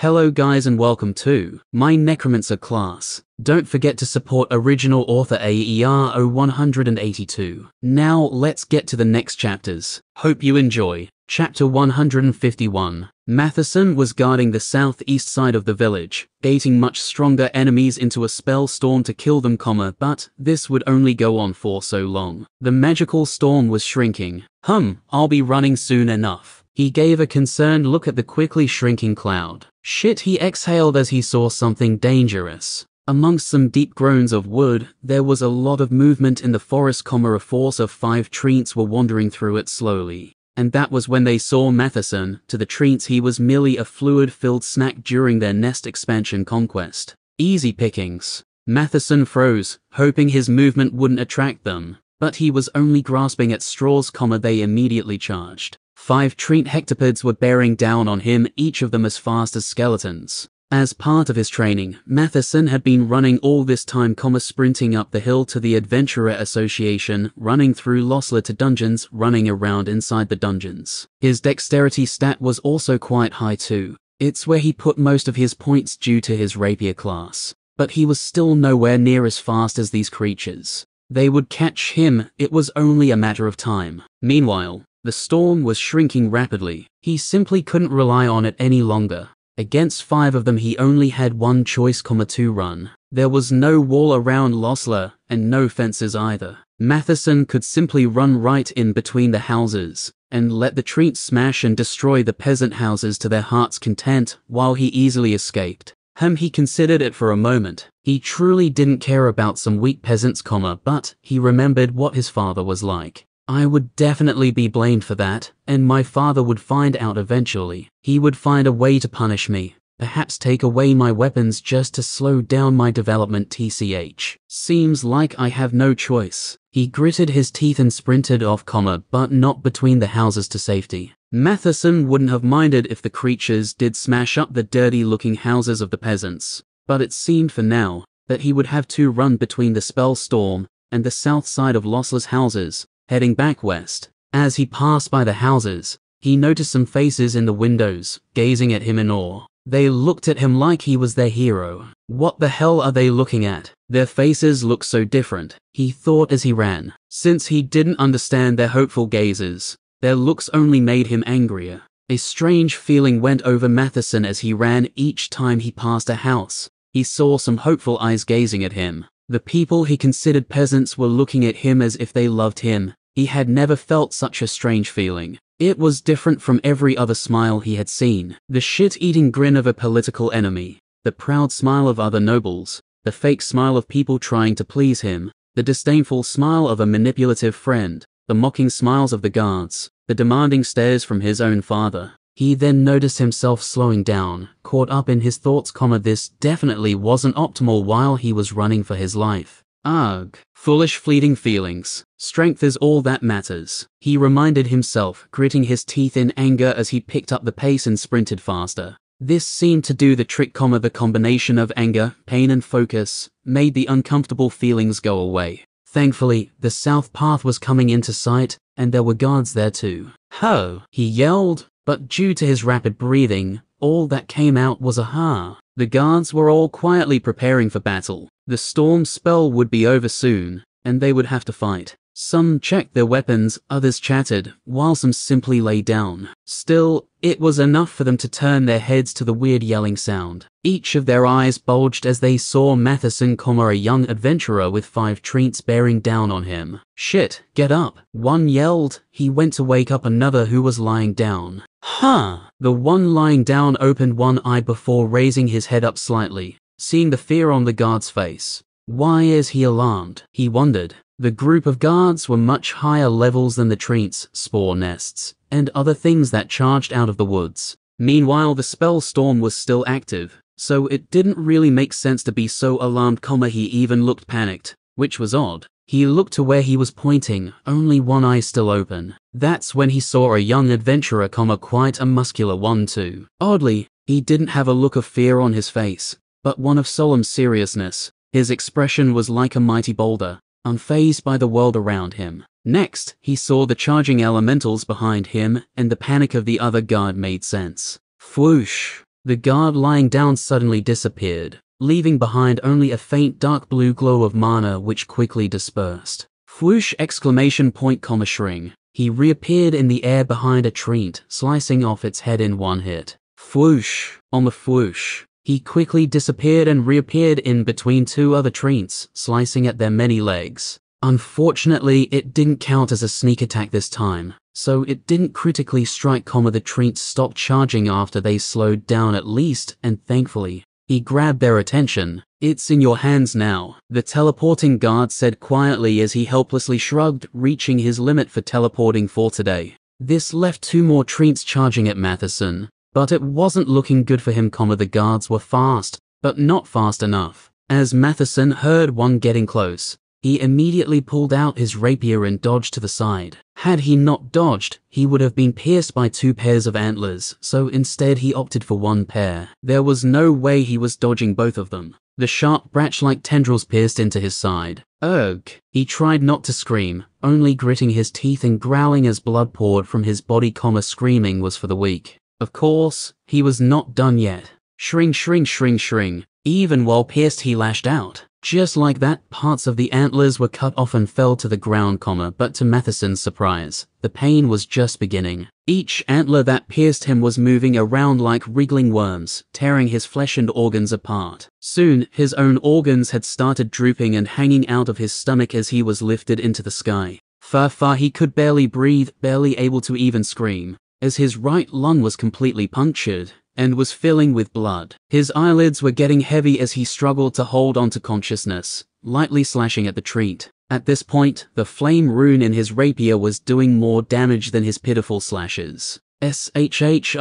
Hello guys and welcome to my Necromancer class. Don't forget to support original author AER 0182. Now let's get to the next chapters. Hope you enjoy. Chapter 151. Matheson was guarding the southeast side of the village, baiting much stronger enemies into a spell storm to kill them, comma, but this would only go on for so long. The magical storm was shrinking. Hum, I'll be running soon enough. He gave a concerned look at the quickly shrinking cloud. Shit, he exhaled as he saw something dangerous. Amongst some deep groans of wood, there was a lot of movement in the forest, comma, a force of five treants were wandering through it slowly. And that was when they saw Matheson. To the treants, he was merely a fluid filled snack during their nest expansion conquest. Easy pickings. Matheson froze, hoping his movement wouldn't attract them. But he was only grasping at straws, comma, they immediately charged. Five treant hectopods were bearing down on him, each of them as fast as skeletons. As part of his training, Matheson had been running all this time, comma, sprinting up the hill to the Adventurer Association, running through Losler to dungeons, running around inside the dungeons. His dexterity stat was also quite high too. It's where he put most of his points due to his rapier class. But he was still nowhere near as fast as these creatures. They would catch him, it was only a matter of time. Meanwhile, the storm was shrinking rapidly. He simply couldn't rely on it any longer. Against five of them he only had one choice, comma, to run. There was no wall around Losler, and no fences either. Matheson could simply run right in between the houses, and let the treants smash and destroy the peasant houses to their heart's content, while he easily escaped. Hum, he considered it for a moment. He truly didn't care about some weak peasants, comma, but he remembered what his father was like. I would definitely be blamed for that, and my father would find out eventually. He would find a way to punish me, perhaps take away my weapons just to slow down my development TCH. Seems like I have no choice. He gritted his teeth and sprinted off, comma, but not between the houses to safety. Matheson wouldn't have minded if the creatures did smash up the dirty looking houses of the peasants, but it seemed for now that he would have to run between the spell storm and the south side of Losler's houses, heading back west. As he passed by the houses, he noticed some faces in the windows, gazing at him in awe. They looked at him like he was their hero. What the hell are they looking at? Their faces look so different, he thought as he ran. Since he didn't understand their hopeful gazes, their looks only made him angrier. A strange feeling went over Matheson as he ran each time he passed a house. He saw some hopeful eyes gazing at him. The people he considered peasants were looking at him as if they loved him. He had never felt such a strange feeling. It was different from every other smile he had seen. The shit-eating grin of a political enemy, the proud smile of other nobles, the fake smile of people trying to please him, the disdainful smile of a manipulative friend, the mocking smiles of the guards, the demanding stares from his own father. He then noticed himself slowing down, caught up in his thoughts, comma, this definitely wasn't optimal while he was running for his life. Ugh, foolish fleeting feelings. Strength is all that matters. He reminded himself, gritting his teeth in anger as he picked up the pace and sprinted faster. This seemed to do the trick, comma, the combination of anger, pain and focus made the uncomfortable feelings go away. Thankfully, the south path was coming into sight, and there were guards there too. Ho! He yelled, but due to his rapid breathing, all that came out was a ha. The guards were all quietly preparing for battle. The storm spell would be over soon, and they would have to fight. Some checked their weapons, others chatted, while some simply lay down. Still, it was enough for them to turn their heads to the weird yelling sound. Each of their eyes bulged as they saw Matheson, comma, a young adventurer with five treants bearing down on him. Shit, get up. One yelled. He went to wake up another who was lying down. Huh. The one lying down opened one eye before raising his head up slightly, seeing the fear on the guard's face. Why is he alarmed? He wondered. The group of guards were much higher levels than the treants, spore nests, and other things that charged out of the woods. Meanwhile, the spell storm was still active, so it didn't really make sense to be so alarmed, comma, he even looked panicked, which was odd. He looked to where he was pointing, only one eye still open. That's when he saw a young adventurer, comma, quite a muscular one too. Oddly, he didn't have a look of fear on his face, but one of solemn seriousness. His expression was like a mighty boulder, unfazed by the world around him. Next, he saw the charging elementals behind him, and the panic of the other guard made sense. Whoosh! The guard lying down suddenly disappeared, leaving behind only a faint dark blue glow of mana which quickly dispersed. Whoosh! Exclamation point, comma shring. He reappeared in the air behind a treant, slicing off its head in one hit. Whoosh! On the whoosh. He quickly disappeared and reappeared in between two other treants, slicing at their many legs. Unfortunately, it didn't count as a sneak attack this time, so it didn't critically strike, comma the treants stopped charging after they slowed down at least, and thankfully, he grabbed their attention. It's in your hands now, the teleporting guard said quietly as he helplessly shrugged, reaching his limit for teleporting for today. This left two more treants charging at Matheson, but it wasn't looking good for him, comma the guards were fast, but not fast enough. As Matheson heard one getting close, he immediately pulled out his rapier and dodged to the side. Had he not dodged, he would have been pierced by two pairs of antlers, so instead he opted for one pair. There was no way he was dodging both of them. The sharp branch-like tendrils pierced into his side. Ugh! He tried not to scream, only gritting his teeth and growling as blood poured from his body, comma screaming was for the weak. Of course, he was not done yet. Shring, shring, shring, shring. Even while pierced he lashed out. Just like that, parts of the antlers were cut off and fell to the ground, comma, but to Matheson's surprise, the pain was just beginning. Each antler that pierced him was moving around like wriggling worms, tearing his flesh and organs apart. Soon, his own organs had started drooping and hanging out of his stomach as he was lifted into the sky. Far, far he could barely breathe, barely able to even scream, as his right lung was completely punctured, and was filling with blood. His eyelids were getting heavy as he struggled to hold on to consciousness, lightly slashing at the treant. At this point, the flame rune in his rapier was doing more damage than his pitiful slashes. S-H-H-R-R-R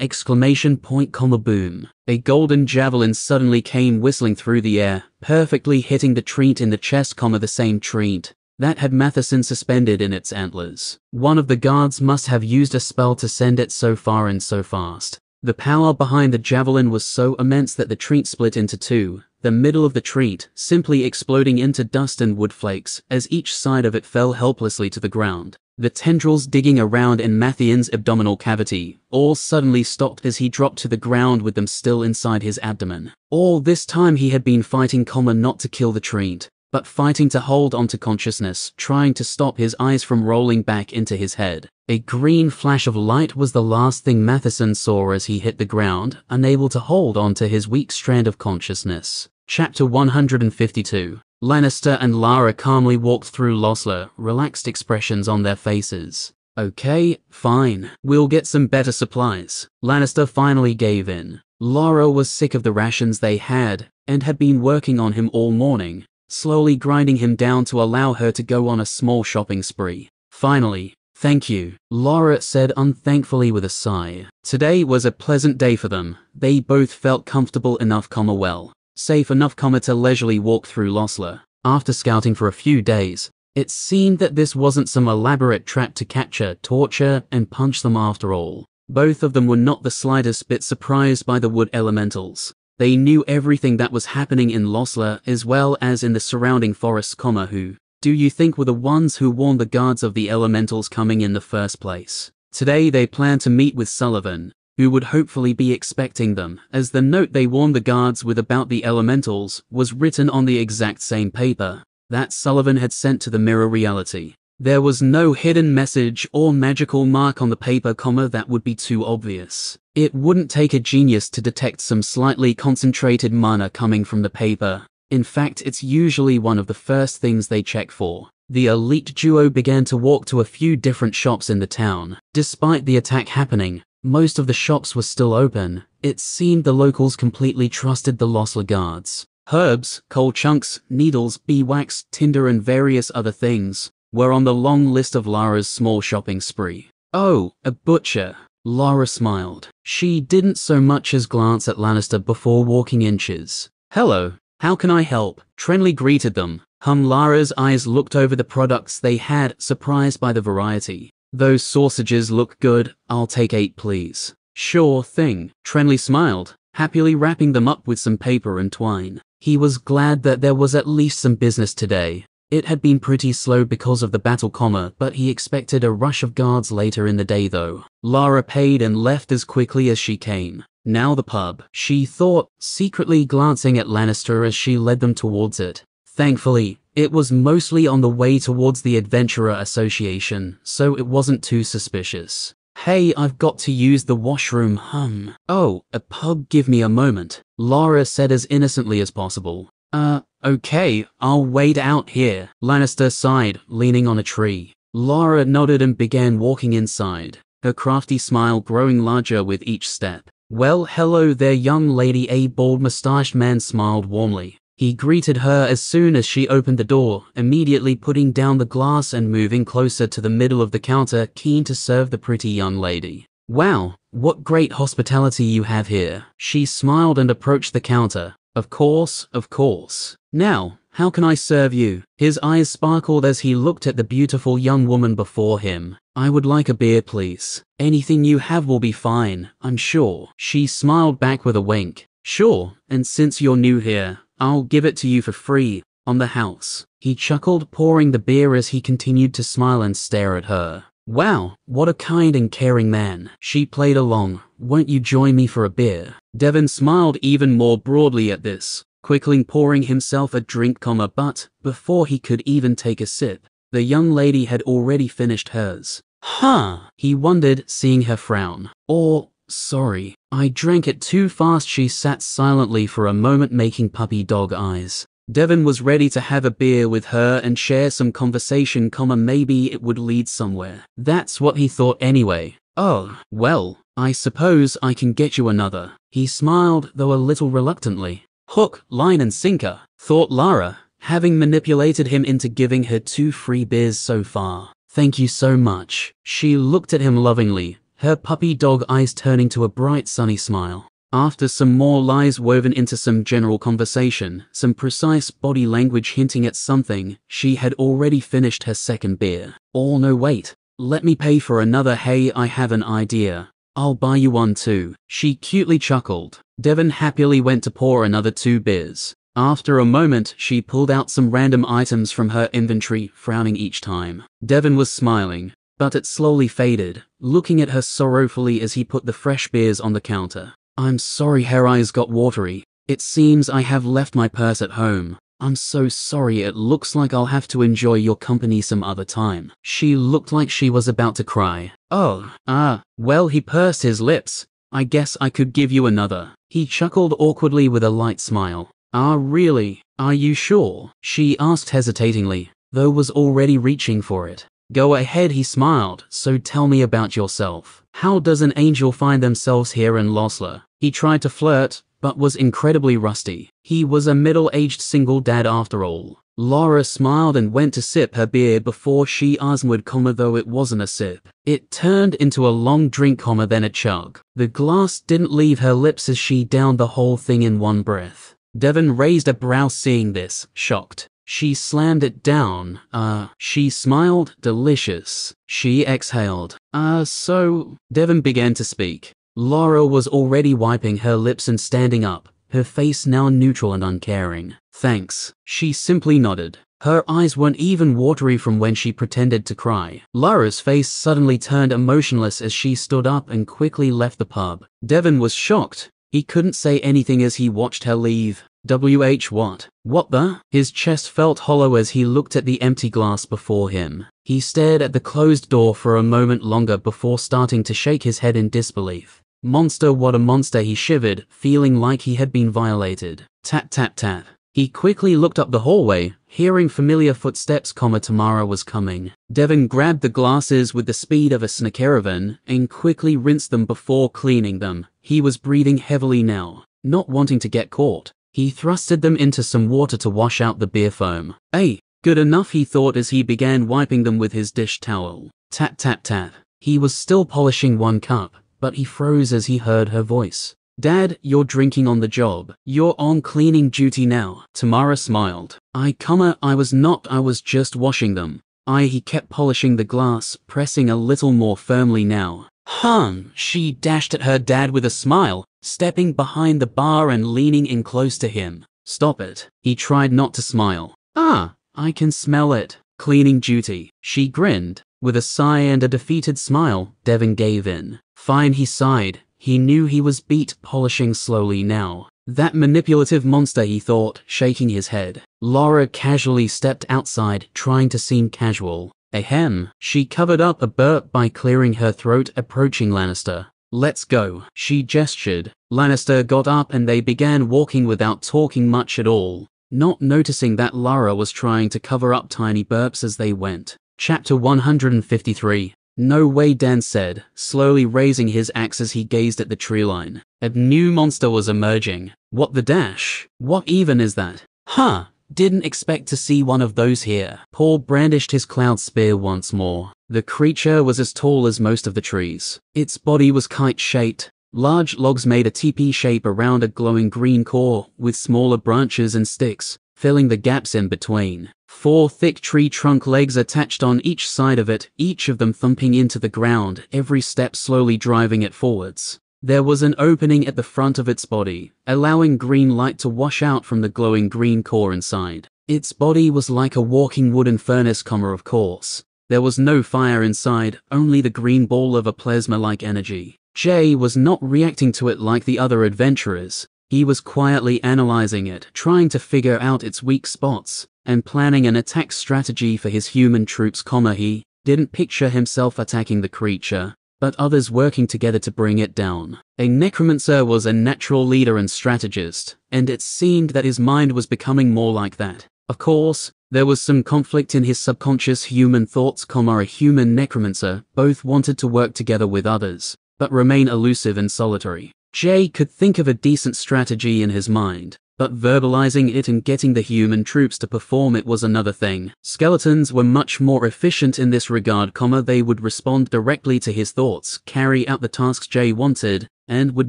exclamation point comma boom. A golden javelin suddenly came whistling through the air, perfectly hitting the treant in the chest comma the same treant that had Matheson suspended in its antlers. One of the guards must have used a spell to send it so far and so fast. The power behind the javelin was so immense that the treant split into two, the middle of the treant simply exploding into dust and wood flakes as each side of it fell helplessly to the ground. The tendrils digging around in Matheson's abdominal cavity all suddenly stopped as he dropped to the ground with them still inside his abdomen. All this time he had been fighting common not to kill the treant, but fighting to hold onto consciousness, trying to stop his eyes from rolling back into his head. A green flash of light was the last thing Matheson saw as he hit the ground, unable to hold onto his weak strand of consciousness. Chapter 152 Lannister and Lara calmly walked through Lossler, relaxed expressions on their faces. Okay, fine. We'll get some better supplies. Lannister finally gave in. Lara was sick of the rations they had, and had been working on him all morning, slowly grinding him down to allow her to go on a small shopping spree. Finally, thank you, Lara said unthankfully with a sigh. Today was a pleasant day for them. They both felt comfortable enough, comma well, safe enough, comma to leisurely walk through Lossler. After scouting for a few days, it seemed that this wasn't some elaborate trap to capture, torture, and punch them after all. Both of them were not the slightest bit surprised by the wood elementals. They knew everything that was happening in Lossler as well as in the surrounding forests, comma, who, do you think were the ones who warned the guards of the elementals coming in the first place? Today they plan to meet with Sullivan, who would hopefully be expecting them, as the note they warned the guards with about the elementals was written on the exact same paper that Sullivan had sent to the mirror reality. There was no hidden message or magical mark on the paper, comma, that would be too obvious. It wouldn't take a genius to detect some slightly concentrated mana coming from the paper. In fact, it's usually one of the first things they check for. The elite duo began to walk to a few different shops in the town. Despite the attack happening, most of the shops were still open. It seemed the locals completely trusted the Lossler guards. Herbs, coal chunks, needles, beeswax, tinder, and various other things were on the long list of Lara's small shopping spree. Oh, a butcher. Lara smiled. She didn't so much as glance at Lannister before walking inches. Hello, how can I help? Trenly greeted them. Hum Lara's eyes looked over the products they had, surprised by the variety. Those sausages look good, I'll take eight please. Sure thing. Trenly smiled, happily wrapping them up with some paper and twine. He was glad that there was at least some business today. It had been pretty slow because of the battle comma, but he expected a rush of guards later in the day though. Lara paid and left as quickly as she came. Now the pub, she thought, secretly glancing at Lannister as she led them towards it. Thankfully, it was mostly on the way towards the Adventurer Association, so it wasn't too suspicious. Hey, I've got to use the washroom, hum. Oh, a pub, give me a moment. Lara said as innocently as possible. Uh, okay, I'll wait out here. Lannister sighed, leaning on a tree. Lara nodded and began walking inside, her crafty smile growing larger with each step. Well, hello there, young lady. A bald mustached man smiled warmly. He greeted her as soon as she opened the door, immediately putting down the glass and moving closer to the middle of the counter, keen to serve the pretty young lady. Wow, what great hospitality you have here. She smiled and approached the counter. Of course, of course. Now, how can I serve you? His eyes sparkled as he looked at the beautiful young woman before him. I would like a beer, please. Anything you have will be fine, I'm sure. She smiled back with a wink. Sure, and since you're new here, I'll give it to you for free, on the house. He chuckled, pouring the beer as he continued to smile and stare at her. Wow, what a kind and caring man. She played along. Won't you join me for a beer? Devon smiled even more broadly at this, quickly pouring himself a drink, comma, but before he could even take a sip, the young lady had already finished hers. Huh, he wondered, seeing her frown. Or, Sorry, I drank it too fast. She sat silently for a moment, making puppy dog eyes. Devon was ready to have a beer with her and share some conversation, comma, maybe it would lead somewhere. That's what he thought anyway. Oh, well, I suppose I can get you another. He smiled, though a little reluctantly. Hook, line, and sinker, thought Lara, having manipulated him into giving her two free beers so far. Thank you so much. She looked at him lovingly, her puppy dog eyes turning to a bright sunny smile. After some more lies woven into some general conversation, some precise body language hinting at something, she had already finished her second beer. Oh no wait, let me pay for another hey I have an idea. I'll buy you one too. She cutely chuckled. Devon happily went to pour another two beers. After a moment, she pulled out some random items from her inventory, frowning each time. Devon was smiling, but it slowly faded, looking at her sorrowfully as he put the fresh beers on the counter. I'm sorry her eyes got watery. It seems I have left my purse at home. I'm so sorry it looks like I'll have to enjoy your company some other time. She looked like she was about to cry. Oh, ah, well he pursed his lips. I guess I could give you another. He chuckled awkwardly with a light smile. Ah really? Are you sure? She asked hesitatingly, though was already reaching for it. Go ahead, he smiled, so tell me about yourself. How does an angel find themselves here in Losler? He tried to flirt, but was incredibly rusty. He was a middle-aged single dad after all. Lara smiled and went to sip her beer before she asked comma though it wasn't a sip. It turned into a long drink comma then a chug. The glass didn't leave her lips as she downed the whole thing in one breath. Devon raised a brow seeing this, shocked. She slammed it down. Uh, she smiled, delicious. She exhaled. Uh, so. Devon began to speak. Lara was already wiping her lips and standing up, her face now neutral and uncaring. Thanks. She simply nodded. Her eyes weren't even watery from when she pretended to cry. Lara's face suddenly turned emotionless as she stood up and quickly left the pub. Devon was shocked. He couldn't say anything as he watched her leave. WH what? What the? His chest felt hollow as he looked at the empty glass before him. He stared at the closed door for a moment longer before starting to shake his head in disbelief. Monster what a monster he shivered, feeling like he had been violated. Tap tap tap. He quickly looked up the hallway, hearing familiar footsteps, Tamara was coming. Devon grabbed the glasses with the speed of a Snickerovan and quickly rinsed them before cleaning them. He was breathing heavily now, not wanting to get caught. He thrusted them into some water to wash out the beer foam. Hey, good enough he thought as he began wiping them with his dish towel. Tap tap tap. He was still polishing one cup, but he froze as he heard her voice. Dad, you're drinking on the job. You're on cleaning duty now. Tamara smiled. I comma, I was not, I was just washing them. I, he kept polishing the glass, pressing a little more firmly now. Hum, she dashed at her dad with a smile, stepping behind the bar and leaning in close to him. Stop it. He tried not to smile. Ah, I can smell it. Cleaning duty. She grinned. With a sigh and a defeated smile, Devon gave in. Fine, he sighed. He knew he was beat, polishing slowly now. That manipulative monster, he thought, shaking his head. Lara casually stepped outside, trying to seem casual. Ahem. She covered up a burp by clearing her throat, approaching Lannister. Let's go. She gestured. Lannister got up and they began walking without talking much at all, not noticing that Lara was trying to cover up tiny burps as they went. Chapter 153 No way, Dan said, slowly raising his axe as he gazed at the tree line. A new monster was emerging. What the dash? What even is that? Huh, didn't expect to see one of those here. Paul brandished his cloud spear once more. The creature was as tall as most of the trees. Its body was kite-shaped. Large logs made a teepee shape around a glowing green core, with smaller branches and sticks, filling the gaps in between. Four thick tree trunk legs attached on each side of it, each of them thumping into the ground, every step slowly driving it forwards. There was an opening at the front of its body, allowing green light to wash out from the glowing green core inside. Its body was like a walking wooden furnace, comma of course. There was no fire inside, only the green ball of a plasma-like energy. Jay was not reacting to it like the other adventurers. He was quietly analyzing it, trying to figure out its weak spots, and planning an attack strategy for his human troops, comma he didn't picture himself attacking the creature, but others working together to bring it down. A necromancer was a natural leader and strategist, and it seemed that his mind was becoming more like that. Of course, there was some conflict in his subconscious human thoughts, comma a human necromancer, both wanted to work together with others, but remain elusive and solitary. Jay could think of a decent strategy in his mind, but verbalizing it and getting the human troops to perform it was another thing. Skeletons were much more efficient in this regard, comma they would respond directly to his thoughts, carry out the tasks Jay wanted, and would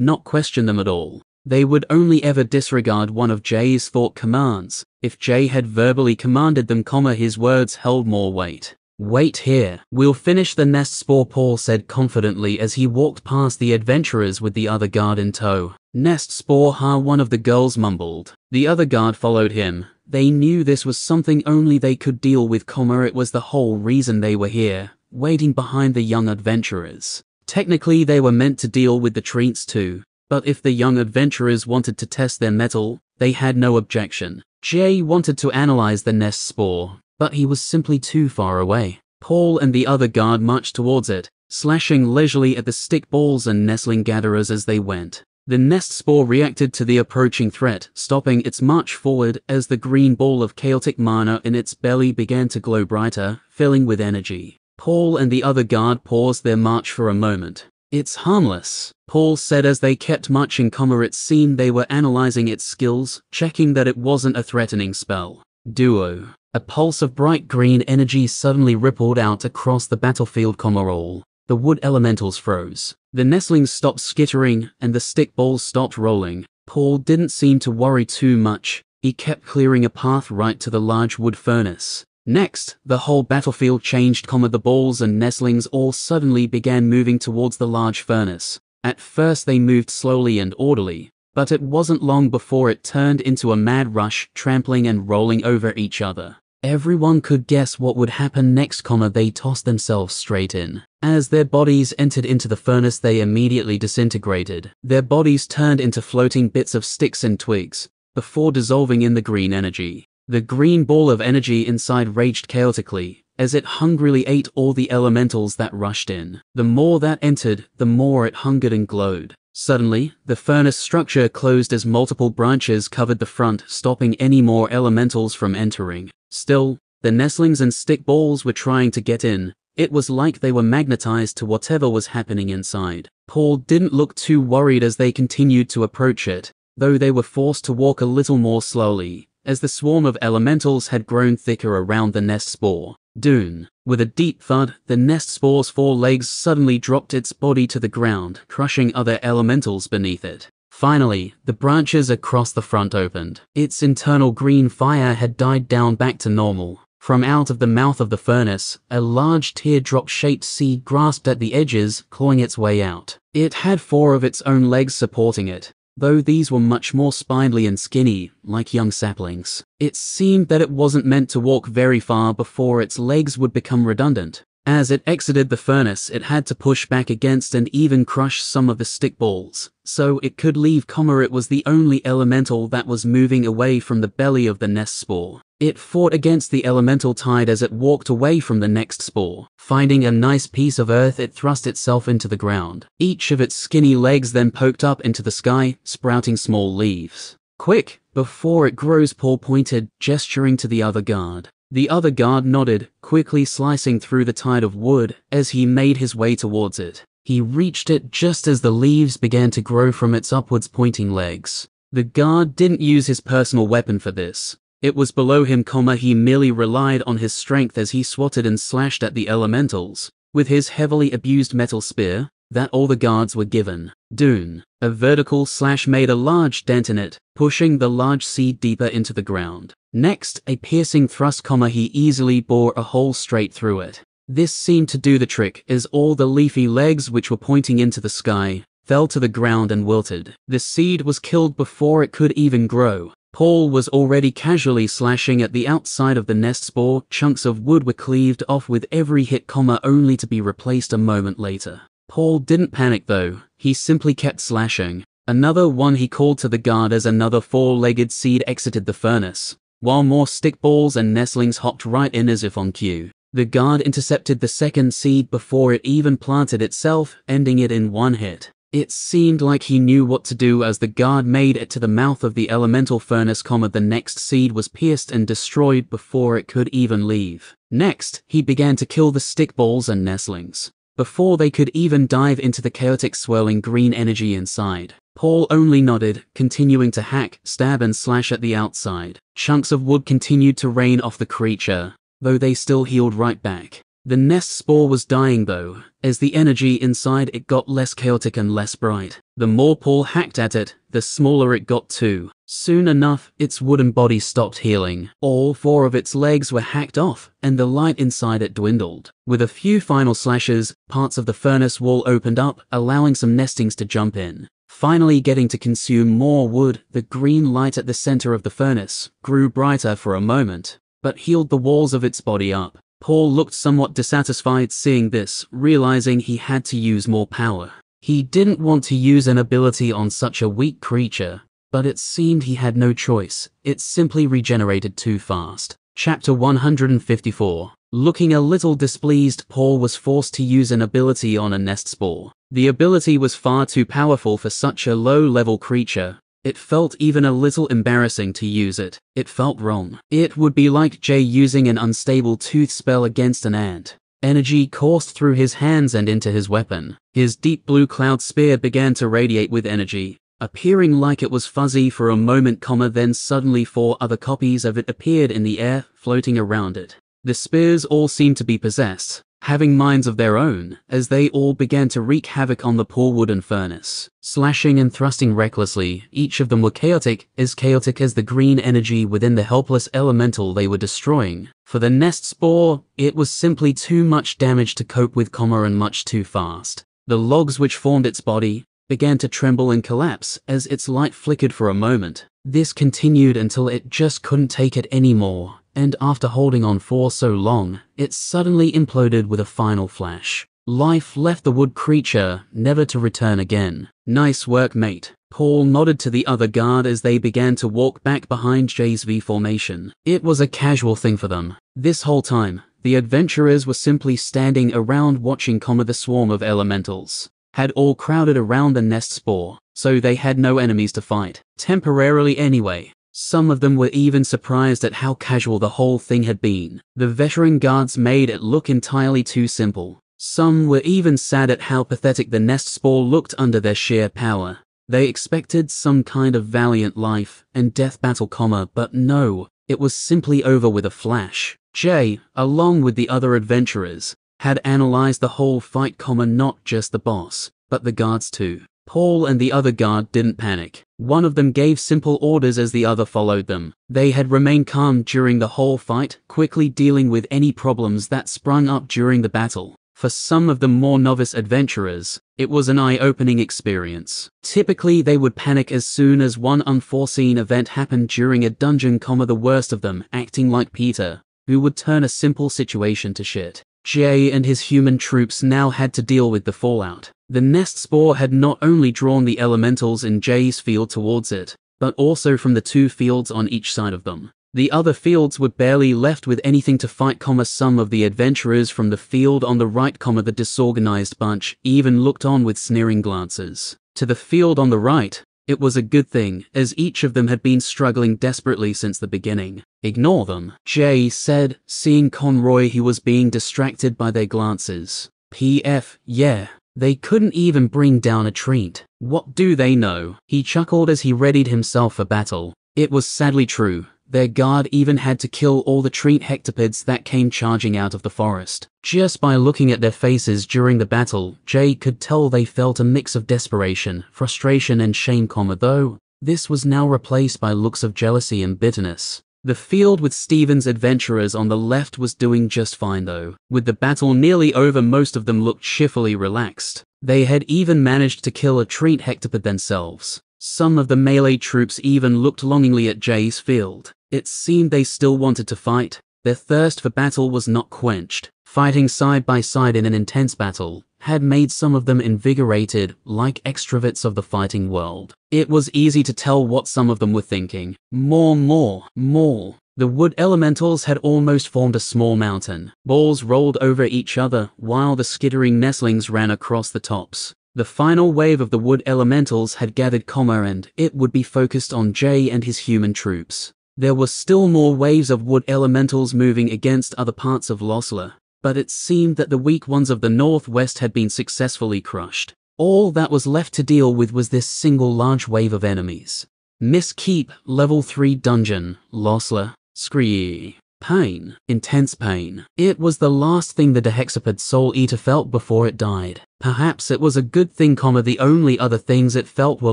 not question them at all. They would only ever disregard one of Jay's thought commands. If Jay had verbally commanded them, comma, his words held more weight. Wait here. We'll finish the nest spore, Paul said confidently as he walked past the adventurers with the other guard in tow. Nest spore, ha, one of the girls mumbled. The other guard followed him. They knew this was something only they could deal with, comma, it was the whole reason they were here, waiting behind the young adventurers. Technically, they were meant to deal with the treants too, but if the young adventurers wanted to test their mettle, they had no objection. Jay wanted to analyze the nest spore, but he was simply too far away. Paul and the other guard marched towards it, slashing leisurely at the stick balls and nestling gatherers as they went. The nest spore reacted to the approaching threat, stopping its march forward as the green ball of chaotic mana in its belly began to glow brighter, filling with energy. Paul and the other guard paused their march for a moment, it's harmless, Paul said as they kept marching, comma it seemed they were analyzing its skills, checking that it wasn't a threatening spell. Duo. A pulse of bright green energy suddenly rippled out across the battlefield, comma all. The wood elementals froze. The nestlings stopped skittering and the stick balls stopped rolling. Paul didn't seem to worry too much. He kept clearing a path right to the large wood furnace. Next, the whole battlefield changed, comma the balls and nestlings all suddenly began moving towards the large furnace. At first they moved slowly and orderly, but it wasn't long before it turned into a mad rush, trampling and rolling over each other. Everyone could guess what would happen next, comma they tossed themselves straight in. As their bodies entered into the furnace they immediately disintegrated. Their bodies turned into floating bits of sticks and twigs, before dissolving in the green energy. The green ball of energy inside raged chaotically, as it hungrily ate all the elementals that rushed in. The more that entered, the more it hungered and glowed. Suddenly, the furnace structure closed as multiple branches covered the front, stopping any more elementals from entering. Still, the nestlings and stick balls were trying to get in. It was like they were magnetized to whatever was happening inside. Paul didn't look too worried as they continued to approach it, though they were forced to walk a little more slowly as the swarm of elementals had grown thicker around the nest spore. Dune. With a deep thud, the nest spore's four legs suddenly dropped its body to the ground, crushing other elementals beneath it. Finally, the branches across the front opened. Its internal green fire had died down back to normal. From out of the mouth of the furnace, a large teardrop-shaped seed grasped at the edges, clawing its way out. It had four of its own legs supporting it, though these were much more spindly and skinny, like young saplings. It seemed that it wasn't meant to walk very far before its legs would become redundant. As it exited the furnace, it had to push back against and even crush some of the stick balls, so it could leave Comma it was the only elemental that was moving away from the belly of the nest spore. It fought against the elemental tide as it walked away from the nest spore. Finding a nice piece of earth, it thrust itself into the ground. Each of its skinny legs then poked up into the sky, sprouting small leaves. Quick, before it grows, Paul pointed, gesturing to the other guard. The other guard nodded, quickly slicing through the tide of wood as he made his way towards it. He reached it just as the leaves began to grow from its upwards pointing legs. The guard didn't use his personal weapon for this. It was below him, comma, he merely relied on his strength as he swatted and slashed at the elementals. With his heavily abused metal spear, that all the guards were given. Dune, a vertical slash made a large dent in it, pushing the large seed deeper into the ground. Next, a piercing thrust, comma, he easily bore a hole straight through it. This seemed to do the trick, as all the leafy legs which were pointing into the sky fell to the ground and wilted. The seed was killed before it could even grow. Paul was already casually slashing at the outside of the nest spore. Chunks of wood were cleaved off with every hit, comma, only to be replaced a moment later. Paul didn't panic though. He simply kept slashing. Another one he called to the guard as another four-legged seed exited the furnace while more stickballs and nestlings hopped right in as if on cue. The guard intercepted the second seed before it even planted itself, ending it in one hit. It seemed like he knew what to do as the guard made it to the mouth of the elemental furnace, comma the next seed was pierced and destroyed before it could even leave. Next, he began to kill the stickballs and nestlings before they could even dive into the chaotic swirling green energy inside. Paul only nodded, continuing to hack, stab and slash at the outside. Chunks of wood continued to rain off the creature, though they still healed right back. The nest spore was dying though, as the energy inside it got less chaotic and less bright. The more Paul hacked at it, the smaller it got too. Soon enough, its wooden body stopped healing. All four of its legs were hacked off, and the light inside it dwindled. With a few final slashes, parts of the furnace wall opened up, allowing some nestlings to jump in. Finally getting to consume more wood, the green light at the center of the furnace grew brighter for a moment, but healed the walls of its body up. Paul looked somewhat dissatisfied seeing this, realizing he had to use more power. He didn't want to use an ability on such a weak creature, but it seemed he had no choice. It simply regenerated too fast. Chapter 154 Looking a little displeased, Paul was forced to use an ability on a nest spore. The ability was far too powerful for such a low-level creature. It felt even a little embarrassing to use it. It felt wrong. It would be like Jay using an unstable tooth spell against an ant. Energy coursed through his hands and into his weapon. His deep blue cloud spear began to radiate with energy, appearing like it was fuzzy for a moment, comma, then suddenly four other copies of it appeared in the air, floating around it. The spears all seemed to be possessed, having minds of their own, as they all began to wreak havoc on the poor wooden furnace. Slashing and thrusting recklessly, each of them were chaotic, as chaotic as the green energy within the helpless elemental they were destroying. For the nest spore, it was simply too much damage to cope with, comma, and much too fast. The logs which formed its body began to tremble and collapse as its light flickered for a moment. This continued until it just couldn't take it anymore and after holding on for so long, it suddenly imploded with a final flash. Life left the wood creature, never to return again. Nice work, mate. Paul nodded to the other guard as they began to walk back behind Jay's V formation. It was a casual thing for them. This whole time, the adventurers were simply standing around watching come the swarm of elementals. Had all crowded around the nest spore, so they had no enemies to fight. Temporarily anyway, some of them were even surprised at how casual the whole thing had been. The veteran guards made it look entirely too simple. Some were even sad at how pathetic the nest spore looked under their sheer power. They expected some kind of valiant life and death battle comma, but no, it was simply over with a flash. Jay, along with the other adventurers, had analyzed the whole fight comma not just the boss, but the guards too. Paul and the other guard didn't panic. One of them gave simple orders as the other followed them. They had remained calm during the whole fight, quickly dealing with any problems that sprung up during the battle. For some of the more novice adventurers, it was an eye-opening experience. Typically, they would panic as soon as one unforeseen event happened during a dungeon, comma the worst of them, acting like Peter, who would turn a simple situation to shit. Jay and his human troops now had to deal with the fallout. The nest spore had not only drawn the elementals in Jay's field towards it, but also from the two fields on each side of them. The other fields were barely left with anything to fight, comma some of the adventurers from the field on the right, comma the disorganized bunch, even looked on with sneering glances. To the field on the right, it was a good thing, as each of them had been struggling desperately since the beginning. Ignore them, Jay said, seeing Conroy he was being distracted by their glances. PF, yeah, they couldn't even bring down a treant. What do they know? He chuckled as he readied himself for battle. It was sadly true. Their guard even had to kill all the treant hectopods that came charging out of the forest. Just by looking at their faces during the battle, Jay could tell they felt a mix of desperation, frustration and shame, comma though this was now replaced by looks of jealousy and bitterness. The field with Steven's adventurers on the left was doing just fine though. With the battle nearly over most of them looked cheerfully relaxed. They had even managed to kill a treant hectopod themselves. Some of the melee troops even looked longingly at Jay's field. It seemed they still wanted to fight. Their thirst for battle was not quenched. Fighting side by side in an intense battle had made some of them invigorated, like extroverts of the fighting world. It was easy to tell what some of them were thinking. More, more, more. The wood elementals had almost formed a small mountain. Balls rolled over each other, while the skittering nestlings ran across the tops. The final wave of the wood elementals had gathered comma and it would be focused on Jay and his human troops. There were still more waves of wood elementals moving against other parts of Losla, but it seemed that the weak ones of the northwest had been successfully crushed. All that was left to deal with was this single large wave of enemies. Miss Keep, Level 3 Dungeon, Losla, Scree. Pain, intense pain. It was the last thing the Dehexapod Soul Eater felt before it died. Perhaps it was a good thing, comma, the only other things it felt were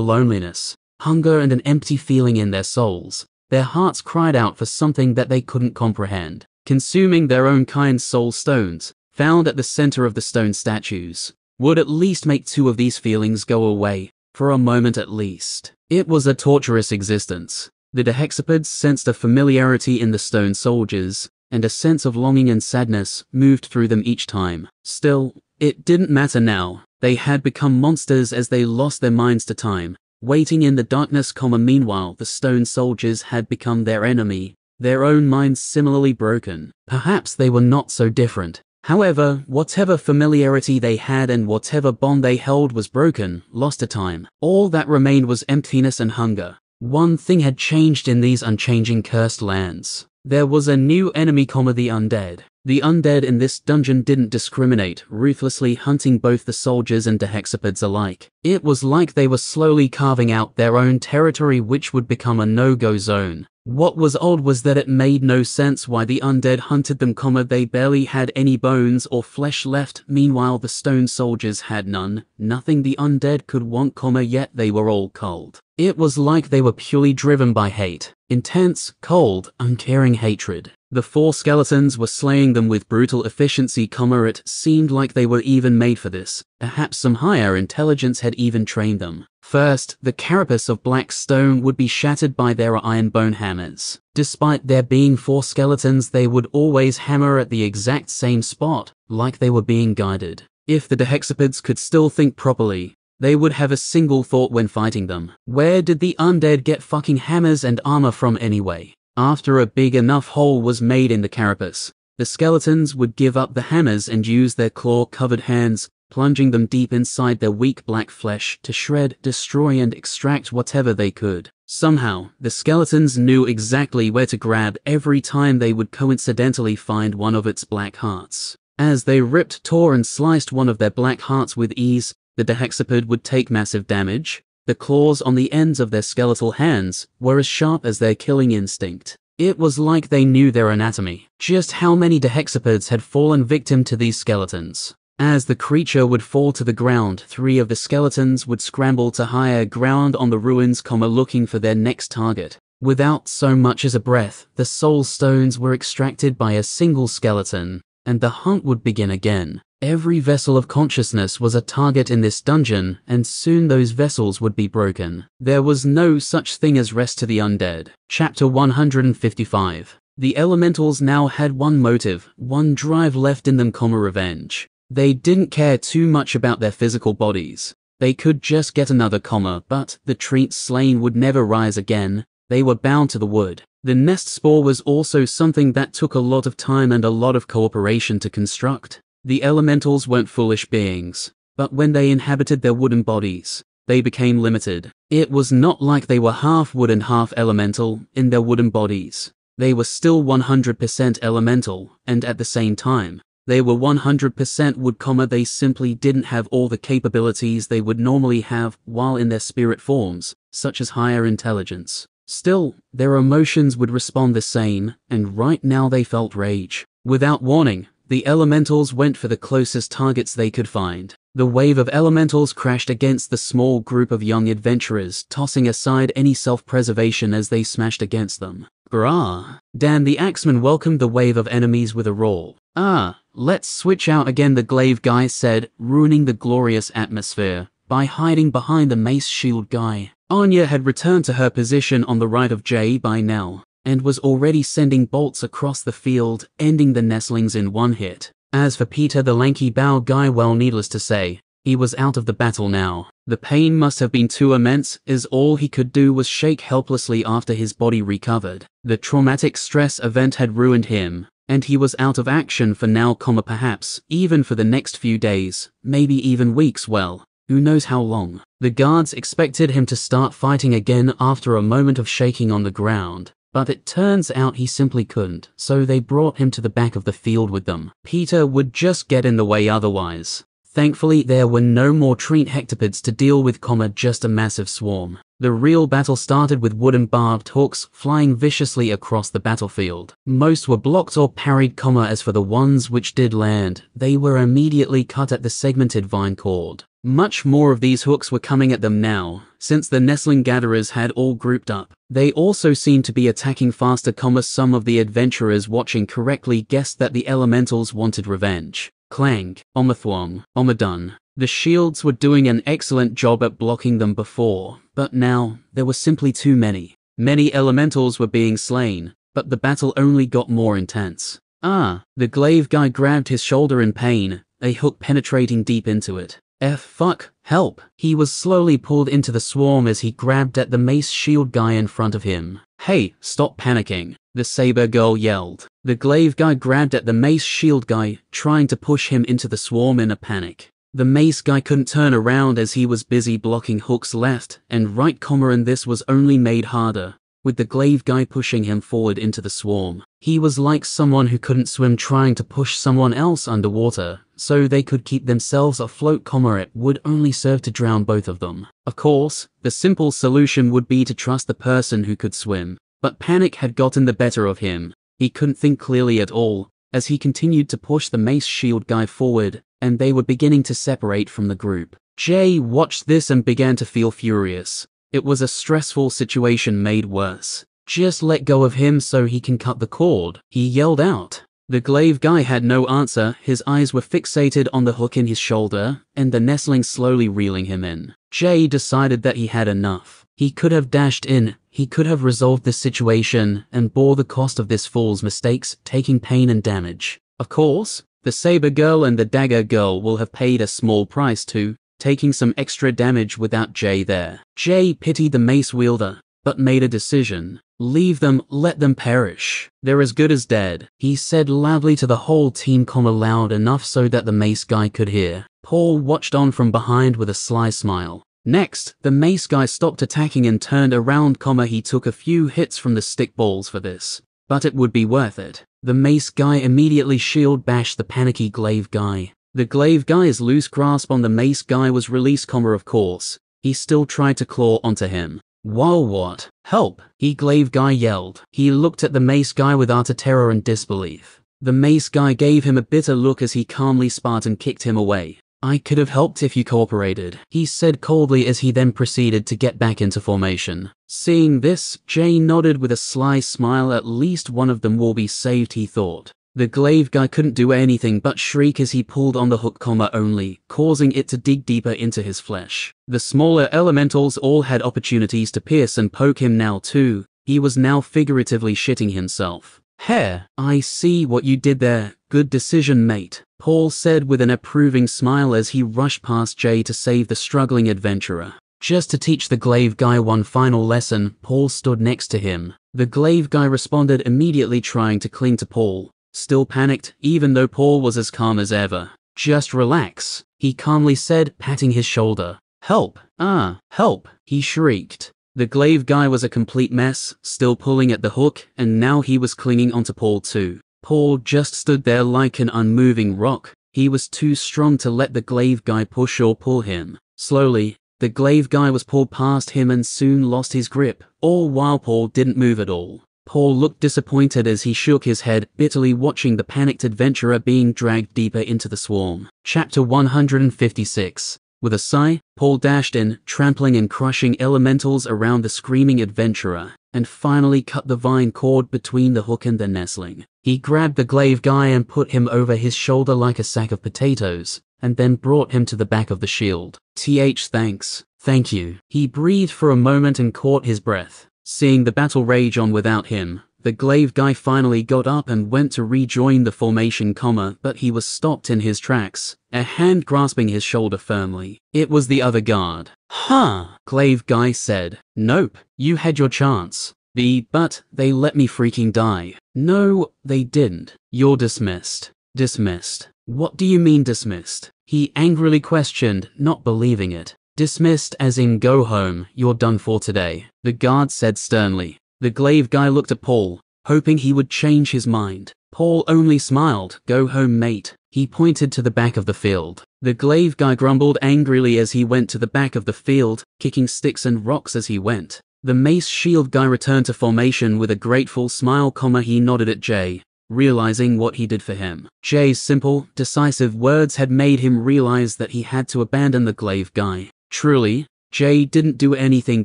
loneliness, hunger and an empty feeling in their souls. Their hearts cried out for something that they couldn't comprehend, consuming their own kind soul stones, found at the center of the stone statues, would at least make two of these feelings go away, for a moment at least. It was a torturous existence. The Dehexapods sensed a familiarity in the stone soldiers, and a sense of longing and sadness moved through them each time. Still, it didn't matter now. They had become monsters as they lost their minds to time, Waiting in the darkness, comma meanwhile the stone soldiers had become their enemy, their own minds similarly broken. Perhaps they were not so different. However, whatever familiarity they had and whatever bond they held was broken, lost to time. All that remained was emptiness and hunger. One thing had changed in these unchanging cursed lands. There was a new enemy, comma the undead. The undead in this dungeon didn't discriminate, ruthlessly hunting both the soldiers and dehexapods alike. It was like they were slowly carving out their own territory which would become a no-go zone. What was odd was that it made no sense why the undead hunted them, comma they barely had any bones or flesh left, meanwhile the stone soldiers had none, nothing the undead could want, comma yet they were all cold. It was like they were purely driven by hate. Intense, cold, uncaring hatred. The four skeletons were slaying them with brutal efficiency, comma it seemed like they were even made for this. Perhaps some higher intelligence had even trained them. First, the carapace of black stone would be shattered by their iron bone hammers. Despite there being four skeletons, they would always hammer at the exact same spot, like they were being guided. If the dehexapods could still think properly, they would have a single thought when fighting them. Where did the undead get fucking hammers and armor from anyway? After a big enough hole was made in the carapace, the skeletons would give up the hammers and use their claw-covered hands, plunging them deep inside their weak black flesh to shred, destroy and extract whatever they could. Somehow, the skeletons knew exactly where to grab every time they would coincidentally find one of its black hearts. As they ripped, tore and sliced one of their black hearts with ease, the dehexapod would take massive damage. The claws on the ends of their skeletal hands were as sharp as their killing instinct. It was like they knew their anatomy. Just how many dehexapods had fallen victim to these skeletons? As the creature would fall to the ground, three of the skeletons would scramble to higher ground on the ruins, comma, looking for their next target. Without so much as a breath, the soul stones were extracted by a single skeleton, and the hunt would begin again. Every vessel of consciousness was a target in this dungeon, and soon those vessels would be broken. There was no such thing as rest to the undead. Chapter 155. The elementals now had one motive, one drive left in them, comma revenge. They didn't care too much about their physical bodies. They could just get another comma, but the treant slain would never rise again. They were bound to the wood. The nest spore was also something that took a lot of time and a lot of cooperation to construct. The elementals weren't foolish beings, but when they inhabited their wooden bodies, they became limited. It was not like they were half wood and half elemental in their wooden bodies. They were still 100% elemental, and at the same time, they were 100% wood, comma, they simply didn't have all the capabilities they would normally have while in their spirit forms, such as higher intelligence. Still, their emotions would respond the same, and right now they felt rage. Without warning, the elementals went for the closest targets they could find. The wave of elementals crashed against the small group of young adventurers, tossing aside any self-preservation as they smashed against them. Brah! Dan the Axeman welcomed the wave of enemies with a roar. Ah, let's switch out again, the glaive guy said, ruining the glorious atmosphere by hiding behind the mace shield guy. Anya had returned to her position on the right of Jay by now, and was already sending bolts across the field, ending the nestlings in one hit. As for Peter the lanky bow guy, well, needless to say, he was out of the battle now. The pain must have been too immense, as all he could do was shake helplessly after his body recovered. The traumatic stress event had ruined him, and he was out of action for now, perhaps, even for the next few days, maybe even weeks, well, who knows how long. The guards expected him to start fighting again after a moment of shaking on the ground, but it turns out he simply couldn't, so they brought him to the back of the field with them. Peter would just get in the way otherwise. Thankfully, there were no more treant hectopods to deal with, comma, just a massive swarm. The real battle started with wooden barbed hooks flying viciously across the battlefield. Most were blocked or parried, comma, as for the ones which did land, they were immediately cut at the segmented vine cord. Much more of these hooks were coming at them now, since the nestling gatherers had all grouped up. They also seemed to be attacking faster, comma, some of the adventurers watching correctly guessed that the elementals wanted revenge. Clang, Omathwong, Omadun. The shields were doing an excellent job at blocking them before, but now there were simply too many. Many elementals were being slain, but the battle only got more intense. Ah, the glaive guy grabbed his shoulder in pain, a hook penetrating deep into it. F fuck, help. He was slowly pulled into the swarm as he grabbed at the mace shield guy in front of him. Hey, stop panicking, the saber girl yelled. The glaive guy grabbed at the mace shield guy, trying to push him into the swarm in a panic. The mace guy couldn't turn around as he was busy blocking hooks left and right, comma, and this was only made harder with the glaive guy pushing him forward into the swarm. He was like someone who couldn't swim trying to push someone else underwater, so they could keep themselves afloat, comma, it would only serve to drown both of them. Of course, the simple solution would be to trust the person who could swim, but panic had gotten the better of him. He couldn't think clearly at all, as he continued to push the mace shield guy forward and they were beginning to separate from the group. Jay watched this and began to feel furious. It was a stressful situation made worse. Just let go of him so he can cut the cord, he yelled out. The glaive guy had no answer, his eyes were fixated on the hook in his shoulder, and the nestling slowly reeling him in. Jay decided that he had enough. He could have dashed in, he could have resolved this situation, and bore the cost of this fool's mistakes, taking pain and damage. Of course, the Saber Girl and the Dagger Girl will have paid a small price too, taking some extra damage without Jay there. Jay pitied the mace wielder, but made a decision. Leave them, let them perish. They're as good as dead, he said loudly to the whole team, comma loud enough so that the mace guy could hear. Paul watched on from behind with a sly smile. Next, the mace guy stopped attacking and turned around, comma he took a few hits from the stick balls for this. But it would be worth it. The mace guy immediately shield bashed the panicky glaive guy. The glaive guy's loose grasp on the mace guy was released, comma of course. He still tried to claw onto him. Whoa, what? Help! He glaive guy yelled. He looked at the mace guy with utter terror and disbelief. The mace guy gave him a bitter look as he calmly Spartan kicked him away. I could have helped if you cooperated, he said coldly as he then proceeded to get back into formation. Seeing this, Jay nodded with a sly smile at least one of them will be saved he thought. The glaive guy couldn't do anything but shriek as he pulled on the hook comma only, causing it to dig deeper into his flesh. The smaller elementals all had opportunities to pierce and poke him now too. He was now figuratively shitting himself. Hair, I see what you did there. Good decision, mate. Paul said with an approving smile as he rushed past Jay to save the struggling adventurer. Just to teach the glaive guy one final lesson, Paul stood next to him. The glaive guy responded immediately trying to cling to Paul. Still panicked, even though Paul was as calm as ever. Just relax, he calmly said, patting his shoulder. Help, ah, help, he shrieked. The glaive guy was a complete mess, still pulling at the hook, and now he was clinging onto Paul too. Paul just stood there like an unmoving rock. He was too strong to let the glaive guy push or pull him. Slowly, the glaive guy was pulled past him and soon lost his grip, all while Paul didn't move at all. Paul looked disappointed as he shook his head, bitterly watching the panicked adventurer being dragged deeper into the swarm. Chapter 156 With a sigh, Paul dashed in, trampling and crushing elementals around the screaming adventurer, and finally cut the vine cord between the hook and the nestling. He grabbed the glaive guy and put him over his shoulder like a sack of potatoes, and then brought him to the back of the shield. Th thanks. Thank you. He breathed for a moment and caught his breath. Seeing the battle rage on without him, the glaive guy finally got up and went to rejoin the formation comma, but he was stopped in his tracks, a hand grasping his shoulder firmly. It was the other guard. Huh, glaive guy said. Nope, you had your chance. The, but, they let me freaking die. No, they didn't. You're dismissed. Dismissed. What do you mean dismissed? He angrily questioned, not believing it. Dismissed as in go home, you're done for today, the guard said sternly. The glaive guy looked at Paul, hoping he would change his mind. Paul only smiled, go home mate. He pointed to the back of the field. The glaive guy grumbled angrily as he went to the back of the field, kicking sticks and rocks as he went. The mace shield guy returned to formation with a grateful smile, comma he nodded at Jay, realizing what he did for him. Jay's simple, decisive words had made him realize that he had to abandon the glaive guy. Truly, Jay didn't do anything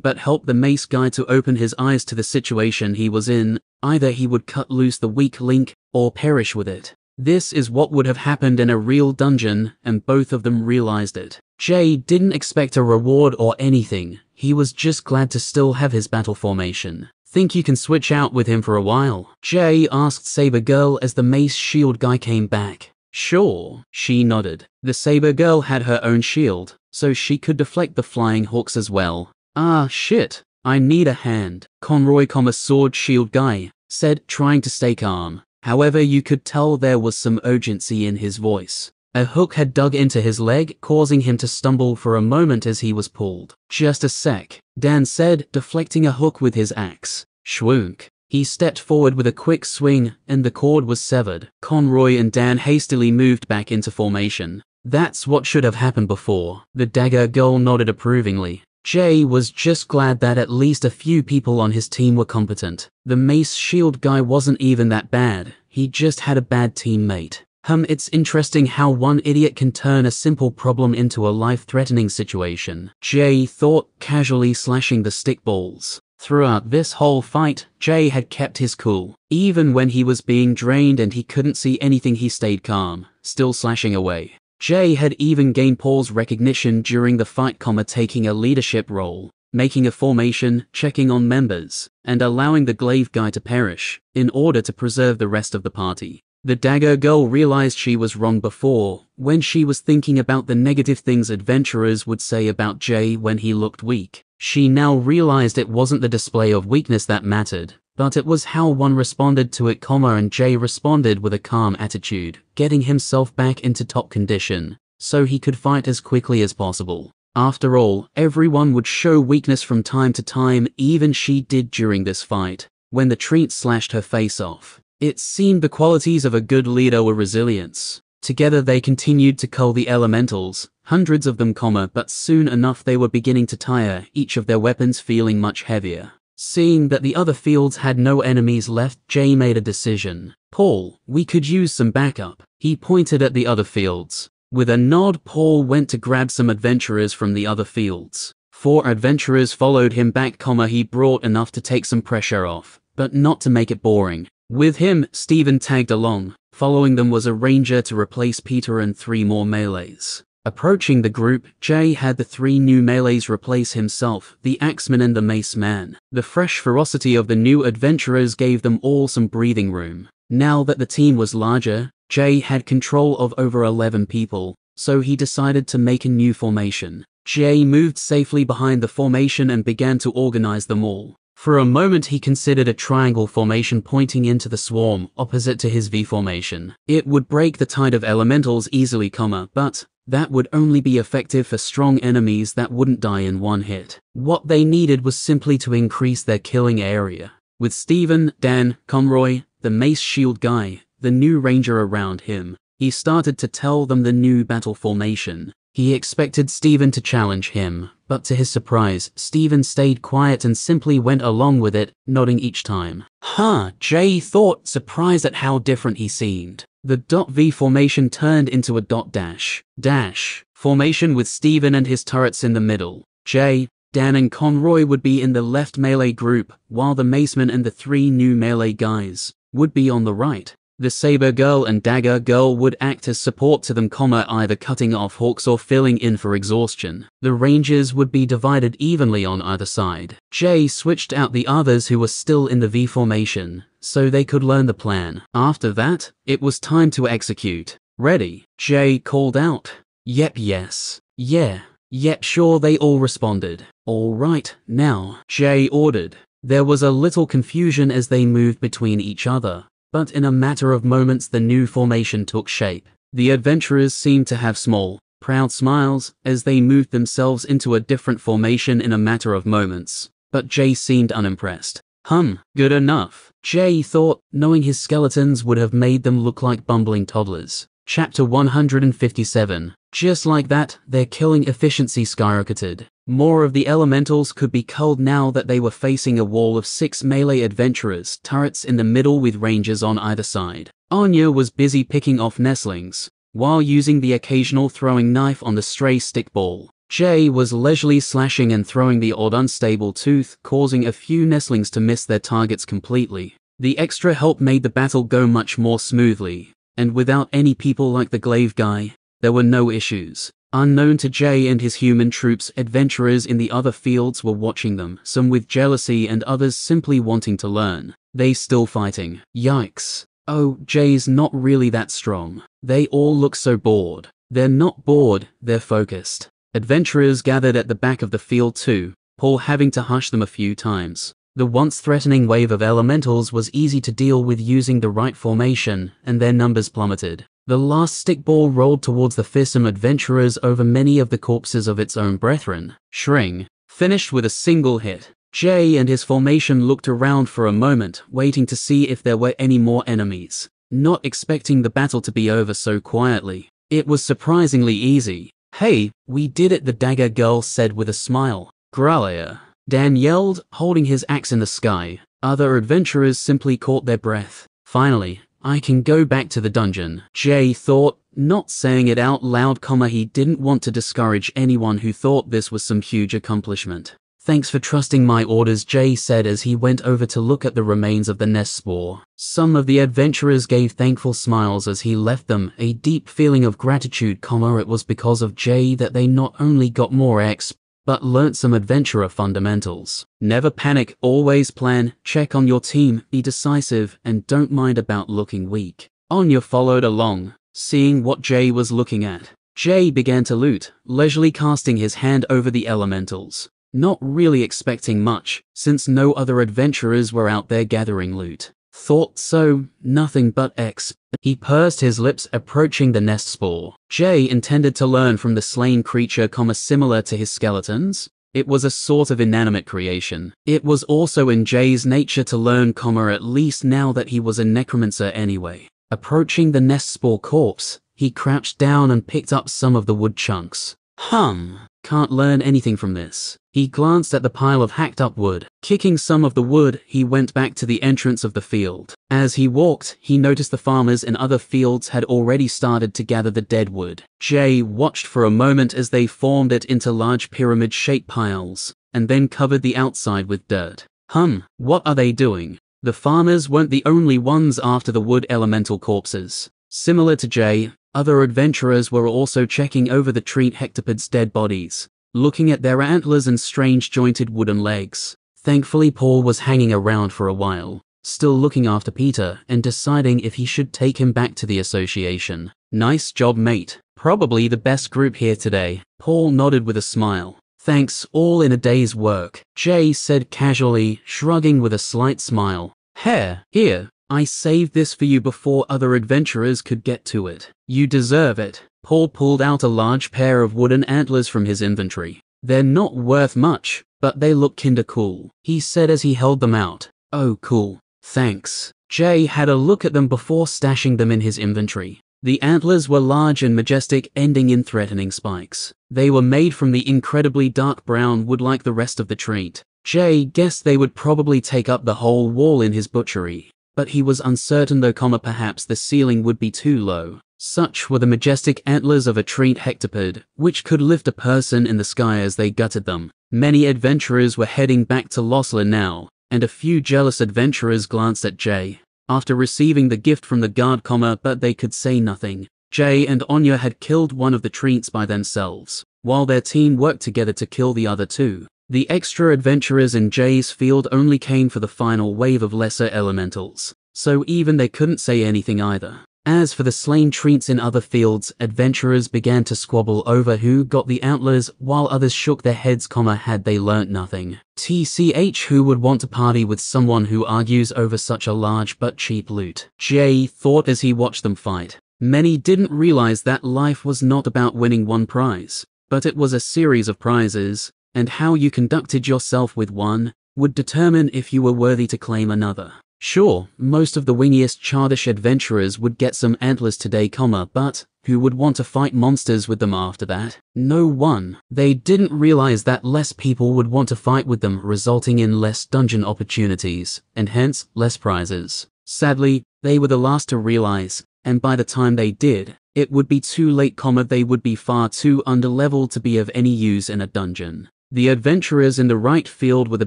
but help the mace guy to open his eyes to the situation he was in. Either he would cut loose the weak link, or perish with it. This is what would have happened in a real dungeon, and both of them realized it. Jay didn't expect a reward or anything, he was just glad to still have his battle formation. Think you can switch out with him for a while? Jay asked Saber Girl as the mace shield guy came back. Sure, she nodded. The Saber Girl had her own shield, so she could deflect the flying hawks as well. Ah, shit. I need a hand. Conroy, sword shield guy, said, trying to stay calm. However, you could tell there was some urgency in his voice. A hook had dug into his leg, causing him to stumble for a moment as he was pulled. Just a sec, Dan said, deflecting a hook with his axe. Schwunk. He stepped forward with a quick swing, and the cord was severed. Conroy and Dan hastily moved back into formation. That's what should have happened before. The dagger girl nodded approvingly. Jay was just glad that at least a few people on his team were competent. The mace shield guy wasn't even that bad, he just had a bad teammate. Hum, it's interesting how one idiot can turn a simple problem into a life-threatening situation. Jay thought, casually slashing the stick balls. Throughout this whole fight, Jay had kept his cool. Even when he was being drained and he couldn't see anything he stayed calm, still slashing away. Jay had even gained Paul's recognition during the fight, taking a leadership role, making a formation, checking on members, and allowing the glaive guy to perish, in order to preserve the rest of the party. The dagger girl realized she was wrong before, when she was thinking about the negative things adventurers would say about Jay when he looked weak. She now realized it wasn't the display of weakness that mattered, but it was how one responded to it, comma, and Jay responded with a calm attitude, getting himself back into top condition, so he could fight as quickly as possible. After all, everyone would show weakness from time to time, even she did during this fight, when the treant slashed her face off. It seemed the qualities of a good leader were resilience. Together they continued to cull the elementals, hundreds of them, comma, but soon enough they were beginning to tire, each of their weapons feeling much heavier. Seeing that the other fields had no enemies left, Jay made a decision. Paul, we could use some backup. He pointed at the other fields. With a nod, Paul went to grab some adventurers from the other fields. Four adventurers followed him back, comma, he brought enough to take some pressure off, but not to make it boring. With him, Stephen tagged along, Following them was a ranger to replace Peter and three more melees. Approaching the group, Jay had the three new melees replace himself, the axeman and the mace man. The fresh ferocity of the new adventurers gave them all some breathing room. Now that the team was larger, Jay had control of over 11 people, so he decided to make a new formation. Jay moved safely behind the formation and began to organize them all. For a moment he considered a triangle formation pointing into the swarm, opposite to his V formation. It would break the tide of elementals easily, comma, but that would only be effective for strong enemies that wouldn't die in one hit. What they needed was simply to increase their killing area. With Stephen, Dan, Conroy, the mace shield guy, the new ranger around him, he started to tell them the new battle formation. He expected Stephen to challenge him, but to his surprise, Stephen stayed quiet and simply went along with it, nodding each time. Huh, Jay thought, surprised at how different he seemed. The dot V formation turned into a dot dash. Dash. Formation with Stephen and his turrets in the middle. Jay, Dan and Conroy would be in the left melee group, while the Maceman and the three new melee guys would be on the right. The Saber Girl and Dagger Girl would act as support to them, comma, either cutting off hawks or filling in for exhaustion. The Rangers would be divided evenly on either side. Jay switched out the others who were still in the V formation, so they could learn the plan. After that, it was time to execute. Ready? Jay called out. Yep, yes. Yeah. Yep, sure, they all responded. All right, now, Jay ordered. There was a little confusion as they moved between each other. But in a matter of moments, the new formation took shape. The adventurers seemed to have small, proud smiles as they moved themselves into a different formation in a matter of moments. But Jay seemed unimpressed. Hum, good enough. Jay thought, knowing his skeletons would have made them look like bumbling toddlers. Chapter 157. Just like that, their killing efficiency skyrocketed. More of the elementals could be culled now that they were facing a wall of six melee adventurers, turrets in the middle with rangers on either side. Anya was busy picking off nestlings, while using the occasional throwing knife on the stray stickball. Jay was leisurely slashing and throwing the odd unstable tooth, causing a few nestlings to miss their targets completely. The extra help made the battle go much more smoothly, and without any people like the glaive guy, there were no issues. Unknown to Jay and his human troops, adventurers in the other fields were watching them, some with jealousy and others simply wanting to learn. They still fighting. Yikes. Oh, Jay's not really that strong. They all look so bored. They're not bored, they're focused. Adventurers gathered at the back of the field too, Paul having to hush them a few times. The once threatening wave of elementals was easy to deal with using the right formation, and their numbers plummeted. The last stickball rolled towards the fearsome adventurers over many of the corpses of its own brethren. Shring finished with a single hit. Jay and his formation looked around for a moment, waiting to see if there were any more enemies, not expecting the battle to be over so quietly. It was surprisingly easy. Hey, we did it, the dagger girl said with a smile. Gralea. Dan yelled, holding his axe in the sky. Other adventurers simply caught their breath. Finally, I can go back to the dungeon. Jay thought, not saying it out loud, comma, he didn't want to discourage anyone who thought this was some huge accomplishment. Thanks for trusting my orders, Jay said as he went over to look at the remains of the nest spore. Some of the adventurers gave thankful smiles as he left them, a deep feeling of gratitude, comma, it was because of Jay that they not only got more X, but learnt some adventurer fundamentals. Never panic, always plan, check on your team, be decisive, and don't mind about looking weak. Anya followed along, seeing what Jay was looking at. Jay began to loot, leisurely casting his hand over the elementals. Not really expecting much, since no other adventurers were out there gathering loot. Thought so, nothing but X. He pursed his lips, approaching the nest spore. Jay intended to learn from the slain creature, comma, similar to his skeletons. It was a sort of inanimate creation. It was also in Jay's nature to learn, comma, at least now that he was a necromancer anyway. Approaching the nest spore corpse, he crouched down and picked up some of the wood chunks. Hum, can't learn anything from this. He glanced at the pile of hacked up wood. Kicking some of the wood, he went back to the entrance of the field. As he walked, he noticed the farmers in other fields had already started to gather the dead wood. Jay watched for a moment as they formed it into large pyramid shaped piles, and then covered the outside with dirt. Hum, what are they doing? The farmers weren't the only ones after the wood elemental corpses. Similar to Jay, other adventurers were also checking over the treant hectopod's dead bodies, looking at their antlers and strange jointed wooden legs. Thankfully, Paul was hanging around for a while, still looking after Peter and deciding if he should take him back to the association. Nice job, mate. Probably the best group here today. Paul nodded with a smile. Thanks, all in a day's work, Jay said casually, shrugging with a slight smile. Here, here, I saved this for you before other adventurers could get to it. You deserve it. Paul pulled out a large pair of wooden antlers from his inventory. They're not worth much, but they look kinda cool, he said as he held them out. Oh, cool. Thanks. Jay had a look at them before stashing them in his inventory. The antlers were large and majestic, ending in threatening spikes. They were made from the incredibly dark brown wood like the rest of the treant. Jay guessed they would probably take up the whole wall in his butchery, but he was uncertain though, comma, perhaps the ceiling would be too low. Such were the majestic antlers of a treant hectopod, which could lift a person in the sky as they gutted them. Many adventurers were heading back to Losler now, and a few jealous adventurers glanced at Jay. After receiving the gift from the guard, comma, but they could say nothing. Jay and Anya had killed one of the treants by themselves, while their team worked together to kill the other two. The extra adventurers in Jay's field only came for the final wave of lesser elementals, so even they couldn't say anything either. As for the slain treants in other fields, adventurers began to squabble over who got the antlers, while others shook their heads, comma, had they learnt nothing. TCH who would want to party with someone who argues over such a large but cheap loot? Jay thought as he watched them fight. Many didn't realize that life was not about winning one prize, but it was a series of prizes, and how you conducted yourself with one would determine if you were worthy to claim another. Sure, most of the wingiest childish adventurers would get some antlers today, comma, but who would want to fight monsters with them after that? No one. They didn't realize that less people would want to fight with them, resulting in less dungeon opportunities, and hence less prizes. Sadly, they were the last to realize, and by the time they did, it would be too late, comma, they would be far too underleveled to be of any use in a dungeon. The adventurers in the right field were the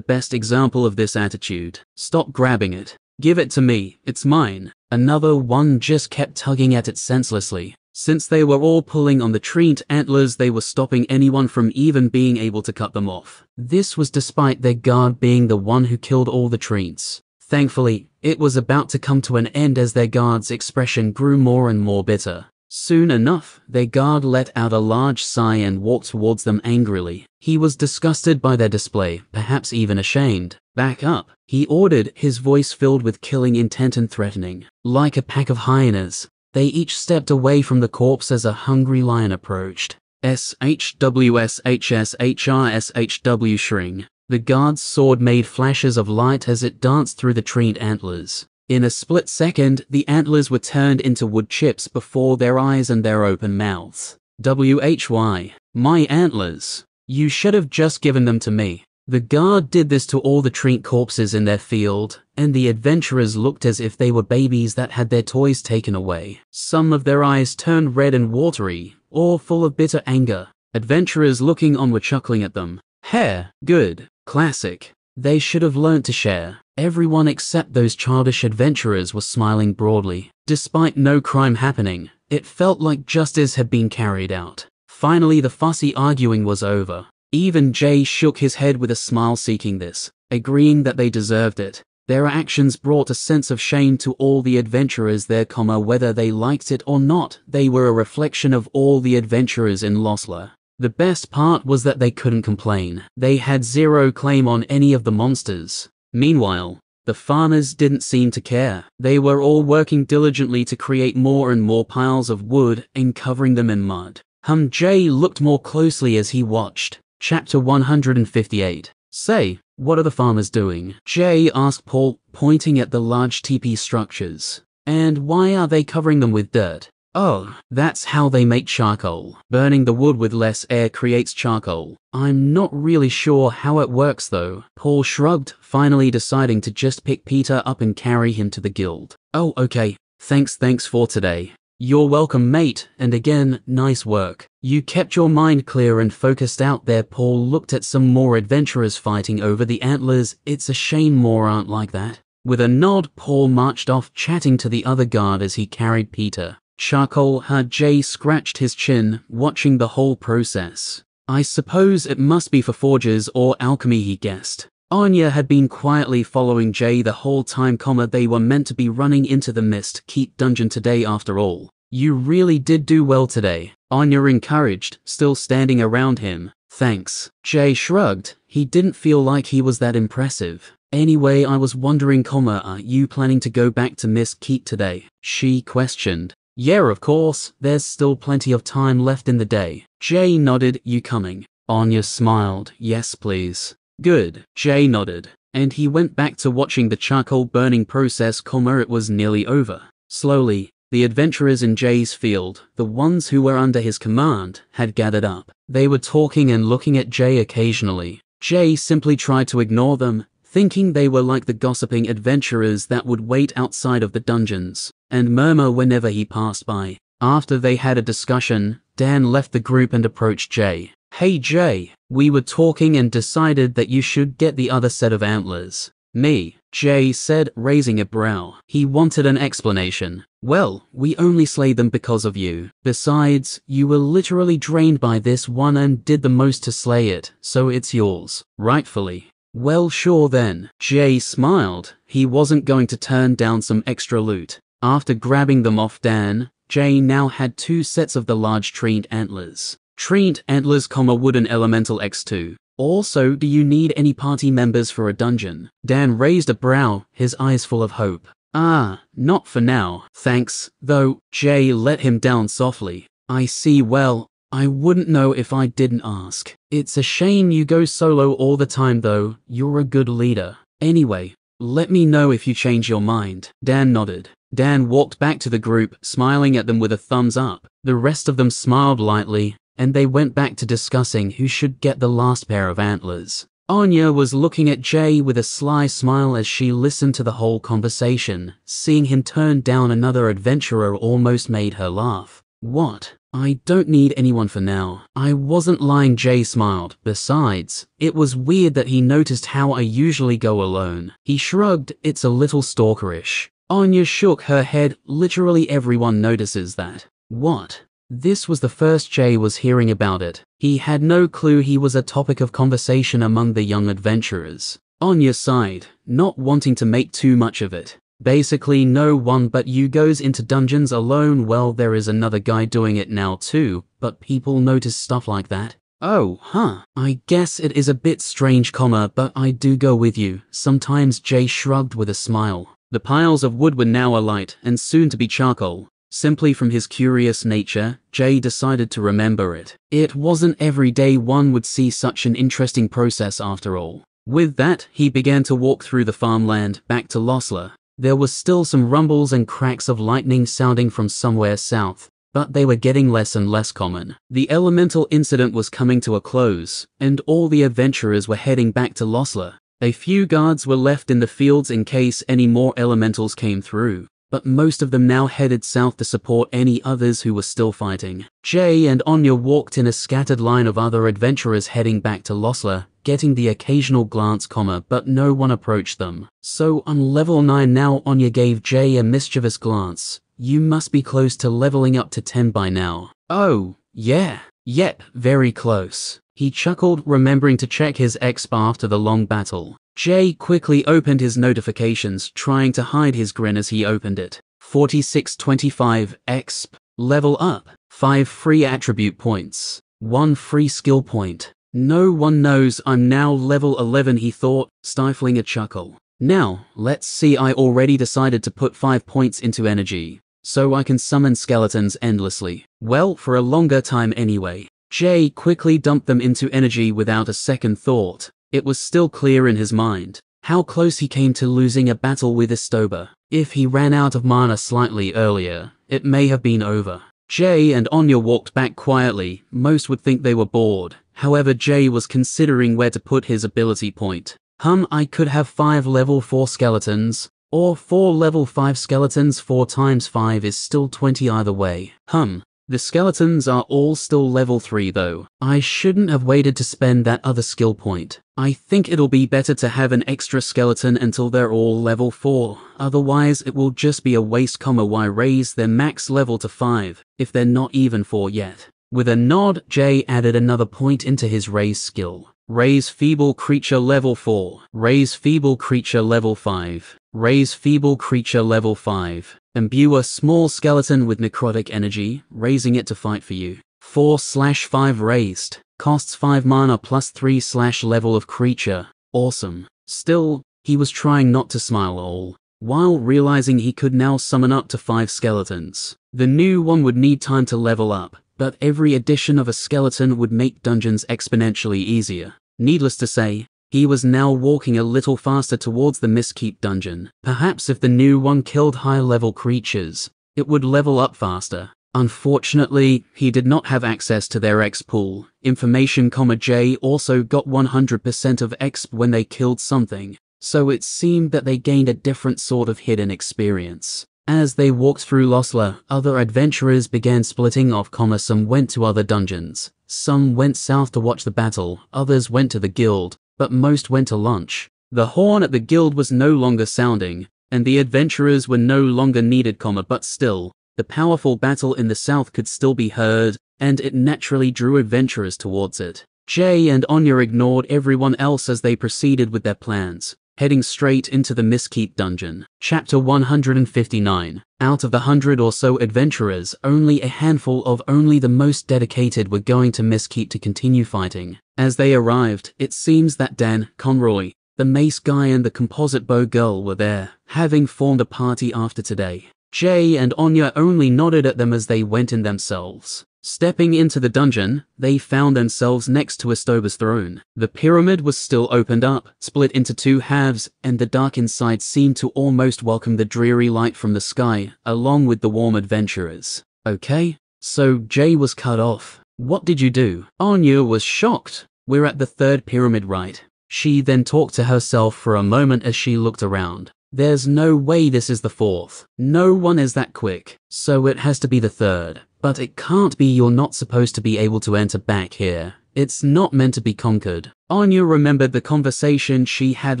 best example of this attitude. Stop grabbing it. Give it to me, it's mine. Another one just kept tugging at it senselessly. Since they were all pulling on the treant antlers, they were stopping anyone from even being able to cut them off. This was despite their guard being the one who killed all the treants. Thankfully, it was about to come to an end as their guard's expression grew more and more bitter. Soon enough, their guard let out a large sigh and walked towards them angrily. He was disgusted by their display, perhaps even ashamed. Back up, he ordered, his voice filled with killing intent and threatening. Like a pack of hyenas, they each stepped away from the corpse as a hungry lion approached. SHWSHSHRSHW shring. The guard's sword made flashes of light as it danced through the treant antlers. In a split second, the antlers were turned into wood chips before their eyes and their open mouths. WHY. My antlers. You should have just given them to me. The guard did this to all the treant corpses in their field, and the adventurers looked as if they were babies that had their toys taken away. Some of their eyes turned red and watery, or full of bitter anger. Adventurers looking on were chuckling at them. Hair, good, classic. They should have learnt to share. Everyone except those childish adventurers was smiling broadly. Despite no crime happening, it felt like justice had been carried out. Finally, the fussy arguing was over. Even Jay shook his head with a smile seeking this, agreeing that they deserved it. Their actions brought a sense of shame to all the adventurers there, comma, whether they liked it or not, they were a reflection of all the adventurers in Losler. The best part was that they couldn't complain. They had zero claim on any of the monsters. Meanwhile, the farmers didn't seem to care. They were all working diligently to create more and more piles of wood and covering them in mud. Hum Jay looked more closely as he watched. Chapter 158. Say, what are the farmers doing? Jay asked Paul, pointing at the large teepee structures. And why are they covering them with dirt? Oh, that's how they make charcoal. Burning the wood with less air creates charcoal. I'm not really sure how it works though. Paul shrugged, finally deciding to just pick Peter up and carry him to the guild. Oh, okay. Thanks, thanks for today. You're welcome, mate, and again, nice work. You kept your mind clear and focused out there. Paul looked at some more adventurers fighting over the antlers. It's a shame more aren't like that. With a nod, Paul marched off chatting to the other guard as he carried Peter. Charcoal had Jay scratched his chin, watching the whole process. I suppose it must be for forges or alchemy, he guessed. Anya had been quietly following Jay the whole time, comma, they were meant to be running into the Mistkeep dungeon today after all. You really did do well today. Anya encouraged, still standing around him. Thanks. Jay shrugged. He didn't feel like he was that impressive. Anyway, I was wondering, comma, are you planning to go back to Mistkeep today? She questioned. Yeah, of course. There's still plenty of time left in the day. Jay nodded. You coming? Anya smiled. Yes, please. Good. Jay nodded. And he went back to watching the charcoal burning process, comma, it was nearly over. Slowly, the adventurers in Jay's field, the ones who were under his command, had gathered up. They were talking and looking at Jay occasionally. Jay simply tried to ignore them, thinking they were like the gossiping adventurers that would wait outside of the dungeons and murmur whenever he passed by. After they had a discussion, Dan left the group and approached Jay. Hey Jay, we were talking and decided that you should get the other set of antlers. Me, Jay said, raising a brow. He wanted an explanation. Well, we only slayed them because of you. Besides, you were literally drained by this one and did the most to slay it, so it's yours. Rightfully. Well, sure then. Jay smiled. He wasn't going to turn down some extra loot. After grabbing them off Dan, Jay now had two sets of the large treant antlers. Treant antlers, wooden elemental X2. Also, do you need any party members for a dungeon? Dan raised a brow, his eyes full of hope. Ah, not for now, thanks, though, Jay let him down softly. I see well, I wouldn't know if I didn't ask. It's a shame you go solo all the time though, you're a good leader. Anyway, let me know if you change your mind. Dan nodded. Dan walked back to the group, smiling at them with a thumbs up. The rest of them smiled lightly, and they went back to discussing who should get the last pair of antlers. Anya was looking at Jay with a sly smile as she listened to the whole conversation. Seeing him turn down another adventurer almost made her laugh. What? I don't need anyone for now. I wasn't lying, Jay smiled. Besides, it was weird that he noticed how I usually go alone. He shrugged, it's a little stalkerish. Anya shook her head, literally everyone notices that. What? This was the first Jay was hearing about it. He had no clue he was a topic of conversation among the young adventurers. Anya sighed, not wanting to make too much of it. Basically, no one but you goes into dungeons alone. Well, there is another guy doing it now too, but people notice stuff like that. Oh, huh. I guess it is a bit strange, comma, but I do go with you. Sometimes Jay shrugged with a smile. The piles of wood were now alight and soon to be charcoal. Simply from his curious nature, Jay decided to remember it. It wasn't every day one would see such an interesting process after all. With that, he began to walk through the farmland back to Losler. There were still some rumbles and cracks of lightning sounding from somewhere south, but they were getting less and less common. The elemental incident was coming to a close, and all the adventurers were heading back to Losler. A few guards were left in the fields in case any more elementals came through but most of them now headed south to support any others who were still fighting. Jay and Anya walked in a scattered line of other adventurers heading back to Losler, getting the occasional glance, comma, but no one approached them. So on level 9 now Anya gave Jay a mischievous glance. You must be close to leveling up to 10 by now. Oh, yeah. Yep, very close. He chuckled, remembering to check his exp after the long battle. Jay quickly opened his notifications, trying to hide his grin as he opened it. 4625 exp. Level up. 5 free attribute points. 1 free skill point. No one knows I'm now level 11 he thought, stifling a chuckle. Now, let's see I already decided to put 5 points into energy, so I can summon skeletons endlessly. Well, for a longer time anyway. Jay quickly dumped them into energy without a second thought, it was still clear in his mind how close he came to losing a battle with Estoba. If he ran out of mana slightly earlier, it may have been over. Jay and Anya walked back quietly. Most would think they were bored. However, Jay was considering where to put his ability point. Hum, I could have five level 4 skeletons, or four level 5 skeletons 4 times 5 is still 20 either way. Hum, The skeletons are all still level 3 though. I shouldn't have waited to spend that other skill point. I think it'll be better to have an extra skeleton until they're all level 4. Otherwise, it will just be a waste, comma, why raise their max level to 5 if they're not even 4 yet. With a nod, Jay added another point into his raise skill. Raise feeble creature level 4. Raise feeble creature level 5. Raise feeble creature level 5. Imbue a small skeleton with necrotic energy, raising it to fight for you. 4 slash 5 raised. Costs 5 mana plus 3 slash level of creature. Awesome. Still, he was trying not to smile all, while realizing he could now summon up to 5 skeletons. The new one would need time to level up, but every addition of a skeleton would make dungeons exponentially easier. Needless to say, he was now walking a little faster towards the Mistkeep dungeon. Perhaps if the new one killed high-level creatures, it would level up faster. Unfortunately, he did not have access to their X pool. Information, Jay also got 100% of X when they killed something, so it seemed that they gained a different sort of hidden experience. As they walked through Losler, other adventurers began splitting off, some went to other dungeons. Some went south to watch the battle, others went to the guild, but most went to lunch. The horn at the guild was no longer sounding, and the adventurers were no longer needed, but still, the powerful battle in the south could still be heard, and it naturally drew adventurers towards it. Jay and Anya ignored everyone else as they proceeded with their plans heading straight into the Mistkeep dungeon. Chapter 159. Out of the hundred or so adventurers, only a handful of only the most dedicated were going to Mistkeep to continue fighting. As they arrived, it seems that Dan, Conroy, the mace guy and the composite bow girl were there, having formed a party after today. Jay and Anya only nodded at them as they went in themselves. Stepping into the dungeon, they found themselves next to Estoba's throne. The pyramid was still opened up, split into two halves, and the dark inside seemed to almost welcome the dreary light from the sky, along with the warm adventurers. Okay, so Jay was cut off. What did you do? Anya was shocked. We're at the third pyramid, right? She then talked to herself for a moment as she looked around. There's no way this is the fourth. No one is that quick, so it has to be the third. But it can't be you're not supposed to be able to enter back here. It's not meant to be conquered. Anya remembered the conversation she had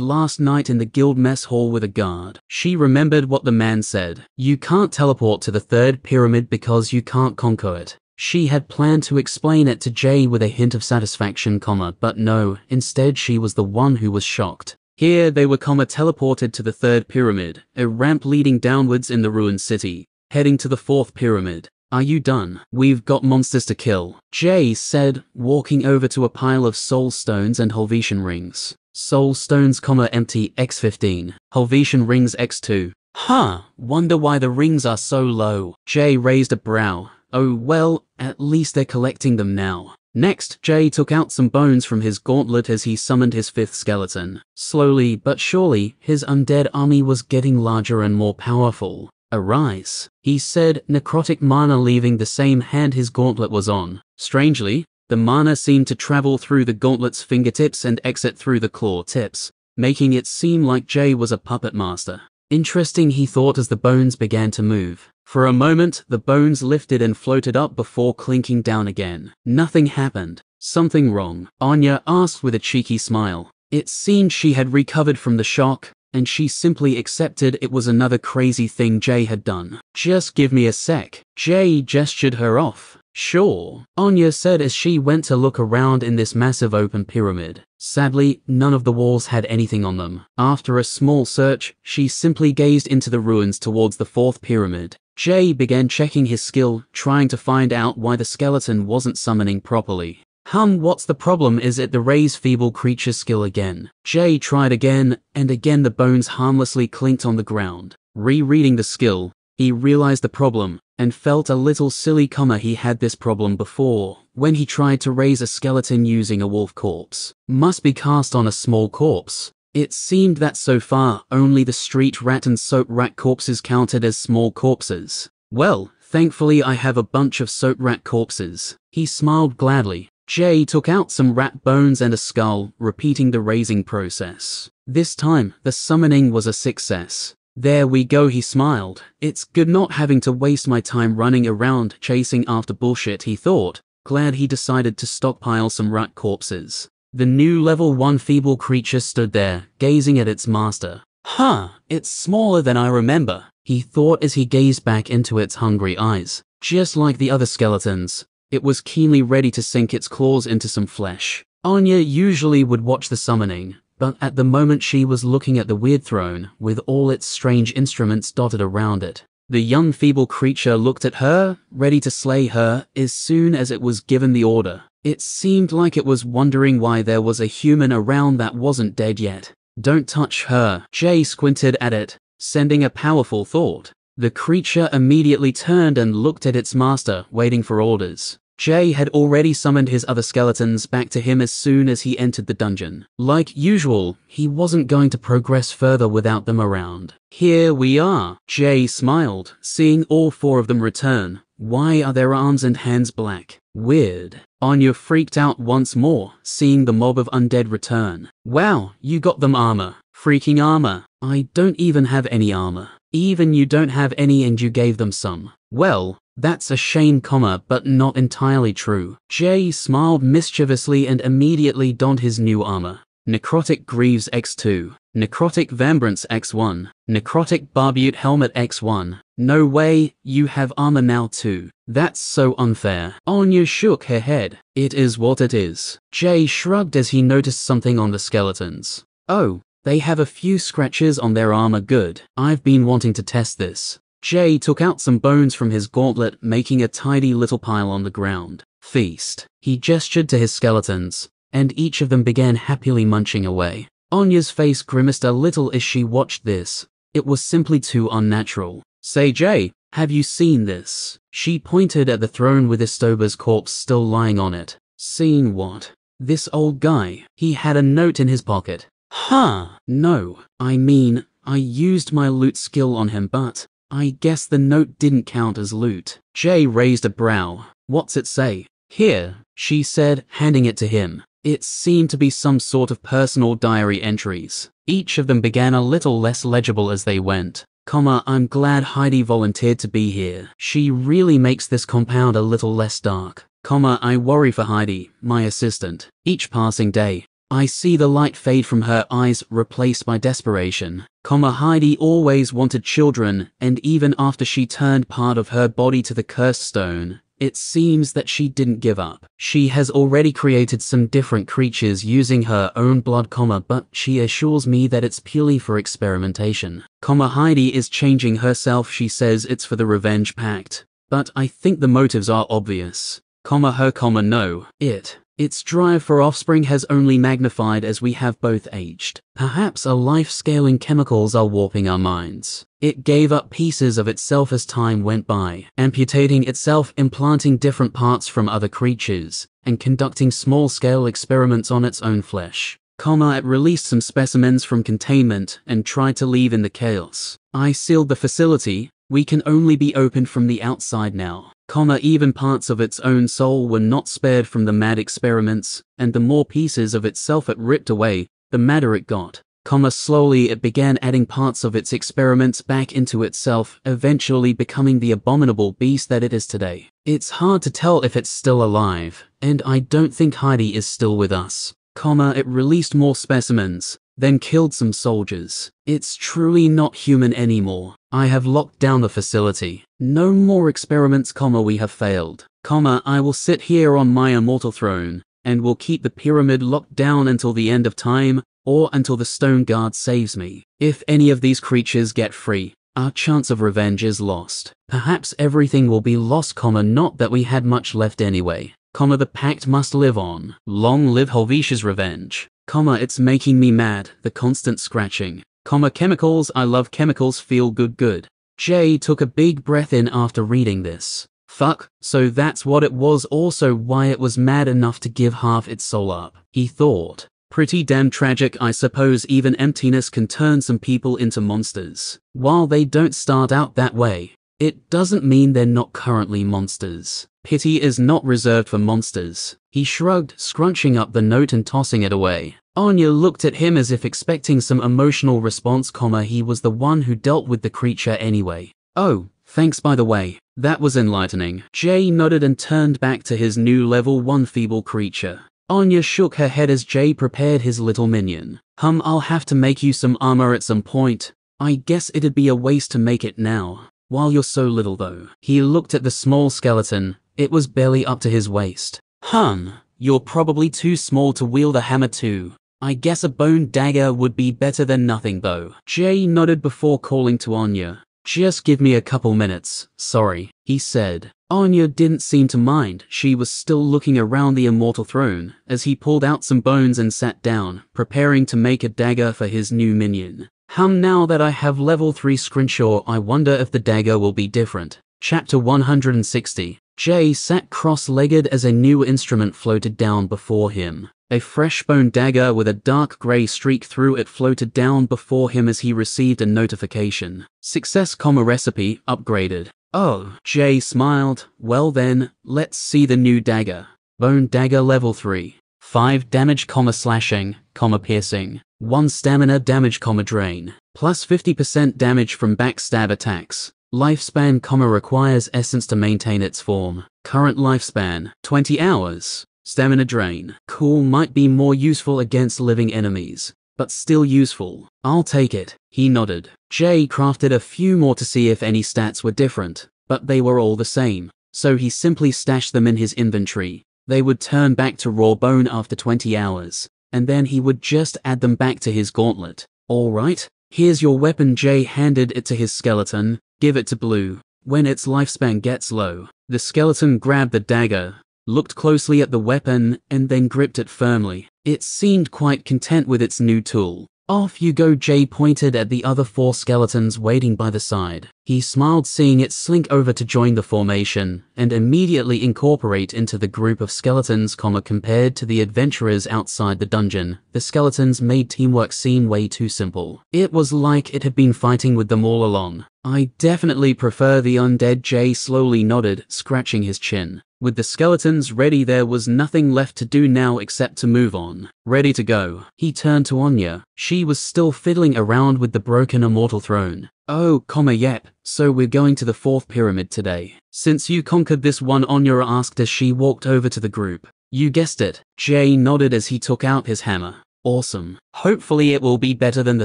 last night in the guild mess hall with a guard. She remembered what the man said. You can't teleport to the third pyramid because you can't conquer it. She had planned to explain it to Jay with a hint of satisfaction, comma, but no, instead she was the one who was shocked. Here they were, comma, teleported to the third pyramid, a ramp leading downwards in the ruined city, heading to the fourth pyramid. Are you done? We've got monsters to kill. Jay said, walking over to a pile of soul stones and Helvetian rings. Soul stones, comma, empty, X15. Helvetian rings, X2. Huh, wonder why the rings are so low. Jay raised a brow. Oh well, at least they're collecting them now. Next, Jay took out some bones from his gauntlet as he summoned his fifth skeleton. Slowly but surely, his undead army was getting larger and more powerful. Arise, he said, necrotic mana leaving the same hand his gauntlet was on. Strangely, the mana seemed to travel through the gauntlet's fingertips and exit through the claw tips, making it seem like Jay was a puppet master. Interesting, he thought as the bones began to move. For a moment, the bones lifted and floated up before clinking down again. Nothing happened. Something wrong? Anya asked with a cheeky smile. It seemed she had recovered from the shock, and she simply accepted it was another crazy thing Jay had done. Just give me a sec. Jay gestured her off. Sure, Anya said as she went to look around in this massive open pyramid. Sadly, none of the walls had anything on them. After a small search, she simply gazed into the ruins towards the fourth pyramid. Jay began checking his skill, trying to find out why the skeleton wasn't summoning properly. Hum, what's the problem? Is it the raise feeble creature skill again? Jay tried again, and again the bones harmlessly clinked on the ground. Rereading the skill, he realized the problem, and felt a little silly comma he had this problem before, when he tried to raise a skeleton using a wolf corpse. Must be cast on a small corpse. It seemed that so far, only the street rat and soap rat corpses counted as small corpses. Well, thankfully I have a bunch of soap rat corpses. He smiled gladly, Jay took out some rat bones and a skull, repeating the raising process. This time, the summoning was a success. There we go, he smiled. It's good not having to waste my time running around chasing after bullshit, he thought, glad he decided to stockpile some rat corpses. The new level 1 feeble creature stood there, gazing at its master. Huh, it's smaller than I remember, he thought as he gazed back into its hungry eyes. Just like the other skeletons, it was keenly ready to sink its claws into some flesh. Anya usually would watch the summoning, but at the moment she was looking at the weird throne with all its strange instruments dotted around it. The young feeble creature looked at her, ready to slay her as soon as it was given the order. It seemed like it was wondering why there was a human around that wasn't dead yet. Don't touch her. Jay squinted at it, sending a powerful thought. The creature immediately turned and looked at its master, waiting for orders. Jay had already summoned his other skeletons back to him as soon as he entered the dungeon. Like usual, he wasn't going to progress further without them around. Here we are. Jay smiled, seeing all four of them return. Why are their arms and hands black? Weird. Anya freaked out once more, seeing the mob of undead return. Wow, you got them armor. Freaking armor. I don't even have any armor. Even you don't have any and you gave them some. Well, that's a shame, comma, but not entirely true. Jay smiled mischievously and immediately donned his new armor. Necrotic Greaves X2, Necrotic Vambrance X1, Necrotic Barbute Helmet X1. No way, you have armor now too. That's so unfair. Anya shook her head. It is what it is. Jay shrugged as he noticed something on the skeletons. Oh, they have a few scratches on their armor good. I've been wanting to test this. Jay took out some bones from his gauntlet, making a tidy little pile on the ground. Feast. He gestured to his skeletons, and each of them began happily munching away. Anya's face grimaced a little as she watched this. It was simply too unnatural. Say, Jay, have you seen this? She pointed at the throne with Estoba's corpse still lying on it. Seen what? This old guy. He had a note in his pocket. Huh. No. I mean, I used my loot skill on him, but I guess the note didn't count as loot. Jay raised a brow. What's it say? Here, she said, handing it to him. It seemed to be some sort of personal diary entries. Each of them began a little less legible as they went. Comma, I'm glad Heidi volunteered to be here. She really makes this compound a little less dark. Comma, I worry for Heidi, my assistant. Each passing day, I see the light fade from her eyes replaced by desperation. Comma Heidi always wanted children, and even after she turned part of her body to the cursed stone, it seems that she didn't give up. She has already created some different creatures using her own blood, comma, but she assures me that it's purely for experimentation. Comma Heidi is changing herself. She says it's for the revenge pact. But I think the motives are obvious. Comma her, comma no. It. Its drive for offspring has only magnified as we have both aged. Perhaps a life-scaling chemicals are warping our minds. It gave up pieces of itself as time went by, amputating itself, implanting different parts from other creatures, and conducting small-scale experiments on its own flesh. Comma, it released some specimens from containment and tried to leave in the chaos. I sealed the facility. We can only be opened from the outside now comma, even parts of its own soul were not spared from the mad experiments, and the more pieces of itself it ripped away, the madder it got. Comma, slowly it began adding parts of its experiments back into itself, eventually becoming the abominable beast that it is today. It's hard to tell if it's still alive, and I don't think Heidi is still with us. Comma, it released more specimens, then killed some soldiers. It's truly not human anymore. I have locked down the facility. No more experiments, comma, we have failed. Comma, I will sit here on my immortal throne, and will keep the pyramid locked down until the end of time, or until the stone guard saves me. If any of these creatures get free, our chance of revenge is lost. Perhaps everything will be lost, comma, not that we had much left anyway. Comma, the pact must live on. Long live Helvetia's revenge comma, it's making me mad, the constant scratching, comma, chemicals, I love chemicals, feel good good. Jay took a big breath in after reading this. Fuck, so that's what it was also why it was mad enough to give half its soul up, he thought. Pretty damn tragic, I suppose even emptiness can turn some people into monsters. While they don't start out that way, it doesn't mean they're not currently monsters. Pity is not reserved for monsters. He shrugged, scrunching up the note and tossing it away. Anya looked at him as if expecting some emotional response, comma, he was the one who dealt with the creature anyway. Oh, thanks by the way. That was enlightening. Jay nodded and turned back to his new level 1 feeble creature. Anya shook her head as Jay prepared his little minion. Hum, I'll have to make you some armor at some point. I guess it'd be a waste to make it now. While you're so little though. He looked at the small skeleton. It was barely up to his waist. Hun, you're probably too small to wield a hammer too. I guess a bone dagger would be better than nothing though. Jay nodded before calling to Anya. Just give me a couple minutes, sorry, he said. Anya didn't seem to mind, she was still looking around the immortal throne, as he pulled out some bones and sat down, preparing to make a dagger for his new minion. Hum now that I have level 3 Scrimshaw I wonder if the dagger will be different. Chapter 160 Jay sat cross-legged as a new instrument floated down before him. A fresh bone dagger with a dark grey streak through it floated down before him as he received a notification. Success, comma recipe upgraded. Oh, Jay smiled. Well then, let's see the new dagger. Bone dagger level 3. 5 damage, comma slashing, comma piercing. 1 stamina damage, comma drain. Plus 50% damage from backstab attacks. Lifespan, comma requires essence to maintain its form. Current lifespan, 20 hours. Stamina drain. Cool might be more useful against living enemies but still useful. I'll take it, he nodded. Jay crafted a few more to see if any stats were different, but they were all the same, so he simply stashed them in his inventory. They would turn back to raw bone after 20 hours, and then he would just add them back to his gauntlet. Alright, here's your weapon Jay handed it to his skeleton, give it to Blue. When its lifespan gets low, the skeleton grabbed the dagger, looked closely at the weapon, and then gripped it firmly. It seemed quite content with its new tool. Off you go, Jay pointed at the other four skeletons waiting by the side. He smiled seeing it slink over to join the formation and immediately incorporate into the group of skeletons, comma, compared to the adventurers outside the dungeon. The skeletons made teamwork seem way too simple. It was like it had been fighting with them all along. I definitely prefer the undead, Jay slowly nodded, scratching his chin. With the skeletons ready, there was nothing left to do now except to move on. Ready to go. He turned to Anya. She was still fiddling around with the broken immortal throne. Oh, comma yep, so we're going to the fourth pyramid today. Since you conquered this one Anya asked as she walked over to the group. You guessed it. Jay nodded as he took out his hammer. Awesome. Hopefully it will be better than the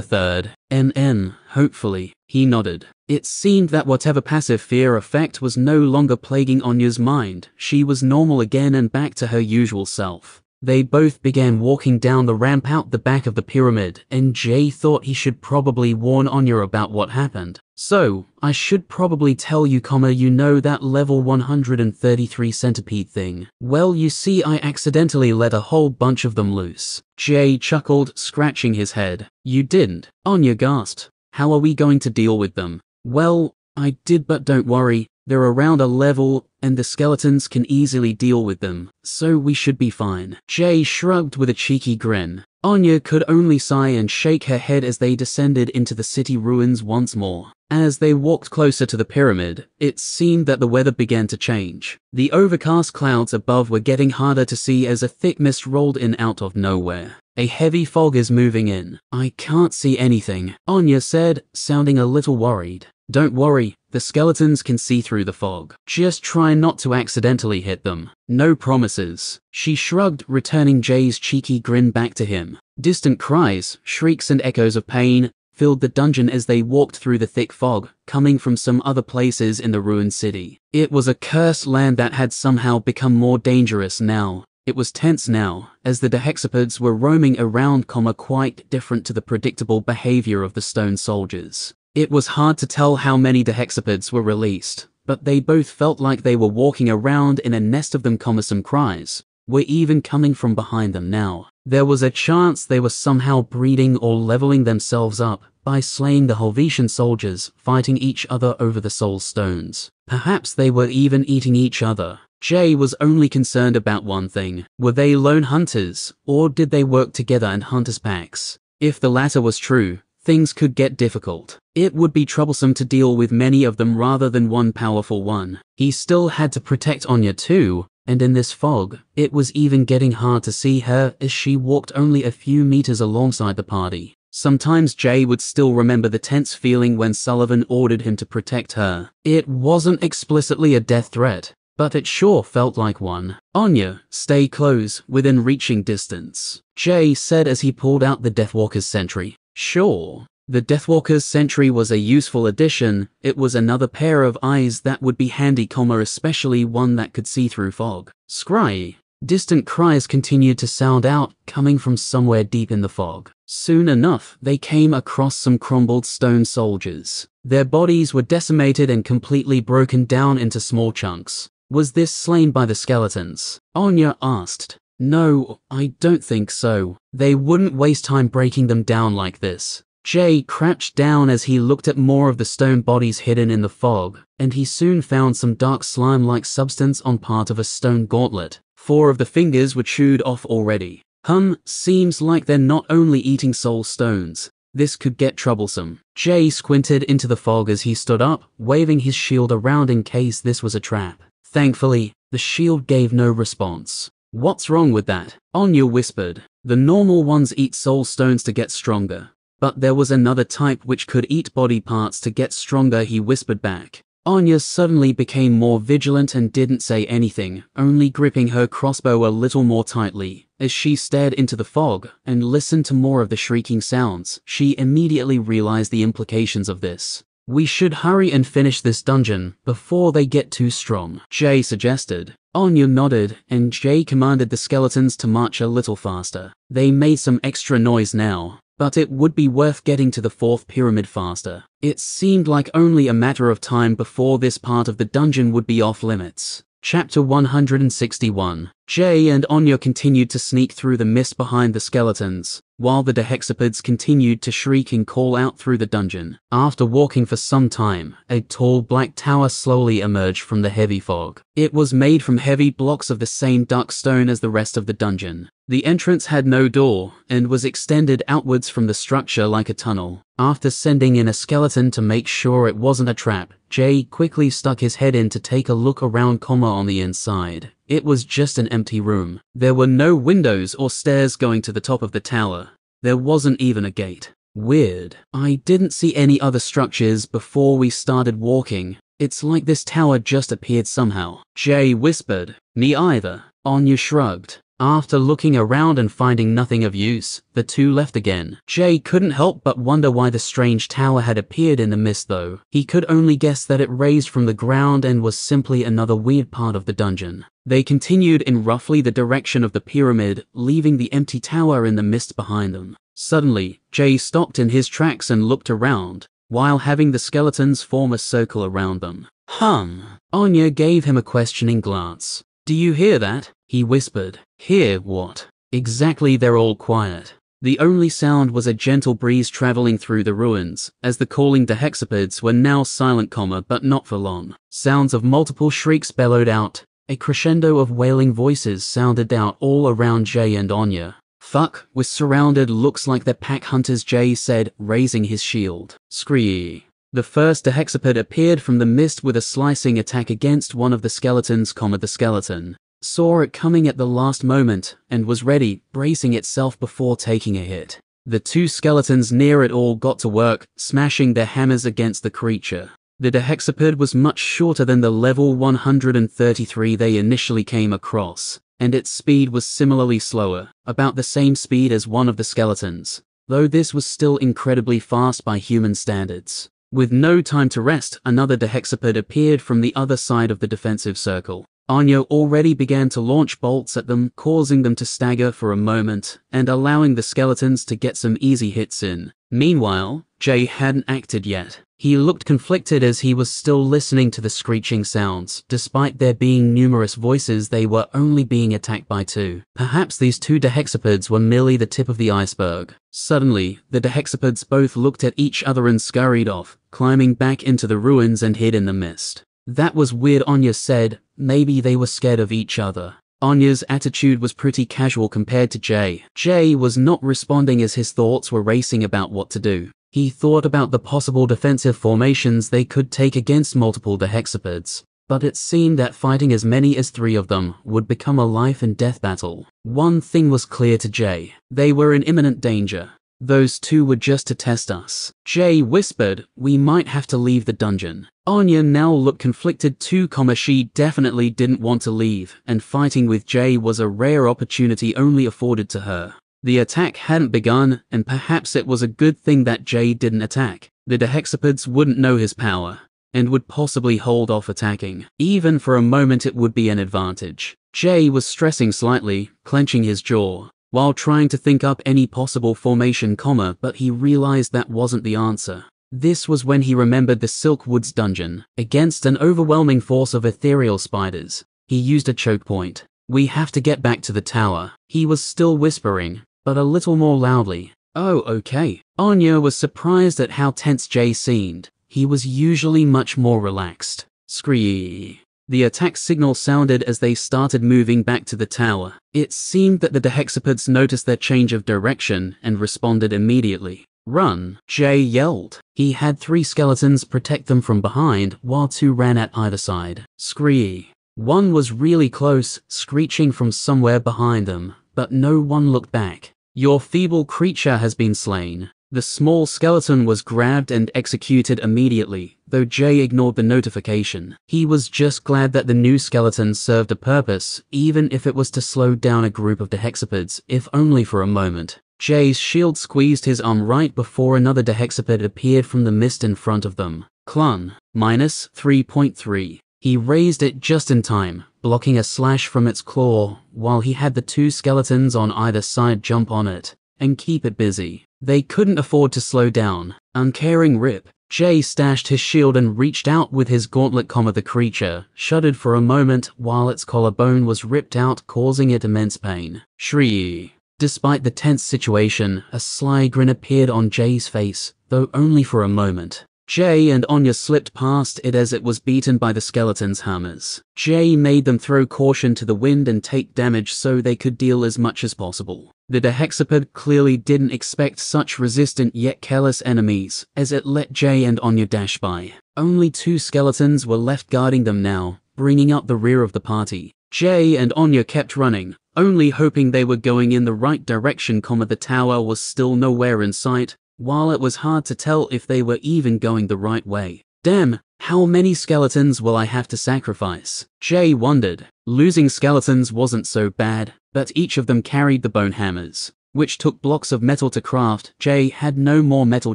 third. NN, hopefully. He nodded. It seemed that whatever passive fear effect was no longer plaguing Anya's mind. She was normal again and back to her usual self. They both began walking down the ramp out the back of the pyramid, and Jay thought he should probably warn Anya about what happened. So, I should probably tell you, comma, you know that level 133 centipede thing. Well, you see, I accidentally let a whole bunch of them loose. Jay chuckled, scratching his head. You didn't. Anya gasped. How are we going to deal with them? Well, I did, but don't worry. They're around a level, and the skeletons can easily deal with them, so we should be fine. Jay shrugged with a cheeky grin. Anya could only sigh and shake her head as they descended into the city ruins once more. As they walked closer to the pyramid, it seemed that the weather began to change. The overcast clouds above were getting harder to see as a thick mist rolled in out of nowhere. A heavy fog is moving in. I can't see anything, Anya said, sounding a little worried. Don't worry, the skeletons can see through the fog. Just try not to accidentally hit them. No promises. She shrugged, returning Jay's cheeky grin back to him. Distant cries, shrieks and echoes of pain filled the dungeon as they walked through the thick fog, coming from some other places in the ruined city. It was a cursed land that had somehow become more dangerous now. It was tense now, as the Dehexapods were roaming around, comma, quite different to the predictable behavior of the stone soldiers. It was hard to tell how many Dehexapods were released, but they both felt like they were walking around in a nest of them, comma, some cries were even coming from behind them now. There was a chance they were somehow breeding or leveling themselves up by slaying the Helvetian soldiers fighting each other over the soul stones. Perhaps they were even eating each other. Jay was only concerned about one thing. Were they lone hunters, or did they work together in hunters packs? If the latter was true, things could get difficult. It would be troublesome to deal with many of them rather than one powerful one. He still had to protect Anya too, and in this fog, it was even getting hard to see her as she walked only a few meters alongside the party. Sometimes Jay would still remember the tense feeling when Sullivan ordered him to protect her. It wasn't explicitly a death threat, but it sure felt like one. Anya, stay close, within reaching distance. Jay said as he pulled out the Deathwalker's sentry. Sure. The Deathwalker's sentry was a useful addition. It was another pair of eyes that would be handy, comma, especially one that could see through fog. Scry. Distant cries continued to sound out, coming from somewhere deep in the fog. Soon enough, they came across some crumbled stone soldiers. Their bodies were decimated and completely broken down into small chunks. Was this slain by the skeletons? Anya asked. No, I don't think so. They wouldn't waste time breaking them down like this. Jay crouched down as he looked at more of the stone bodies hidden in the fog, and he soon found some dark slime-like substance on part of a stone gauntlet. Four of the fingers were chewed off already. Hum, seems like they're not only eating soul stones. This could get troublesome. Jay squinted into the fog as he stood up, waving his shield around in case this was a trap. Thankfully, the shield gave no response. What's wrong with that? Anya whispered. The normal ones eat soul stones to get stronger. But there was another type which could eat body parts to get stronger, he whispered back. Anya suddenly became more vigilant and didn't say anything, only gripping her crossbow a little more tightly. As she stared into the fog and listened to more of the shrieking sounds, she immediately realized the implications of this. We should hurry and finish this dungeon before they get too strong, Jay suggested. Anya nodded, and Jay commanded the skeletons to march a little faster. They made some extra noise now, but it would be worth getting to the fourth pyramid faster. It seemed like only a matter of time before this part of the dungeon would be off limits. Chapter 161 Jay and Anya continued to sneak through the mist behind the skeletons, while the dehexapods continued to shriek and call out through the dungeon. After walking for some time, a tall black tower slowly emerged from the heavy fog. It was made from heavy blocks of the same dark stone as the rest of the dungeon. The entrance had no door and was extended outwards from the structure like a tunnel. After sending in a skeleton to make sure it wasn't a trap, Jay quickly stuck his head in to take a look around comma on the inside. It was just an empty room. There were no windows or stairs going to the top of the tower. There wasn't even a gate. Weird. I didn't see any other structures before we started walking. It's like this tower just appeared somehow. Jay whispered. Me either. Anya shrugged. After looking around and finding nothing of use, the two left again. Jay couldn't help but wonder why the strange tower had appeared in the mist though. He could only guess that it raised from the ground and was simply another weird part of the dungeon. They continued in roughly the direction of the pyramid, leaving the empty tower in the mist behind them. Suddenly, Jay stopped in his tracks and looked around, while having the skeletons form a circle around them. Hum. Anya gave him a questioning glance. Do you hear that? He whispered. Hear what? Exactly, they're all quiet. The only sound was a gentle breeze traveling through the ruins, as the calling dehexapods were now silent, comma, but not for long. Sounds of multiple shrieks bellowed out. A crescendo of wailing voices sounded out all around Jay and Anya. Fuck, we're surrounded, looks like they're pack hunters, Jay said, raising his shield. Scree. The first dehexapod appeared from the mist with a slicing attack against one of the skeletons, comma, the skeleton saw it coming at the last moment and was ready, bracing itself before taking a hit. The two skeletons near it all got to work, smashing their hammers against the creature. The dehexapod was much shorter than the level 133 they initially came across, and its speed was similarly slower, about the same speed as one of the skeletons, though this was still incredibly fast by human standards. With no time to rest, another dehexapod appeared from the other side of the defensive circle. Anya already began to launch bolts at them, causing them to stagger for a moment and allowing the skeletons to get some easy hits in. Meanwhile, Jay hadn't acted yet. He looked conflicted as he was still listening to the screeching sounds. Despite there being numerous voices, they were only being attacked by two. Perhaps these two dehexapods were merely the tip of the iceberg. Suddenly, the dehexapods both looked at each other and scurried off, climbing back into the ruins and hid in the mist. That was weird, Anya said. Maybe they were scared of each other. Anya's attitude was pretty casual compared to Jay. Jay was not responding as his thoughts were racing about what to do. He thought about the possible defensive formations they could take against multiple dehexapods. but it seemed that fighting as many as three of them would become a life and death battle. One thing was clear to Jay. They were in imminent danger. Those two were just to test us. Jay whispered, we might have to leave the dungeon. Anya now looked conflicted too, comma she definitely didn't want to leave, and fighting with Jay was a rare opportunity only afforded to her. The attack hadn't begun, and perhaps it was a good thing that Jay didn't attack. The Dehexapods wouldn't know his power, and would possibly hold off attacking. Even for a moment it would be an advantage. Jay was stressing slightly, clenching his jaw, while trying to think up any possible formation comma but he realized that wasn't the answer. This was when he remembered the Silk Woods dungeon. Against an overwhelming force of ethereal spiders, he used a choke point. We have to get back to the tower. He was still whispering, but a little more loudly. Oh, okay. Anya was surprised at how tense Jay seemed. He was usually much more relaxed. Scree. The attack signal sounded as they started moving back to the tower. It seemed that the Dehexapods noticed their change of direction and responded immediately. Run, Jay yelled. He had three skeletons protect them from behind, while two ran at either side. Scree. One was really close, screeching from somewhere behind them, but no one looked back. Your feeble creature has been slain. The small skeleton was grabbed and executed immediately, though Jay ignored the notification. He was just glad that the new skeleton served a purpose, even if it was to slow down a group of Dehexapods, if only for a moment. Jay's shield squeezed his arm right before another Dehexapod appeared from the mist in front of them. Clun, minus 3.3. He raised it just in time, blocking a slash from its claw, while he had the two skeletons on either side jump on it and keep it busy. They couldn't afford to slow down. Uncaring Rip, Jay stashed his shield and reached out with his gauntlet comma the creature, shuddered for a moment while its collarbone was ripped out causing it immense pain. Shrii. Despite the tense situation, a sly grin appeared on Jay's face, though only for a moment. Jay and Anya slipped past it as it was beaten by the skeleton's hammers. Jay made them throw caution to the wind and take damage so they could deal as much as possible. The Dehexapod clearly didn't expect such resistant yet careless enemies, as it let Jay and Anya dash by. Only two skeletons were left guarding them now, bringing up the rear of the party. Jay and Anya kept running, only hoping they were going in the right direction, comma the tower was still nowhere in sight, while it was hard to tell if they were even going the right way. Damn, how many skeletons will I have to sacrifice? Jay wondered. Losing skeletons wasn't so bad, but each of them carried the bone hammers, which took blocks of metal to craft. Jay had no more metal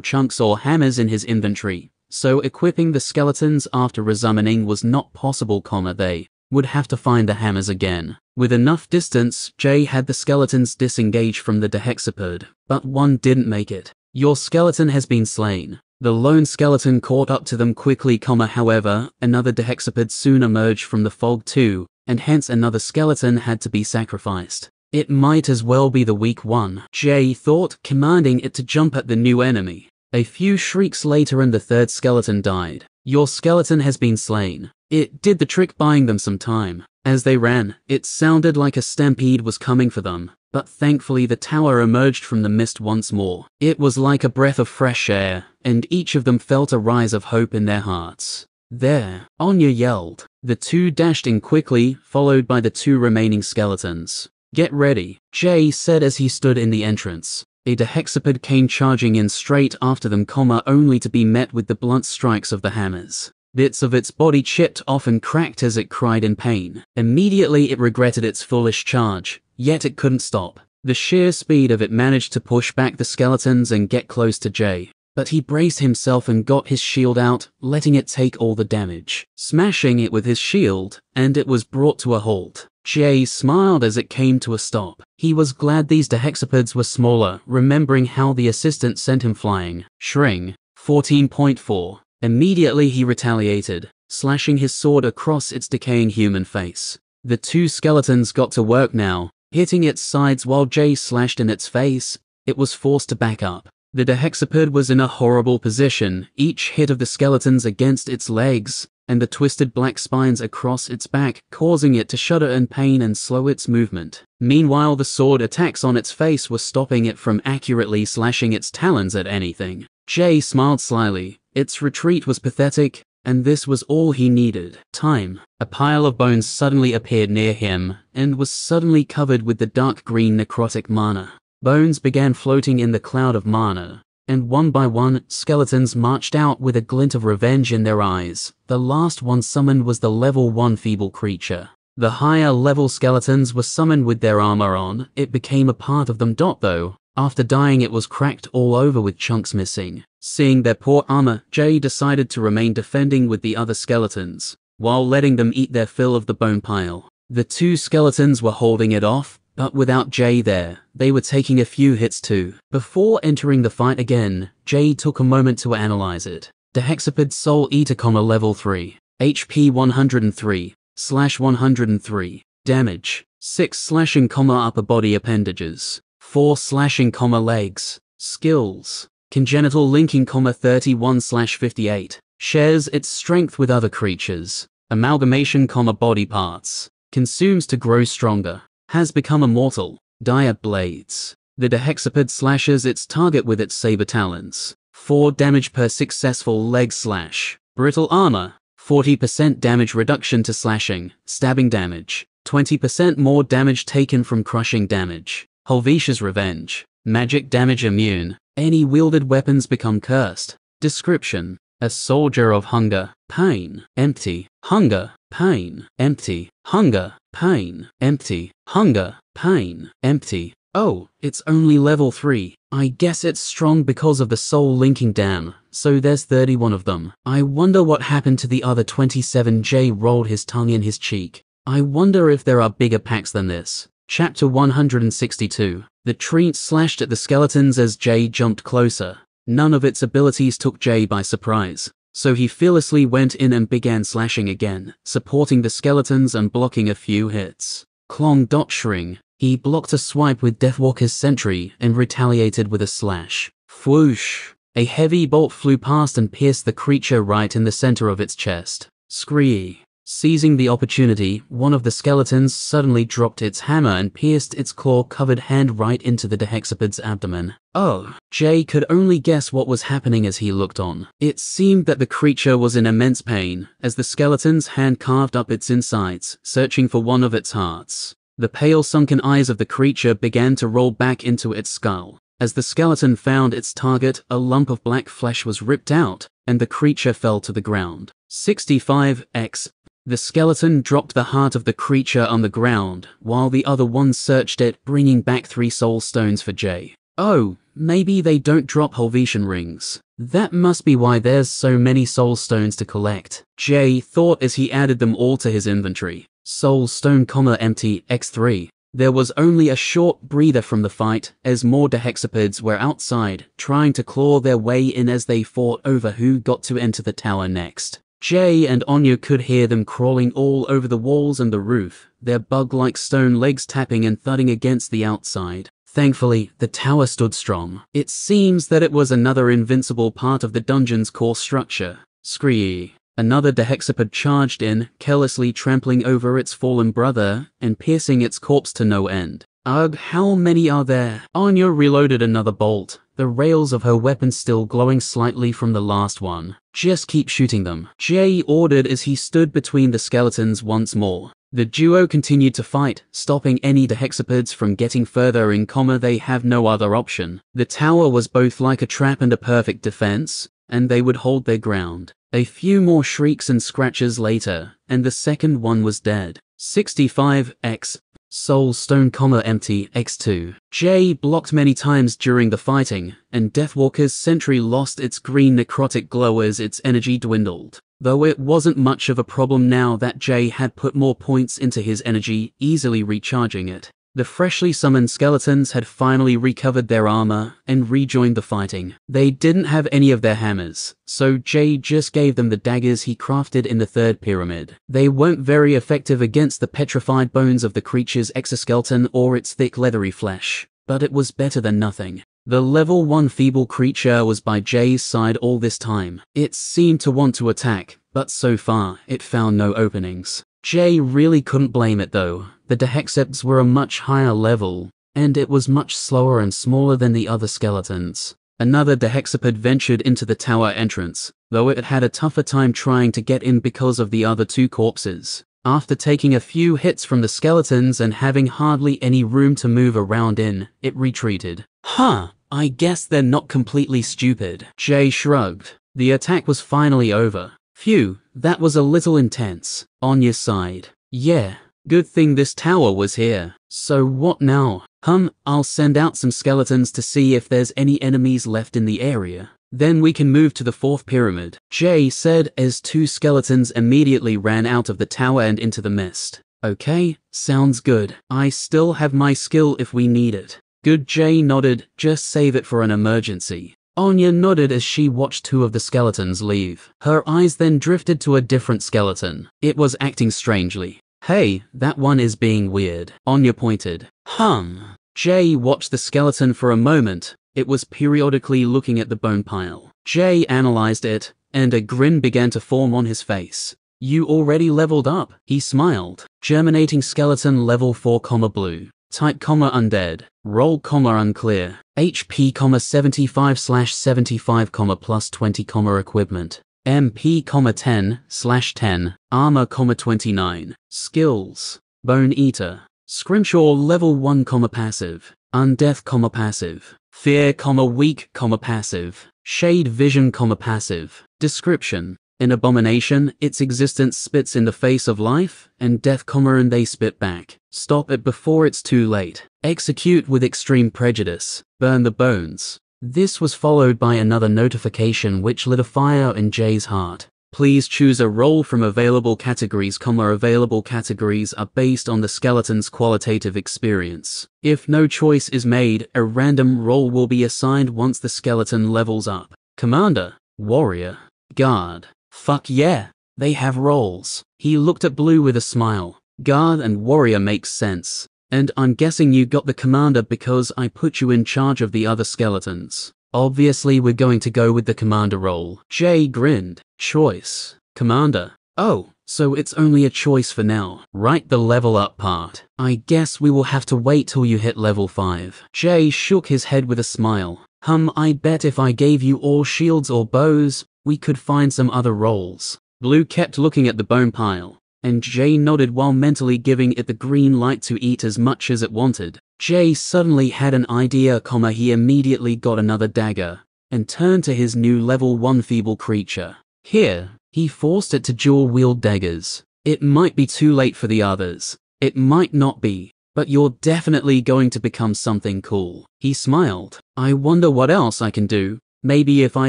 chunks or hammers in his inventory, so equipping the skeletons after resummoning was not possible, comma they would have to find the hammers again. With enough distance, Jay had the skeletons disengage from the Dehexapod, but one didn't make it. Your skeleton has been slain. The lone skeleton caught up to them quickly, comma, however, another Dehexapod soon emerged from the fog too, and hence another skeleton had to be sacrificed. It might as well be the weak one, Jay thought, commanding it to jump at the new enemy. A few shrieks later and the third skeleton died. Your skeleton has been slain. It did the trick buying them some time. As they ran, it sounded like a stampede was coming for them, but thankfully the tower emerged from the mist once more. It was like a breath of fresh air, and each of them felt a rise of hope in their hearts. There, Anya yelled. The two dashed in quickly, followed by the two remaining skeletons. Get ready, Jay said as he stood in the entrance. A dehexapod came charging in straight after them, comma, only to be met with the blunt strikes of the hammers. Bits of its body chipped off and cracked as it cried in pain. Immediately it regretted its foolish charge, Yet it couldn't stop. The sheer speed of it managed to push back the skeletons and get close to Jay. But he braced himself and got his shield out, letting it take all the damage, smashing it with his shield, and it was brought to a halt. Jay smiled as it came to a stop. He was glad these dehexapods were smaller, remembering how the assistant sent him flying. Shring, 14.4. Immediately he retaliated, slashing his sword across its decaying human face. The two skeletons got to work now, Hitting its sides while Jay slashed in its face, it was forced to back up. The Dehexapod was in a horrible position, each hit of the skeletons against its legs, and the twisted black spines across its back, causing it to shudder in pain and slow its movement. Meanwhile, the sword attacks on its face were stopping it from accurately slashing its talons at anything. Jay smiled slyly. Its retreat was pathetic, and this was all he needed. Time. A pile of bones suddenly appeared near him, and was suddenly covered with the dark green necrotic mana. Bones began floating in the cloud of mana, and one by one, skeletons marched out with a glint of revenge in their eyes. The last one summoned was the level 1 feeble creature. The higher level skeletons were summoned with their armor on. It became a part of them. Dot though. After dying, it was cracked all over with chunks missing. Seeing their poor armor, Jay decided to remain defending with the other skeletons, while letting them eat their fill of the bone pile. The two skeletons were holding it off, but without Jay there, they were taking a few hits too. Before entering the fight again, Jay took a moment to analyze it. Dehexapod Soul Eater, level 3, HP 103, slash 103, damage, 6 slashing, comma upper body appendages, 4 slashing, comma legs, skills, congenital linking, comma 31 slash 58, shares its strength with other creatures, amalgamation, comma body parts, consumes to grow stronger, has become immortal. Dire Blades. The Dehexapod slashes its target with its saber talons. 4 damage per successful leg slash. Brittle armor. 40% damage reduction to slashing, stabbing damage. 20% more damage taken from crushing damage. Helvetia's Revenge. Magic damage immune. Any wielded weapons become cursed. Description. A soldier of hunger, pain, empty, hunger, pain, empty, hunger, pain, empty, hunger, pain, empty. Oh, it's only level 3. I guess it's strong because of the soul linking dam, so there's 31 of them. I wonder what happened to the other 27. Jay rolled his tongue in his cheek. I wonder if there are bigger packs than this. Chapter 162. The tree slashed at the skeletons as Jay jumped closer. None of its abilities took Jay by surprise. So he fearlessly went in and began slashing again, supporting the skeletons and blocking a few hits. Klong dot shring. He blocked a swipe with Deathwalker's sentry and retaliated with a slash. Whoosh! A heavy bolt flew past and pierced the creature right in the center of its chest. Scree! Seizing the opportunity, one of the skeletons suddenly dropped its hammer and pierced its claw-covered hand right into the dehexapod's abdomen. Oh, Jay could only guess what was happening as he looked on. It seemed that the creature was in immense pain, as the skeleton's hand carved up its insides, searching for one of its hearts. The pale sunken eyes of the creature began to roll back into its skull. As the skeleton found its target, a lump of black flesh was ripped out, and the creature fell to the ground. 65x the skeleton dropped the heart of the creature on the ground, while the other one searched it, bringing back three soul stones for Jay. Oh, maybe they don't drop Helvetian rings. That must be why there's so many soul stones to collect. Jay thought as he added them all to his inventory. Soul stone, comma, empty, x3. There was only a short breather from the fight, as more dehexapods were outside, trying to claw their way in as they fought over who got to enter the tower next. Jay and Anya could hear them crawling all over the walls and the roof, their bug-like stone legs tapping and thudding against the outside. Thankfully, the tower stood strong. It seems that it was another invincible part of the dungeon's core structure. Scree. Another dehexapod charged in, carelessly trampling over its fallen brother and piercing its corpse to no end. Ugh, how many are there? Anya reloaded another bolt, the rails of her weapon still glowing slightly from the last one. Just keep shooting them. Jay ordered as he stood between the skeletons once more. The duo continued to fight, stopping any dehexapods from getting further in comma they have no other option. The tower was both like a trap and a perfect defense, and they would hold their ground. A few more shrieks and scratches later, and the second one was dead. 65x Soul Stone, empty, X2. Jay blocked many times during the fighting, and Deathwalker's sentry lost its green necrotic glow as its energy dwindled. Though it wasn't much of a problem now that Jay had put more points into his energy, easily recharging it. The freshly summoned skeletons had finally recovered their armor and rejoined the fighting. They didn't have any of their hammers, so Jay just gave them the daggers he crafted in the third pyramid. They weren't very effective against the petrified bones of the creature's exoskeleton or its thick leathery flesh, but it was better than nothing. The level 1 feeble creature was by Jay's side all this time. It seemed to want to attack, but so far, it found no openings. Jay really couldn't blame it though. The Dehexapods were a much higher level, and it was much slower and smaller than the other skeletons. Another dehexapod ventured into the tower entrance, though it had a tougher time trying to get in because of the other two corpses. After taking a few hits from the skeletons and having hardly any room to move around in, it retreated. Huh, I guess they're not completely stupid. Jay shrugged. The attack was finally over. Phew, that was a little intense. Anya sighed. Yeah, good thing this tower was here. So what now? Hum, I'll send out some skeletons to see if there's any enemies left in the area. Then we can move to the fourth pyramid, Jay said as two skeletons immediately ran out of the tower and into the mist. Okay, sounds good. I still have my skill if we need it. Good Jay nodded, just save it for an emergency. Anya nodded as she watched two of the skeletons leave. Her eyes then drifted to a different skeleton. It was acting strangely. Hey, that one is being weird. Anya pointed. Hum. Jay watched the skeleton for a moment, it was periodically looking at the bone pile. Jay analyzed it, and a grin began to form on his face. You already leveled up, he smiled. Germinating skeleton level 4, comma blue. Type, comma undead. Roll, comma unclear. HP, comma 75 slash 75, comma plus 20, comma equipment. MP, comma 10 slash 10. Armor, comma 29. Skills. Bone Eater. Scrimshaw level 1, passive. Undeath, passive. Fear, weak, passive. Shade vision, passive. Description. In abomination, its existence spits in the face of life, and death, comma, and they spit back. Stop it before it's too late. Execute with extreme prejudice. Burn the bones. This was followed by another notification which lit a fire in Jay's heart. Please choose a role from available categories, comma available categories are based on the skeleton's qualitative experience. If no choice is made, a random role will be assigned once the skeleton levels up. Commander, Warrior, Guard. Fuck yeah, they have roles. He looked at Blue with a smile. Guard and Warrior makes sense. And I'm guessing you got the Commander because I put you in charge of the other skeletons. Obviously, we're going to go with the commander role. Jay grinned. Choice. Commander. Oh, so it's only a choice for now. Write the level up part. I guess we will have to wait till you hit level 5. Jay shook his head with a smile. Hum, I bet if I gave you all shields or bows, we could find some other roles. Blue kept looking at the bone pile, and Jay nodded while mentally giving it the green light to eat as much as it wanted. Jay suddenly had an idea, comma, he immediately got another dagger and turned to his new level 1 feeble creature. Here, he forced it to dual wield daggers. It might be too late for the others. It might not be, but you're definitely going to become something cool. He smiled. I wonder what else I can do. Maybe if I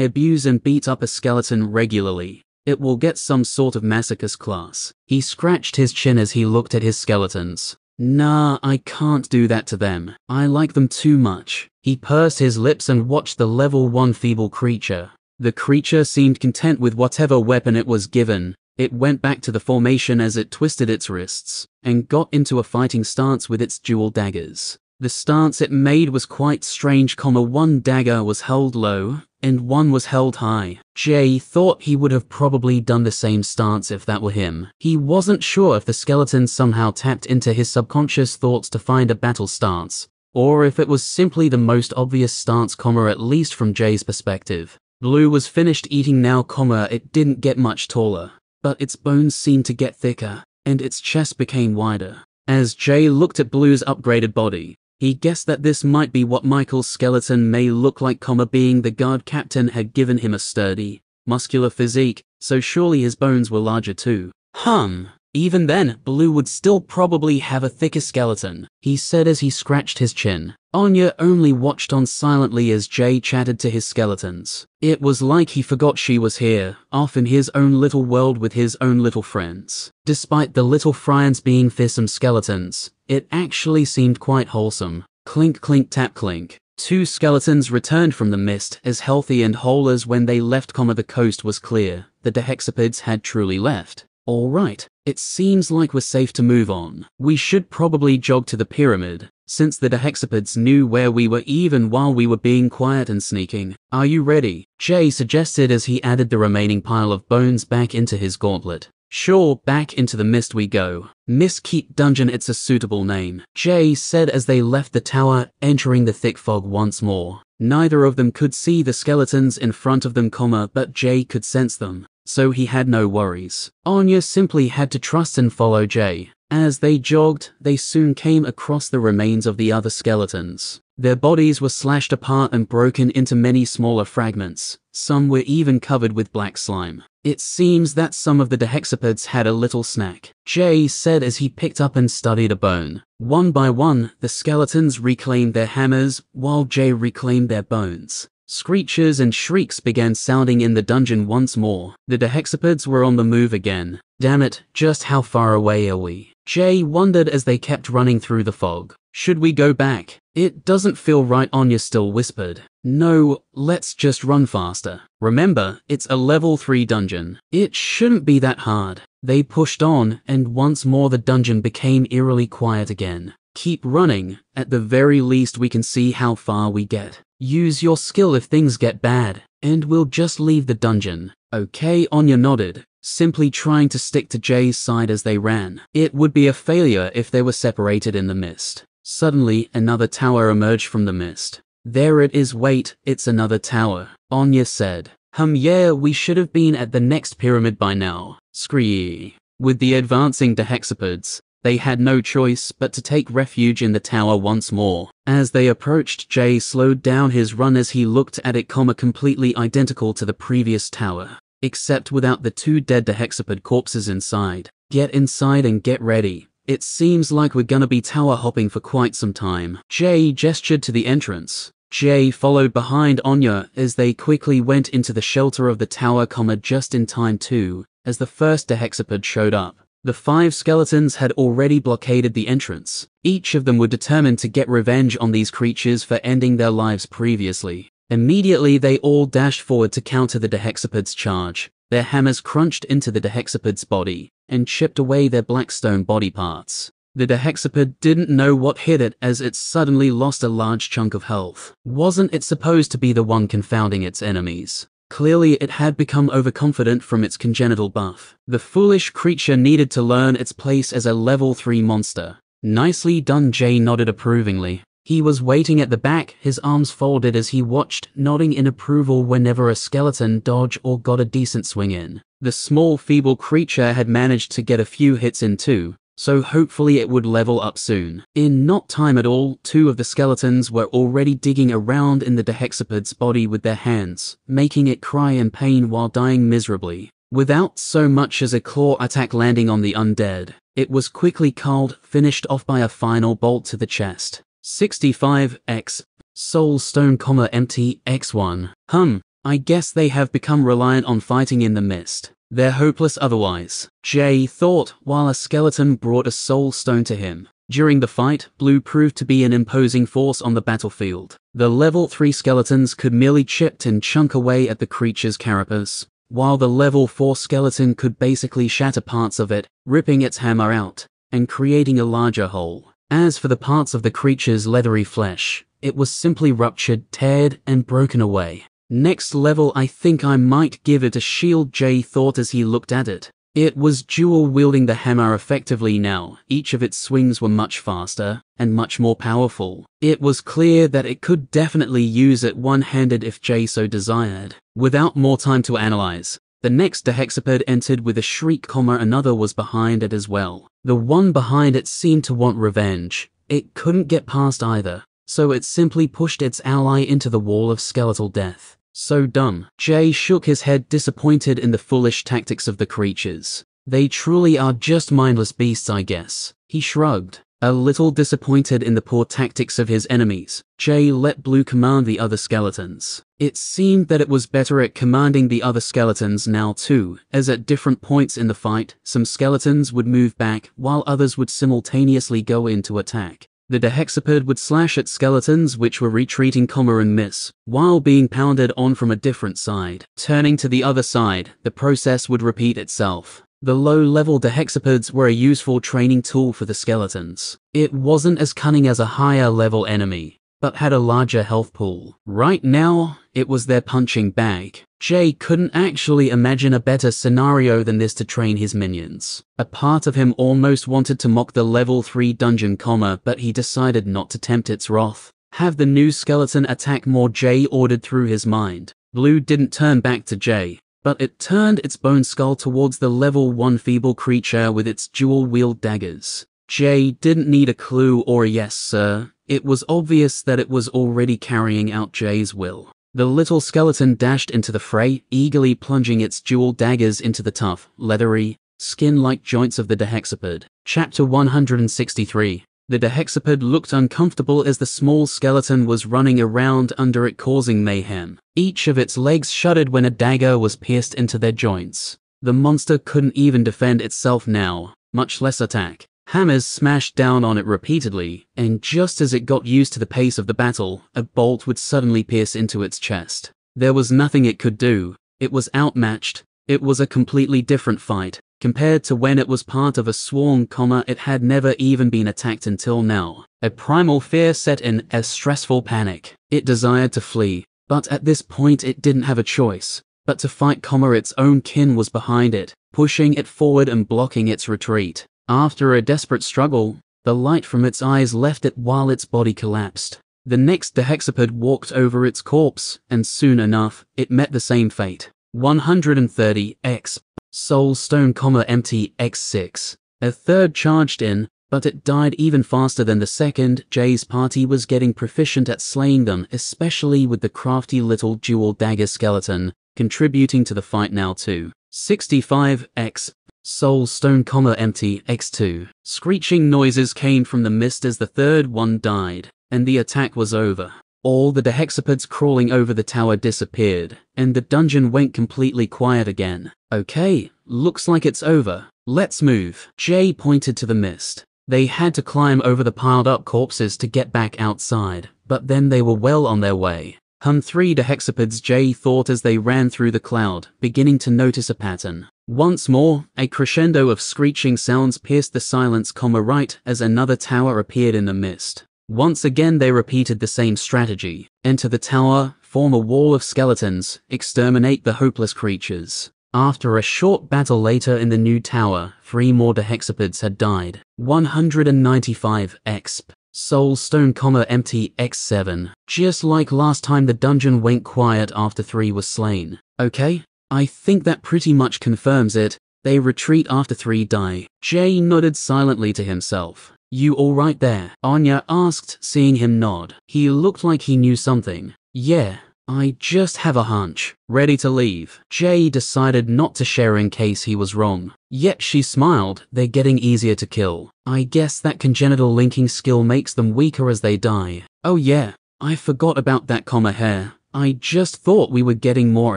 abuse and beat up a skeleton regularly, it will get some sort of masochist class. He scratched his chin as he looked at his skeletons. Nah, I can't do that to them. I like them too much. He pursed his lips and watched the level 1 feeble creature. The creature seemed content with whatever weapon it was given. It went back to the formation as it twisted its wrists, and got into a fighting stance with its dual daggers. The stance it made was quite strange, comma one dagger was held low, and one was held high. Jay thought he would have probably done the same stance if that were him. He wasn't sure if the skeleton somehow tapped into his subconscious thoughts to find a battle stance, or if it was simply the most obvious stance, comma, at least from Jay's perspective. Blue was finished eating now, comma, it didn't get much taller, but its bones seemed to get thicker, and its chest became wider. As Jay looked at Blue's upgraded body, he guessed that this might be what Michael's skeleton may look like, comma, being the guard captain had given him a sturdy, muscular physique, so surely his bones were larger too. Hum. Even then, Blue would still probably have a thicker skeleton, he said as he scratched his chin. Anya only watched on silently as Jay chatted to his skeletons. It was like he forgot she was here, off in his own little world with his own little friends. Despite the little Friends being fearsome skeletons, it actually seemed quite wholesome. Clink clink tap clink. Two skeletons returned from the mist, as healthy and whole as when they left, comma the coast was clear. The dehexapods had truly left. Alright, it seems like we're safe to move on. We should probably jog to the pyramid, since the dehexapods knew where we were even while we were being quiet and sneaking. Are you ready? Jay suggested as he added the remaining pile of bones back into his gauntlet. Sure, back into the mist we go. Mistkeep Dungeon, it's a suitable name, Jay said as they left the tower, entering the thick fog once more. Neither of them could see the skeletons in front of them, comma, but Jay could sense them, so he had no worries. Anya simply had to trust and follow Jay. As they jogged, they soon came across the remains of the other skeletons. Their bodies were slashed apart and broken into many smaller fragments. Some were even covered with black slime. It seems that some of the dehexapods had a little snack, Jay said as he picked up and studied a bone. One by one, the skeletons reclaimed their hammers, while Jay reclaimed their bones. Screeches and shrieks began sounding in the dungeon once more. The dehexapods were on the move again. Damn it, just how far away are we? Jay wondered as they kept running through the fog. Should we go back? It doesn't feel right, Anya still whispered. No, let's just run faster. Remember, it's a level 3 dungeon. It shouldn't be that hard. They pushed on, and once more the dungeon became eerily quiet again. Keep running. At the very least, we can see how far we get. Use your skill if things get bad, and we'll just leave the dungeon. Okay, Anya nodded, simply trying to stick to Jay's side as they ran. It would be a failure if they were separated in the mist. Suddenly, another tower emerged from the mist. There it is, wait, it's another tower, Anya said. Hum yeah, we should have been at the next pyramid by now. Scree. With the advancing dehexapods, they had no choice but to take refuge in the tower once more. As they approached, Jay slowed down his run as he looked at it, comma completely identical to the previous tower, except without the two dead dehexapod corpses inside. Get inside and get ready. It seems like we're gonna be tower hopping for quite some time. Jay gestured to the entrance. Jay followed behind Anya as they quickly went into the shelter of the tower, comma just in time too, as the first dehexapod showed up. The five skeletons had already blockaded the entrance. Each of them were determined to get revenge on these creatures for ending their lives previously. Immediately, they all dashed forward to counter the dehexapod's charge. Their hammers crunched into the dehexapod's body and chipped away their blackstone body parts. The dehexapod didn't know what hit it as it suddenly lost a large chunk of health. Wasn't it supposed to be the one confounding its enemies? Clearly, it had become overconfident from its congenital buff. The foolish creature needed to learn its place as a level 3 monster. Nicely done, Jay nodded approvingly. He was waiting at the back, his arms folded as he watched, nodding in approval whenever a skeleton dodged or got a decent swing in. The small, feeble creature had managed to get a few hits in too, so hopefully it would level up soon. In not time at all, two of the skeletons were already digging around in the dehexapod's body with their hands, making it cry in pain while dying miserably. Without so much as a claw attack landing on the undead, it was quickly culled, finished off by a final bolt to the chest. 65x Soul Stone, comma empty x1. Hum, I guess they have become reliant on fighting in the mist. They're hopeless otherwise. Jay thought while a skeleton brought a soul stone to him. During the fight, Blue proved to be an imposing force on the battlefield. The level 3 skeletons could merely chip and chunk away at the creature's carapace, while the level 4 skeleton could basically shatter parts of it, ripping its hammer out, and creating a larger hole. As for the parts of the creature's leathery flesh, it was simply ruptured, teared, and broken away. Next level, I think I might give it a shield, Jay thought as he looked at it. It was dual wielding the hammer effectively now. Each of its swings were much faster and much more powerful. It was clear that it could definitely use it one handed if Jay so desired. Without more time to analyze, the next dehexapod entered with a shriek, comma another was behind it as well. The one behind it seemed to want revenge. It couldn't get past either, so it simply pushed its ally into the wall of skeletal death. So done. Jay shook his head disappointed in the foolish tactics of the creatures. They truly are just mindless beasts, I guess. He shrugged. A little disappointed in the poor tactics of his enemies, Jay let Blue command the other skeletons. It seemed that it was better at commanding the other skeletons now too, as at different points in the fight, some skeletons would move back while others would simultaneously go into attack. The dehexapod would slash at skeletons which were retreating comma and miss, while being pounded on from a different side. Turning to the other side, the process would repeat itself. The low-level dehexapods were a useful training tool for the skeletons. It wasn't as cunning as a higher-level enemy, but had a larger health pool. Right now, it was their punching bag. Jay couldn't actually imagine a better scenario than this to train his minions. A part of him almost wanted to mock the level 3 dungeon comma, but he decided not to tempt its wrath. Have the new skeleton attack more Jay ordered through his mind. Blue didn't turn back to Jay, but it turned its bone skull towards the level 1 feeble creature with its dual-wield daggers. Jay didn't need a clue or a yes sir, it was obvious that it was already carrying out Jay's will. The little skeleton dashed into the fray, eagerly plunging its dual daggers into the tough, leathery, skin-like joints of the dehexapod. Chapter 163 The dehexapod looked uncomfortable as the small skeleton was running around under it causing mayhem. Each of its legs shuddered when a dagger was pierced into their joints. The monster couldn't even defend itself now, much less attack. Hammers smashed down on it repeatedly, and just as it got used to the pace of the battle, a bolt would suddenly pierce into its chest. There was nothing it could do. It was outmatched. It was a completely different fight. Compared to when it was part of a swarm, comma, it had never even been attacked until now. A primal fear set in, a stressful panic. It desired to flee, but at this point it didn't have a choice. But to fight, comma, its own kin was behind it, pushing it forward and blocking its retreat. After a desperate struggle, the light from its eyes left it while its body collapsed. The next dehexapod walked over its corpse, and soon enough, it met the same fate. 130 X Soul Stone, empty X6. A third charged in, but it died even faster than the second. Jay's party was getting proficient at slaying them, especially with the crafty little dual dagger skeleton, contributing to the fight now too. 65 X Soul Stone, empty X2. Screeching noises came from the mist as the third one died, and the attack was over. All the dehexapods crawling over the tower disappeared, and the dungeon went completely quiet again. Okay, looks like it's over. Let's move. Jay pointed to the mist. They had to climb over the piled up corpses to get back outside, but then they were well on their way. Hum three dehexapods Jay thought as they ran through the cloud, beginning to notice a pattern. Once more, a crescendo of screeching sounds pierced the silence, comma right as another tower appeared in the mist. Once again they repeated the same strategy. Enter the tower, form a wall of skeletons, exterminate the hopeless creatures. After a short battle later in the new tower, three more dehexapods had died. 195 exp. Soul Stone, comma empty X7. Just like last time the dungeon went quiet after three was slain. Okay, I think that pretty much confirms it. They retreat after three die. Jay nodded silently to himself. You alright there? Anya asked, seeing him nod. He looked like he knew something. Yeah, I just have a hunch. Ready to leave. Jay decided not to share in case he was wrong. Yet she smiled, they're getting easier to kill. I guess that congenital linking skill makes them weaker as they die. Oh yeah, I forgot about that comma hair. I just thought we were getting more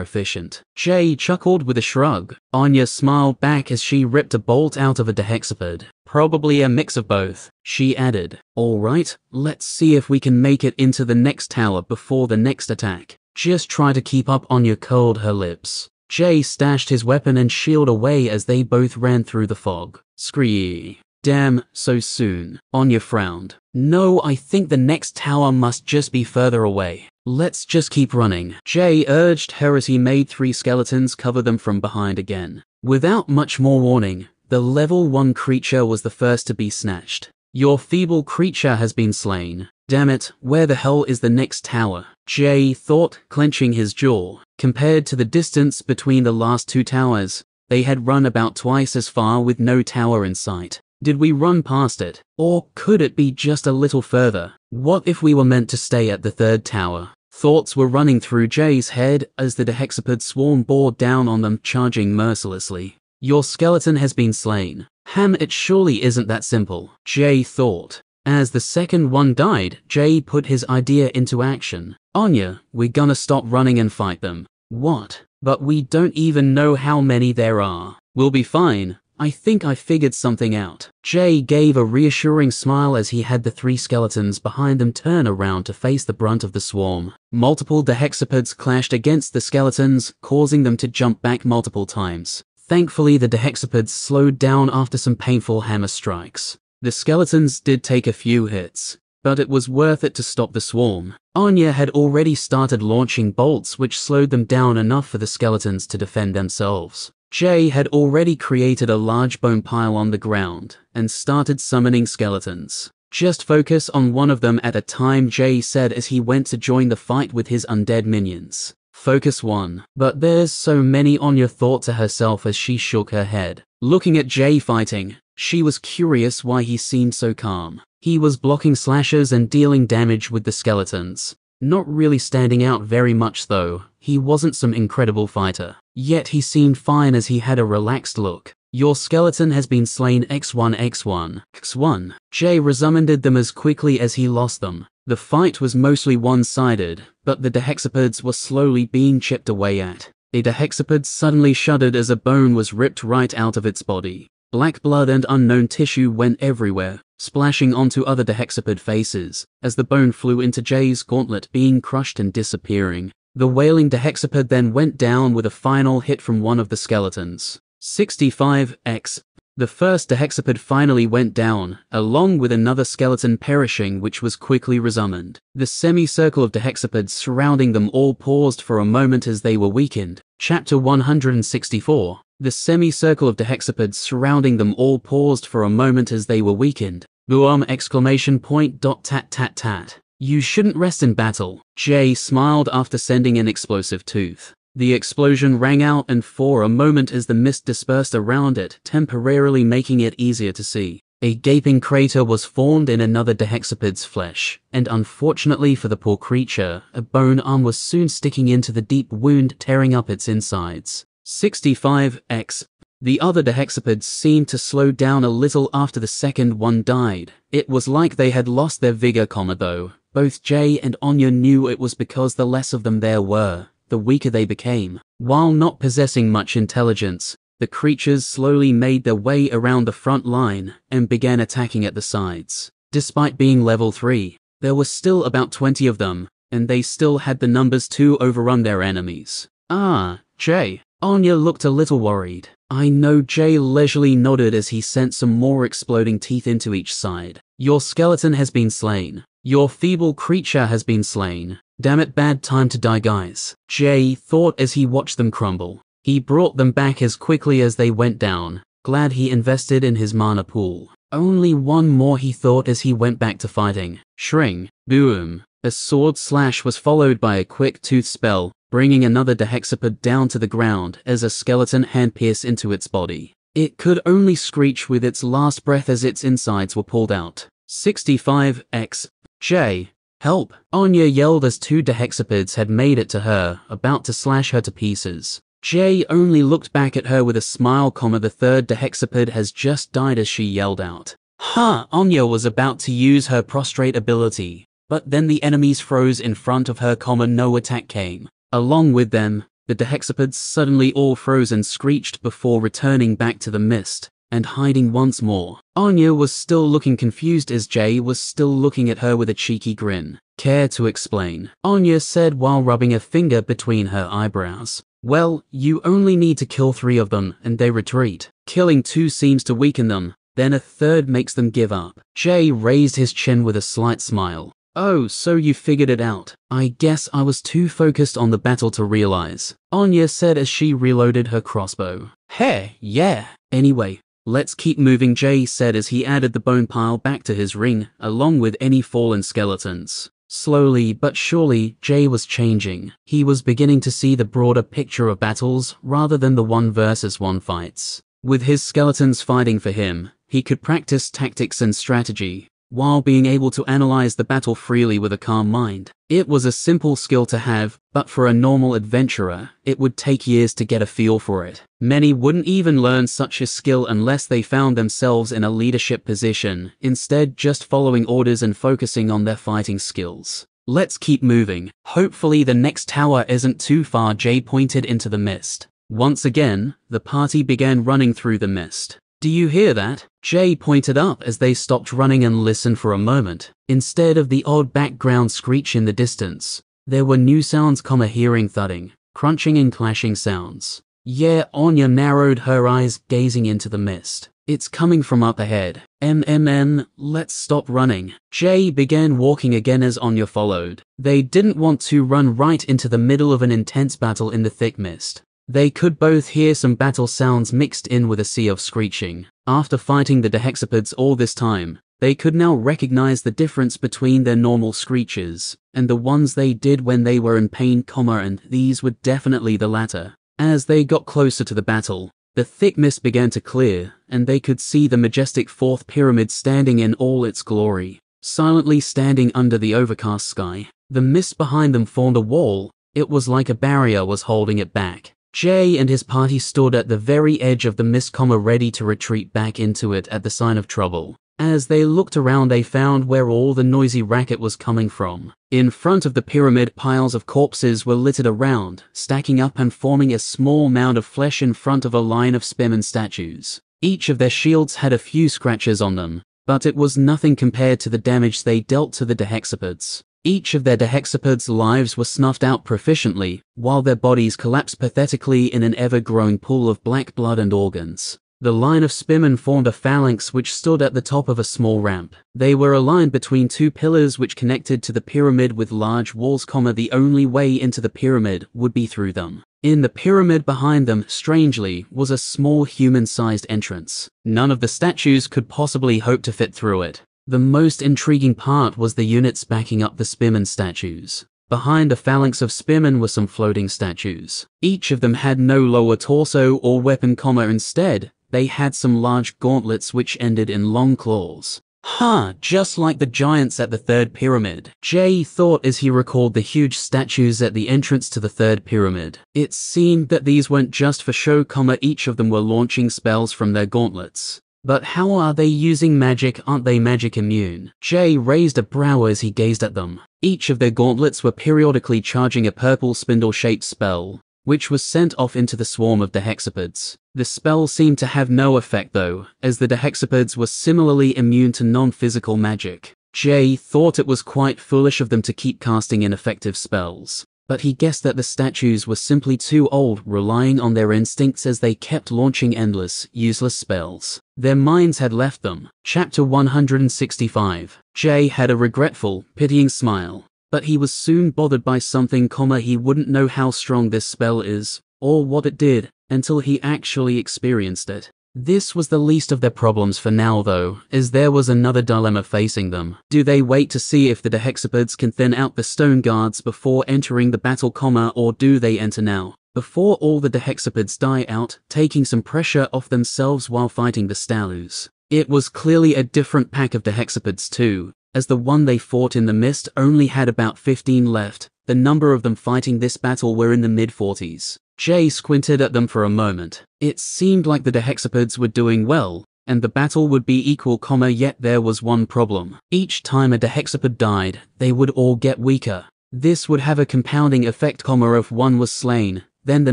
efficient. Jay chuckled with a shrug. Anya smiled back as she ripped a bolt out of a dehexapod. Probably a mix of both. She added, Alright, let's see if we can make it into the next tower before the next attack. Just try to keep up Anya curled her lips. Jay stashed his weapon and shield away as they both ran through the fog. Scree. Damn, so soon. Anya frowned. No, I think the next tower must just be further away. Let's just keep running. Jay urged her as he made three skeletons cover them from behind again. Without much more warning, the level 1 creature was the first to be snatched. Your feeble creature has been slain. Damn it, where the hell is the next tower? Jay thought, clenching his jaw. Compared to the distance between the last two towers, they had run about twice as far with no tower in sight. Did we run past it? Or could it be just a little further? What if we were meant to stay at the third tower? Thoughts were running through Jay's head as the dehexapod swarm bore down on them, charging mercilessly. Your skeleton has been slain. Ham, it surely isn't that simple, Jay thought. As the second one died, Jay put his idea into action. Anya, we're gonna stop running and fight them. What? But we don't even know how many there are. We'll be fine. I think I figured something out. Jay gave a reassuring smile as he had the three skeletons behind them turn around to face the brunt of the swarm. Multiple dehexapods clashed against the skeletons, causing them to jump back multiple times. Thankfully, the dehexapods slowed down after some painful hammer strikes. The skeletons did take a few hits, but it was worth it to stop the swarm. Anya had already started launching bolts which slowed them down enough for the skeletons to defend themselves. Jay had already created a large bone pile on the ground and started summoning skeletons. Just focus on one of them at a time, Jay said as he went to join the fight with his undead minions. Focus one. But there's so many Anya thought to herself as she shook her head. Looking at Jay fighting, she was curious why he seemed so calm. He was blocking slashes and dealing damage with the skeletons. Not really standing out very much though, he wasn't some incredible fighter. Yet he seemed fine as he had a relaxed look. Your skeleton has been slain X1 X1 X1. Jay resummoned them as quickly as he lost them. The fight was mostly one-sided, but the dehexapods were slowly being chipped away at. A dehexapod suddenly shuddered as a bone was ripped right out of its body. Black blood and unknown tissue went everywhere, splashing onto other dehexapod faces, as the bone flew into Jay's gauntlet being crushed and disappearing. The wailing dehexapod then went down with a final hit from one of the skeletons. 65x. The first dehexapod finally went down, along with another skeleton perishing which was quickly resummoned. The semicircle of dehexapods surrounding them all paused for a moment as they were weakened. Chapter 164 The semicircle of dehexapods surrounding them all paused for a moment as they were weakened. Boom! Exclamation point dot tat tat tat. You shouldn't rest in battle. Jay smiled after sending an explosive tooth. The explosion rang out and for a moment as the mist dispersed around it, temporarily making it easier to see. A gaping crater was formed in another dehexapod's flesh, and unfortunately for the poor creature, a bone arm was soon sticking into the deep wound tearing up its insides. 65x. The other dehexapods seemed to slow down a little after the second one died. It was like they had lost their vigor, comma though. Both Jay and Anya knew it was because the less of them there were, the weaker they became. While not possessing much intelligence, the creatures slowly made their way around the front line and began attacking at the sides. Despite being level 3, there were still about 20 of them, and they still had the numbers to overrun their enemies. Ah, Jay. Anya looked a little worried. I know Jay leisurely nodded as he sent some more exploding teeth into each side. Your skeleton has been slain. Your feeble creature has been slain. Damn it, bad time to die, guys. Jay thought as he watched them crumble. He brought them back as quickly as they went down, glad he invested in his mana pool. Only one more he thought as he went back to fighting. Shring, boom. A sword slash was followed by a quick tooth spell, bringing another dehexapod down to the ground as a skeleton hand pierced into its body. It could only screech with its last breath as its insides were pulled out. 65x J Help! Anya yelled as two dehexapods had made it to her, about to slash her to pieces. Jay only looked back at her with a smile, comma the third dehexapod has just died as she yelled out. Ha! Huh, Anya was about to use her prostrate ability, but then the enemies froze in front of her, comma no attack came. Along with them, the dehexapods suddenly all froze and screeched before returning back to the mist and hiding once more. Anya was still looking confused as Jay was still looking at her with a cheeky grin. Care to explain? Anya said while rubbing a finger between her eyebrows. Well, you only need to kill three of them and they retreat. Killing two seems to weaken them, then a third makes them give up. Jay raised his chin with a slight smile. Oh, so you figured it out. I guess I was too focused on the battle to realize. Anya said as she reloaded her crossbow. Hey, yeah. Anyway, Let's keep moving, Jay said as he added the bone pile back to his ring, along with any fallen skeletons. Slowly but surely, Jay was changing. He was beginning to see the broader picture of battles rather than the one versus one fights. With his skeletons fighting for him, he could practice tactics and strategy, while being able to analyze the battle freely with a calm mind. It was a simple skill to have, but for a normal adventurer, it would take years to get a feel for it. Many wouldn't even learn such a skill unless they found themselves in a leadership position, instead just following orders and focusing on their fighting skills. Let's keep moving. Hopefully the next tower isn't too far Jay pointed into the mist. Once again, the party began running through the mist. Do you hear that? Jay pointed up as they stopped running and listened for a moment. Instead of the odd background screech in the distance, there were new sounds, comma hearing thudding, crunching and clashing sounds. Yeah, Anya narrowed her eyes, gazing into the mist. It's coming from up ahead. MMM, let's stop running. Jay began walking again as Anya followed. They didn't want to run right into the middle of an intense battle in the thick mist. They could both hear some battle sounds mixed in with a sea of screeching. After fighting the Dehexapods all this time, they could now recognize the difference between their normal screeches and the ones they did when they were in pain, comma, and these were definitely the latter. As they got closer to the battle, the thick mist began to clear, and they could see the majestic fourth pyramid standing in all its glory, silently standing under the overcast sky. The mist behind them formed a wall. It was like a barrier was holding it back. Jay and his party stood at the very edge of the mist, comma, ready to retreat back into it at the sign of trouble. As they looked around, they found where all the noisy racket was coming from. In front of the pyramid, piles of corpses were littered around, stacking up and forming a small mound of flesh in front of a line of spearmen statues. Each of their shields had a few scratches on them, but it was nothing compared to the damage they dealt to the Dehexapods. Each of their Dehexapods' lives were snuffed out proficiently, while their bodies collapsed pathetically in an ever-growing pool of black blood and organs. The line of spearmen formed a phalanx which stood at the top of a small ramp. They were aligned between two pillars which connected to the pyramid with large walls, comma, the only way into the pyramid would be through them. In the pyramid behind them, strangely, was a small human-sized entrance. None of the statues could possibly hope to fit through it. The most intriguing part was the units backing up the spearmen statues. Behind a phalanx of spearmen were some floating statues. Each of them had no lower torso or weapon, comma, instead, they had some large gauntlets which ended in long claws. Huh, just like the giants at the third pyramid. Jay thought as he recalled the huge statues at the entrance to the third pyramid. It seemed that these weren't just for show, comma, each of them were launching spells from their gauntlets. But how are they using magic? Aren't they magic immune? Jay raised a brow as he gazed at them. Each of their gauntlets were periodically charging a purple spindle-shaped spell, which was sent off into the swarm of Dehexapods. The spell seemed to have no effect though, as the Dehexapods were similarly immune to non-physical magic. Jay thought it was quite foolish of them to keep casting ineffective spells, but he guessed that the statues were simply too old, relying on their instincts as they kept launching endless, useless spells. Their minds had left them. Chapter 165. Jay had a regretful, pitying smile but he was soon bothered by something, comma, he wouldn't know how strong this spell is, or what it did, until he actually experienced it. This was the least of their problems for now, though, as there was another dilemma facing them. Do they wait to see if the Dehexapods can thin out the stone guards before entering the battle, comma, or do they enter now? Before all the Dehexapods die out, taking some pressure off themselves while fighting the Stalus. It was clearly a different pack of Dehexapods too, as the one they fought in the mist only had about 15 left, the number of them fighting this battle were in the mid-40s. Jay squinted at them for a moment. It seemed like the Dehexapods were doing well, and the battle would be equal, comma, yet there was one problem. Each time a Dehexapod died, they would all get weaker. This would have a compounding effect, comma, if one was slain, then the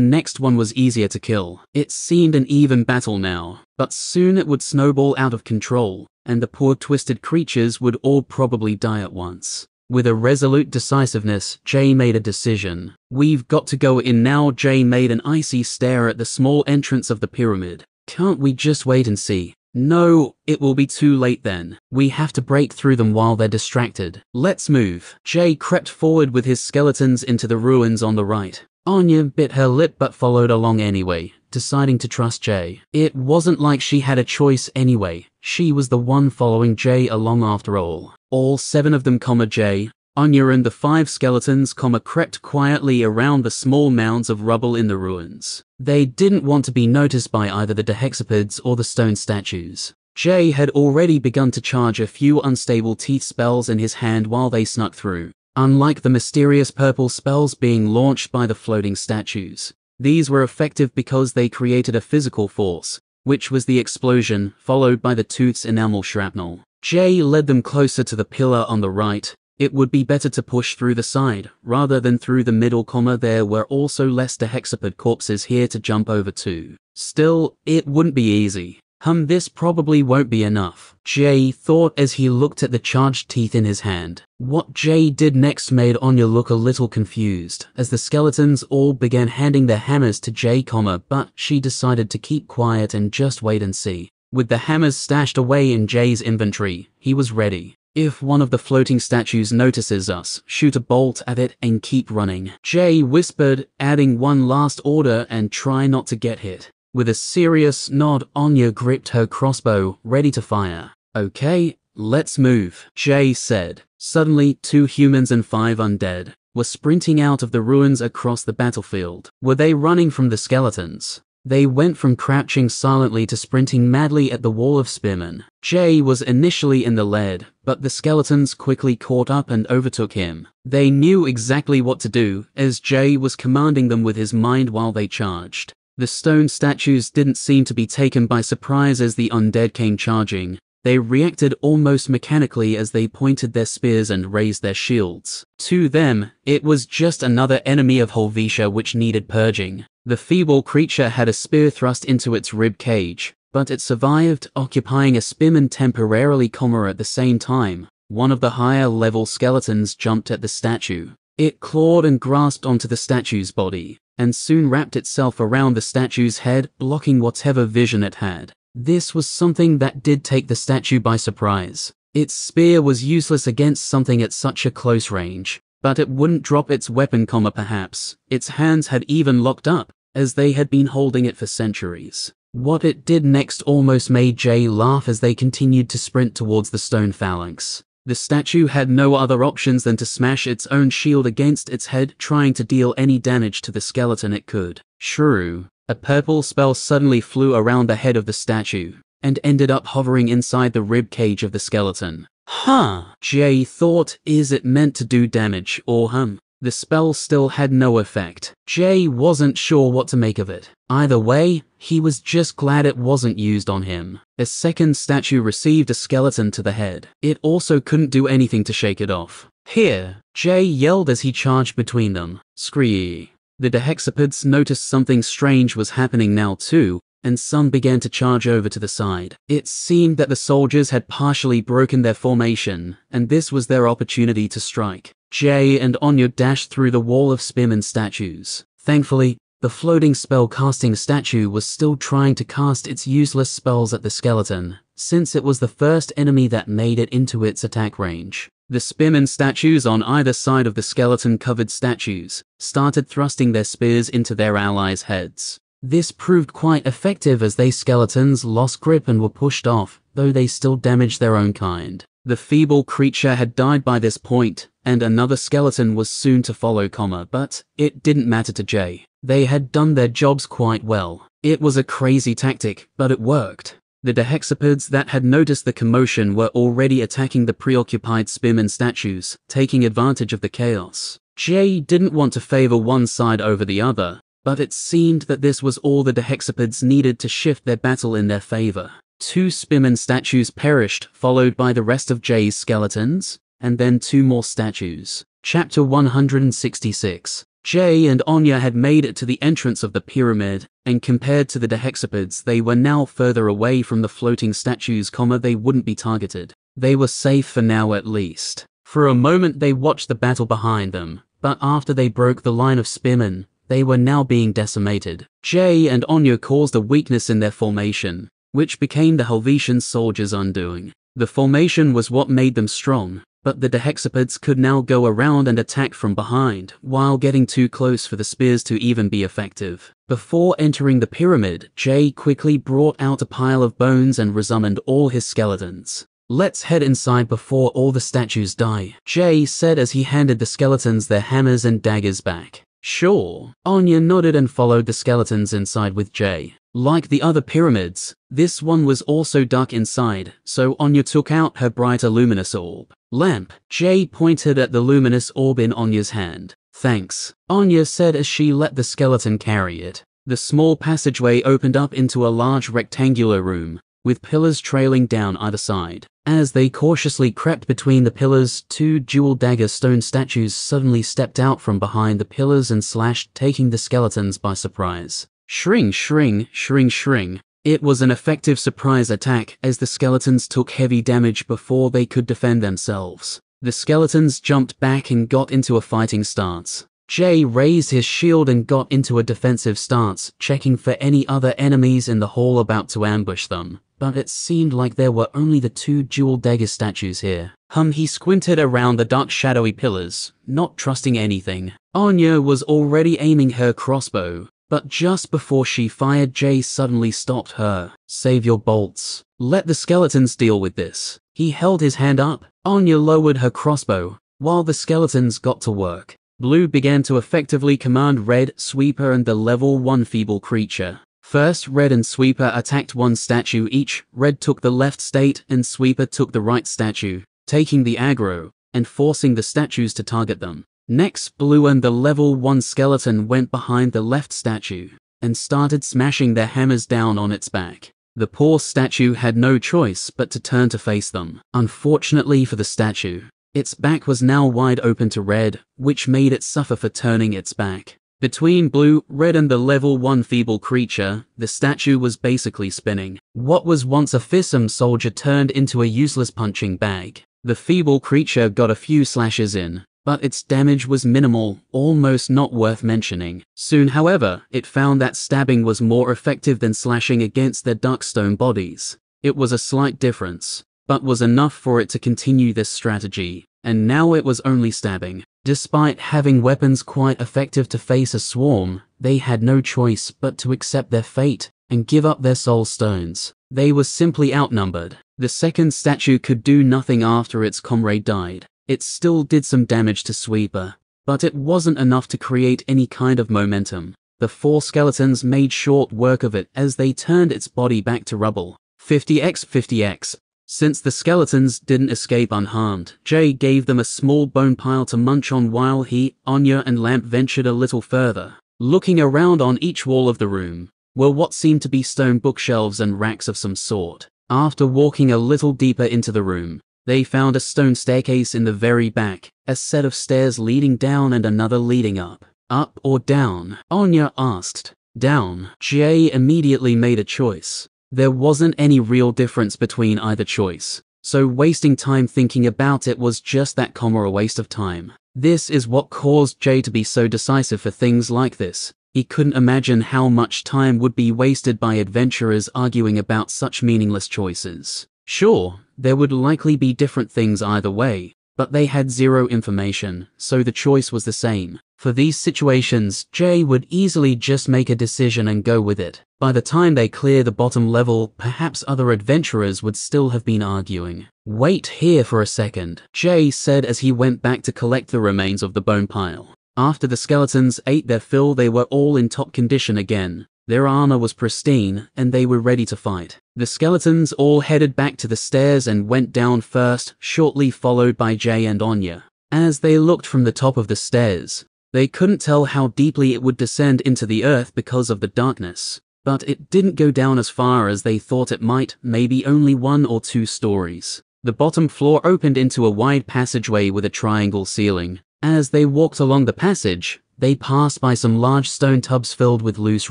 next one was easier to kill. It seemed an even battle now, but soon it would snowball out of control, and the poor twisted creatures would all probably die at once. With a resolute decisiveness, Jay made a decision. We've got to go in now. Jay made an icy stare at the small entrance of the pyramid. Can't we just wait and see? No, it will be too late then. We have to break through them while they're distracted. Let's move. Jay crept forward with his skeletons into the ruins on the right. Anya bit her lip but followed along anyway, deciding to trust Jay. It wasn't like she had a choice anyway. She was the one following Jay along after all. All seven of them, comma Jay, Anya and the five skeletons, comma crept quietly around the small mounds of rubble in the ruins. They didn't want to be noticed by either the Dehexapods or the stone statues. Jay had already begun to charge a few unstable teeth spells in his hand while they snuck through. Unlike the mysterious purple spells being launched by the floating statues, these were effective because they created a physical force, which was the explosion, followed by the tooth's enamel shrapnel. Jay led them closer to the pillar on the right. It would be better to push through the side, rather than through the middle comma there were also less dehexapod corpses here to jump over to. Still, it wouldn't be easy. Hum, this probably won't be enough. Jay thought as he looked at the charged teeth in his hand. What Jay did next made Anya look a little confused, as the skeletons all began handing their hammers to Jay, but she decided to keep quiet and just wait and see. With the hammers stashed away in Jay's inventory, he was ready. If one of the floating statues notices us, shoot a bolt at it and keep running. Jay whispered, adding one last order and try not to get hit. With a serious nod, Anya gripped her crossbow, ready to fire. Okay, let's move, Jay said. Suddenly, two humans and five undead were sprinting out of the ruins across the battlefield. Were they running from the skeletons? They went from crouching silently to sprinting madly at the wall of spearmen. Jay was initially in the lead, but the skeletons quickly caught up and overtook him. They knew exactly what to do, as Jay was commanding them with his mind while they charged. The stone statues didn't seem to be taken by surprise as the undead came charging. They reacted almost mechanically as they pointed their spears and raised their shields. To them, it was just another enemy of Helvetia which needed purging. The feeble creature had a spear thrust into its rib cage, but it survived, occupying a spearman temporarily comma at the same time. One of the higher level skeletons jumped at the statue. It clawed and grasped onto the statue's body, and soon wrapped itself around the statue's head, blocking whatever vision it had. This was something that did take the statue by surprise. Its spear was useless against something at such a close range, but it wouldn't drop its weapon comma perhaps. Its hands had even locked up, as they had been holding it for centuries. What it did next almost made Jay laugh as they continued to sprint towards the stone phalanx. The statue had no other options than to smash its own shield against its head, trying to deal any damage to the skeleton it could. Shrew. A purple spell suddenly flew around the head of the statue and ended up hovering inside the rib cage of the skeleton. Huh, Jay thought, is it meant to do damage or hum? The spell still had no effect. Jay wasn't sure what to make of it. Either way, he was just glad it wasn't used on him. A second statue received a skeleton to the head. It also couldn't do anything to shake it off. Here, Jay yelled as he charged between them. Scree. The Dehexapods noticed something strange was happening now too, and some began to charge over to the side. It seemed that the soldiers had partially broken their formation, and this was their opportunity to strike. Jay and Anya dashed through the wall of spearmen statues. Thankfully, the floating spell casting statue was still trying to cast its useless spells at the skeleton, since it was the first enemy that made it into its attack range. The spearmen statues on either side of the skeleton covered statues started thrusting their spears into their allies' heads. This proved quite effective as they skeletons lost grip and were pushed off, though they still damaged their own kind. The feeble creature had died by this point, and another skeleton was soon to follow, comma, but it didn't matter to Jay. They had done their jobs quite well. It was a crazy tactic, but it worked. The Dehexapods that had noticed the commotion were already attacking the preoccupied spearmen statues, taking advantage of the chaos. Jay didn't want to favor one side over the other, but it seemed that this was all the Dehexapods needed to shift their battle in their favor. Two Spearman statues perished, followed by the rest of Jay's skeletons, and then two more statues. Chapter 166 Jay and Anya had made it to the entrance of the pyramid, and compared to the Dehexapods, they were now further away from the floating statues, comma, they wouldn't be targeted. They were safe for now at least. For a moment they watched the battle behind them, but after they broke the line of spearmen, they were now being decimated. Jay and Anya caused a weakness in their formation, which became the Helvetian soldiers' undoing. The formation was what made them strong, but the Dehexapods could now go around and attack from behind, while getting too close for the spears to even be effective. Before entering the pyramid, Jay quickly brought out a pile of bones and resummoned all his skeletons. Let's head inside before all the statues die, Jay said as he handed the skeletons their hammers and daggers back. Sure. Anya nodded and followed the skeletons inside with Jay. Like the other pyramids, this one was also dark inside, so Anya took out her brighter luminous orb. Lamp. Jay pointed at the luminous orb in Anya's hand. Thanks, Anya said as she let the skeleton carry it. The small passageway opened up into a large rectangular room, with pillars trailing down either side. As they cautiously crept between the pillars, two dual dagger stone statues suddenly stepped out from behind the pillars and slashed, taking the skeletons by surprise. Shring, shring, shring, shring. It was an effective surprise attack as the skeletons took heavy damage before they could defend themselves. The skeletons jumped back and got into a fighting stance. Jay raised his shield and got into a defensive stance, checking for any other enemies in the hall about to ambush them. But it seemed like there were only the two jewel dagger statues here. Hum, he squinted around the dark shadowy pillars, not trusting anything. Anya was already aiming her crossbow, but just before she fired, Jay suddenly stopped her. Save your bolts. Let the skeletons deal with this. He held his hand up. Anya lowered her crossbow, while the skeletons got to work. Blue began to effectively command Red, Sweeper and the level 1 feeble creature. First, Red and Sweeper attacked one statue each. Red took the left state and Sweeper took the right statue, taking the aggro and forcing the statues to target them. Next, Blue and the level 1 skeleton went behind the left statue and started smashing their hammers down on its back. The poor statue had no choice but to turn to face them. Unfortunately for the statue, its back was now wide open to red, which made it suffer for turning its back. Between blue, red and the level 1 feeble creature, the statue was basically spinning. What was once a fearsome soldier turned into a useless punching bag. The feeble creature got a few slashes in, but its damage was minimal, almost not worth mentioning. Soon, however, it found that stabbing was more effective than slashing against their darkstone bodies. It was a slight difference, but was enough for it to continue this strategy, and now it was only stabbing. Despite having weapons quite effective to face a swarm, they had no choice but to accept their fate and give up their soul stones. They were simply outnumbered. The second statue could do nothing after its comrade died. It still did some damage to Sweeper, but it wasn't enough to create any kind of momentum. The four skeletons made short work of it as they turned its body back to rubble. 50x 50x since the skeletons didn't escape unharmed, Jay gave them a small bone pile to munch on while he, Anya and Lamp ventured a little further. Looking around on each wall of the room were what seemed to be stone bookshelves and racks of some sort. After walking a little deeper into the room, they found a stone staircase in the very back, a set of stairs leading down and another leading up. Up or down? Anya asked. Down. Jay immediately made a choice. There wasn't any real difference between either choice, so wasting time thinking about it was just that comma a waste of time. This is what caused Jay to be so decisive for things like this. He couldn't imagine how much time would be wasted by adventurers arguing about such meaningless choices. Sure, there would likely be different things either way, but they had zero information, so the choice was the same. For these situations, Jay would easily just make a decision and go with it. By the time they clear the bottom level, perhaps other adventurers would still have been arguing. Wait here for a second, Jay said as he went back to collect the remains of the bone pile. After the skeletons ate their fill, they were all in top condition again. Their armor was pristine, and they were ready to fight. The skeletons all headed back to the stairs and went down first, shortly followed by Jay and Anya. As they looked from the top of the stairs, they couldn't tell how deeply it would descend into the earth because of the darkness. But it didn't go down as far as they thought it might, maybe only one or two stories. The bottom floor opened into a wide passageway with a triangle ceiling. As they walked along the passage, they passed by some large stone tubs filled with loose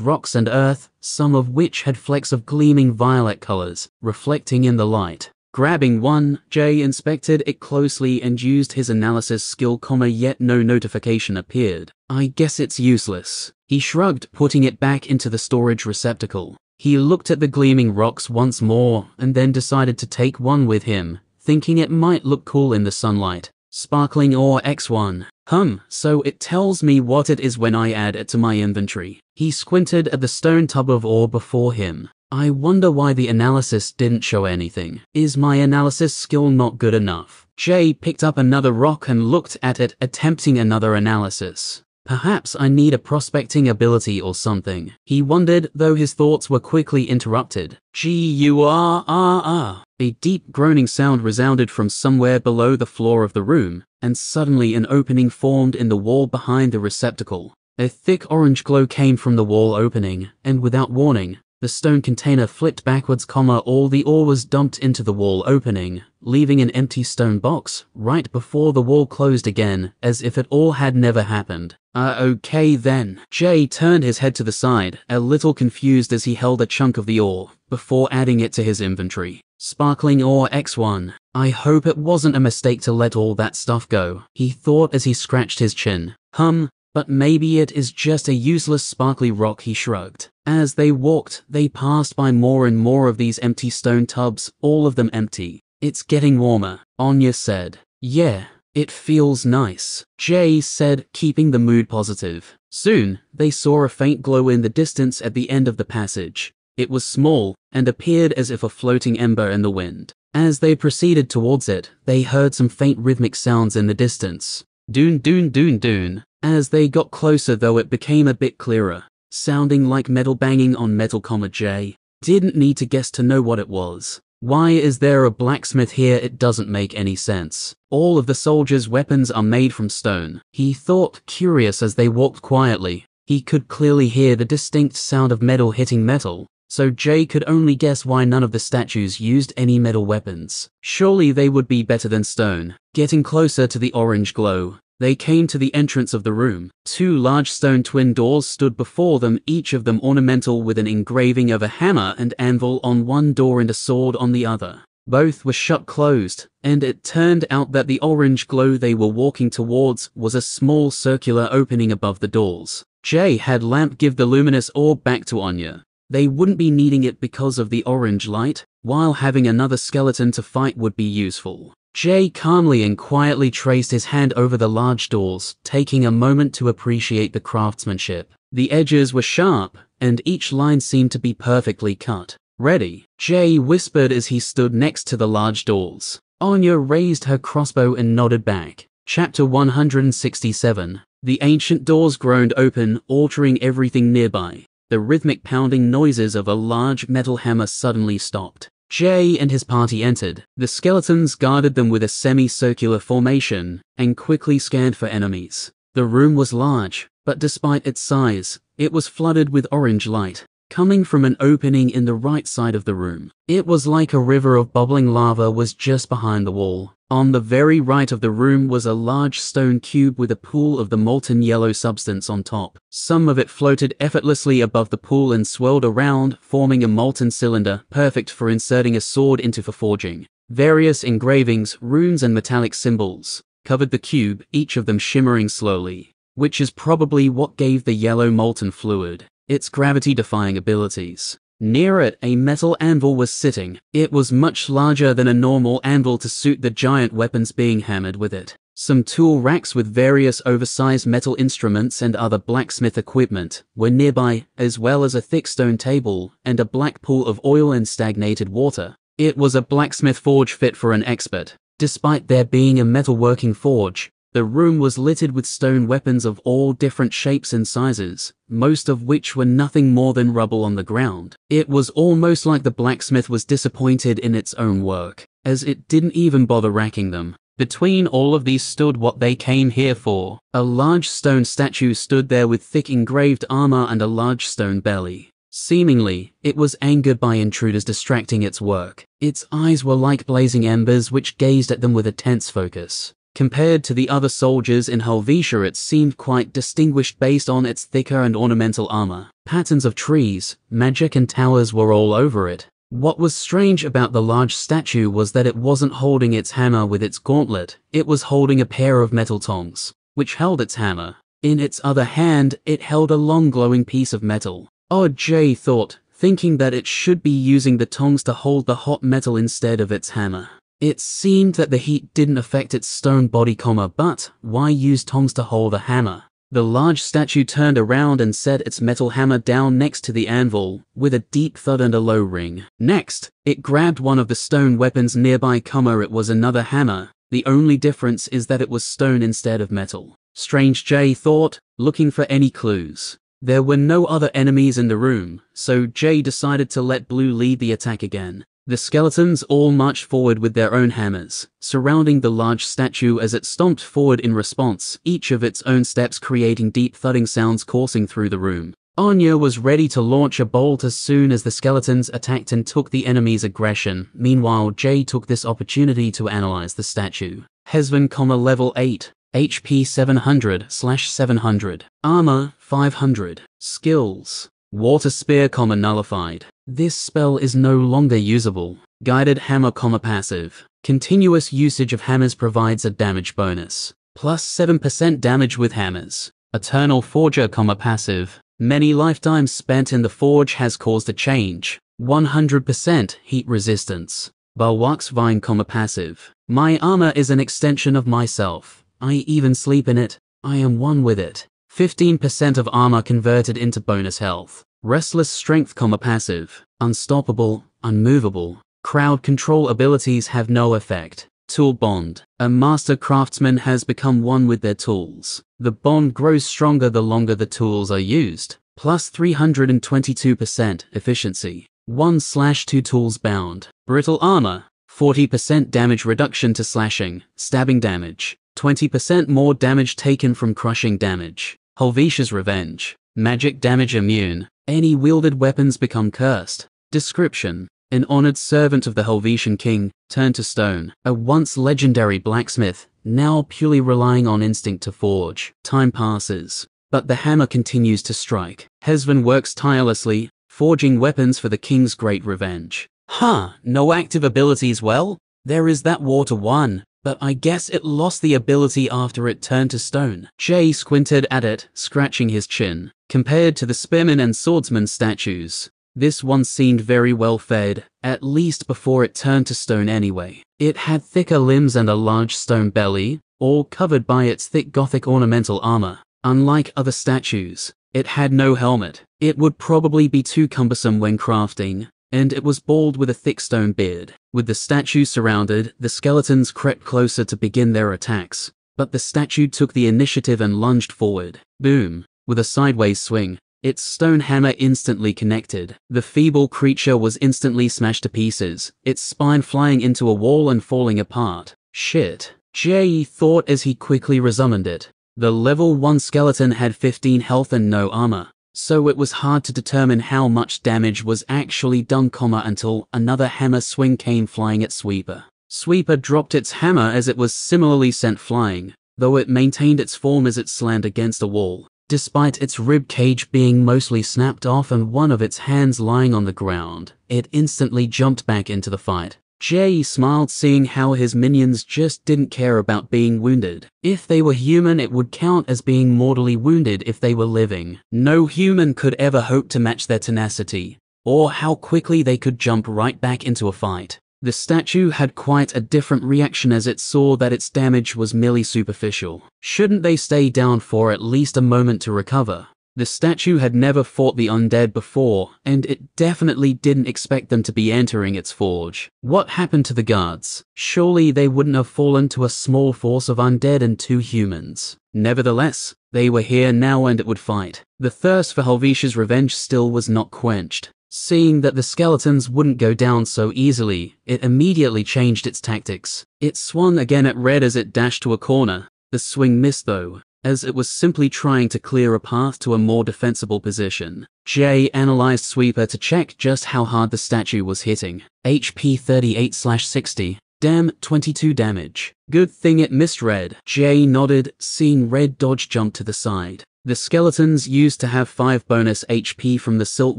rocks and earth, some of which had flecks of gleaming violet colors, reflecting in the light. Grabbing one, Jay inspected it closely and used his analysis skill comma yet no notification appeared. I guess it's useless. He shrugged, putting it back into the storage receptacle. He looked at the gleaming rocks once more and then decided to take one with him, thinking it might look cool in the sunlight. Sparkling ore X1. Hum, so it tells me what it is when I add it to my inventory. He squinted at the stone tub of ore before him. I wonder why the analysis didn't show anything. Is my analysis skill not good enough? Jay picked up another rock and looked at it, attempting another analysis. Perhaps I need a prospecting ability or something. He wondered, though his thoughts were quickly interrupted. G-U-R-R-R. A deep groaning sound resounded from somewhere below the floor of the room, and suddenly an opening formed in the wall behind the receptacle. A thick orange glow came from the wall opening, and without warning, the stone container flipped backwards, comma, all the ore was dumped into the wall opening, leaving an empty stone box right before the wall closed again, as if it all had never happened. Uh, okay then. Jay turned his head to the side, a little confused as he held a chunk of the ore, before adding it to his inventory. Sparkling ore X1. I hope it wasn't a mistake to let all that stuff go, he thought as he scratched his chin. Hum, But maybe it is just a useless sparkly rock, he shrugged. As they walked, they passed by more and more of these empty stone tubs, all of them empty. It's getting warmer, Anya said. Yeah, it feels nice, Jay said, keeping the mood positive. Soon, they saw a faint glow in the distance at the end of the passage. It was small and appeared as if a floating ember in the wind. As they proceeded towards it, they heard some faint rhythmic sounds in the distance. Doon doon doon doon. As they got closer though it became a bit clearer, sounding like metal banging on metal comma J. Didn't need to guess to know what it was. Why is there a blacksmith here? It doesn't make any sense. All of the soldiers' weapons are made from stone. He thought, curious as they walked quietly. He could clearly hear the distinct sound of metal hitting metal, so Jay could only guess why none of the statues used any metal weapons. Surely they would be better than stone. Getting closer to the orange glow, they came to the entrance of the room. Two large stone twin doors stood before them, each of them ornamental with an engraving of a hammer and anvil on one door and a sword on the other. Both were shut closed, and it turned out that the orange glow they were walking towards was a small circular opening above the doors. Jay had Lamp give the luminous orb back to Anya. They wouldn't be needing it because of the orange light, while having another skeleton to fight would be useful. Jay calmly and quietly traced his hand over the large doors, taking a moment to appreciate the craftsmanship. The edges were sharp, and each line seemed to be perfectly cut. Ready, Jay whispered as he stood next to the large doors. Anya raised her crossbow and nodded back. Chapter 167 The ancient doors groaned open, altering everything nearby. The rhythmic pounding noises of a large metal hammer suddenly stopped. Jay and his party entered. The skeletons guarded them with a semicircular formation and quickly scanned for enemies. The room was large, but despite its size, it was flooded with orange light, coming from an opening in the right side of the room. It was like a river of bubbling lava was just behind the wall. On the very right of the room was a large stone cube with a pool of the molten yellow substance on top. Some of it floated effortlessly above the pool and swirled around, forming a molten cylinder, perfect for inserting a sword into for forging. Various engravings, runes and metallic symbols covered the cube, each of them shimmering slowly, which is probably what gave the yellow molten fluid its gravity-defying abilities. Near it, a metal anvil was sitting. It was much larger than a normal anvil to suit the giant weapons being hammered with it. Some tool racks with various oversized metal instruments and other blacksmith equipment were nearby, as well as a thick stone table and a black pool of oil and stagnated water. It was a blacksmith forge fit for an expert. Despite there being a metalworking forge, the room was littered with stone weapons of all different shapes and sizes, most of which were nothing more than rubble on the ground. It was almost like the blacksmith was disappointed in its own work, as it didn't even bother racking them. Between all of these stood what they came here for. A large stone statue stood there with thick engraved armor and a large stone belly. Seemingly, it was angered by intruders distracting its work. Its eyes were like blazing embers which gazed at them with a tense focus. Compared to the other soldiers in Helvetia it seemed quite distinguished based on its thicker and ornamental armor. Patterns of trees, magic and towers were all over it. What was strange about the large statue was that it wasn't holding its hammer with its gauntlet, it was holding a pair of metal tongs, which held its hammer. In its other hand, it held a long glowing piece of metal. Odd Jay thought, thinking that it should be using the tongs to hold the hot metal instead of its hammer. It seemed that the heat didn't affect its stone body comma, but why use tongs to hold a hammer? The large statue turned around and set its metal hammer down next to the anvil, with a deep thud and a low ring. Next, it grabbed one of the stone weapons nearby comma it was another hammer. The only difference is that it was stone instead of metal. Strange Jay thought, looking for any clues. There were no other enemies in the room, so Jay decided to let Blue lead the attack again. The skeletons all marched forward with their own hammers, surrounding the large statue as it stomped forward in response, each of its own steps creating deep thudding sounds coursing through the room. Anya was ready to launch a bolt as soon as the skeletons attacked and took the enemy's aggression. Meanwhile, Jay took this opportunity to analyze the statue. Hesvan, level 8, HP 700 700, Armor 500, Skills, Water Spear, nullified. This spell is no longer usable. Guided Hammer, comma passive. Continuous usage of hammers provides a damage bonus. Plus 7% damage with hammers. Eternal Forger, comma passive. Many lifetimes spent in the forge has caused a change. 100% heat resistance. Balwak's Vine, comma passive. My armor is an extension of myself. I even sleep in it. I am one with it. 15% of armor converted into bonus health. Restless Strength, comma passive. Unstoppable, unmovable. Crowd control abilities have no effect. Tool Bond. A master craftsman has become one with their tools. The bond grows stronger the longer the tools are used. Plus 322% efficiency. 1 slash 2 tools bound. Brittle armor. 40% damage reduction to slashing, stabbing damage. 20% more damage taken from crushing damage. Helvetia's Revenge. Magic damage immune. Any wielded weapons become cursed. Description. An honored servant of the Helvetian king, turned to stone, a once legendary blacksmith, now purely relying on instinct to forge. Time passes, but the hammer continues to strike. Hesvan works tirelessly, forging weapons for the king's great revenge. Huh, no active abilities well? There is that water one, but I guess it lost the ability after it turned to stone. Jay squinted at it, scratching his chin. Compared to the spearman and swordsman statues, this one seemed very well fed, at least before it turned to stone anyway. It had thicker limbs and a large stone belly, all covered by its thick gothic ornamental armor. Unlike other statues, it had no helmet. It would probably be too cumbersome when crafting, and it was bald with a thick stone beard. With the statue surrounded, the skeletons crept closer to begin their attacks, but the statue took the initiative and lunged forward. Boom! With a sideways swing, its stone hammer instantly connected. The feeble creature was instantly smashed to pieces, its spine flying into a wall and falling apart. Shit. Jay thought as he quickly resummoned it. The level 1 skeleton had 15 health and no armor so it was hard to determine how much damage was actually done, comma, until another hammer swing came flying at Sweeper. Sweeper dropped its hammer as it was similarly sent flying, though it maintained its form as it slammed against a wall. Despite its rib cage being mostly snapped off and one of its hands lying on the ground, it instantly jumped back into the fight. Jay smiled seeing how his minions just didn't care about being wounded. If they were human, it would count as being mortally wounded if they were living. No human could ever hope to match their tenacity, or how quickly they could jump right back into a fight. The statue had quite a different reaction as it saw that its damage was merely superficial. Shouldn't they stay down for at least a moment to recover? The statue had never fought the undead before, and it definitely didn't expect them to be entering its forge. What happened to the guards? Surely they wouldn't have fallen to a small force of undead and two humans. Nevertheless, they were here now and it would fight. The thirst for Helvetia's revenge still was not quenched. Seeing that the skeletons wouldn't go down so easily, it immediately changed its tactics. It swung again at Red as it dashed to a corner. The swing missed though, as it was simply trying to clear a path to a more defensible position. Jay analyzed Sweeper to check just how hard the statue was hitting. HP 38-60. Damn, 22 damage. Good thing it missed Red. Jay nodded, seeing Red dodge jump to the side. The skeletons used to have 5 bonus HP from the Silt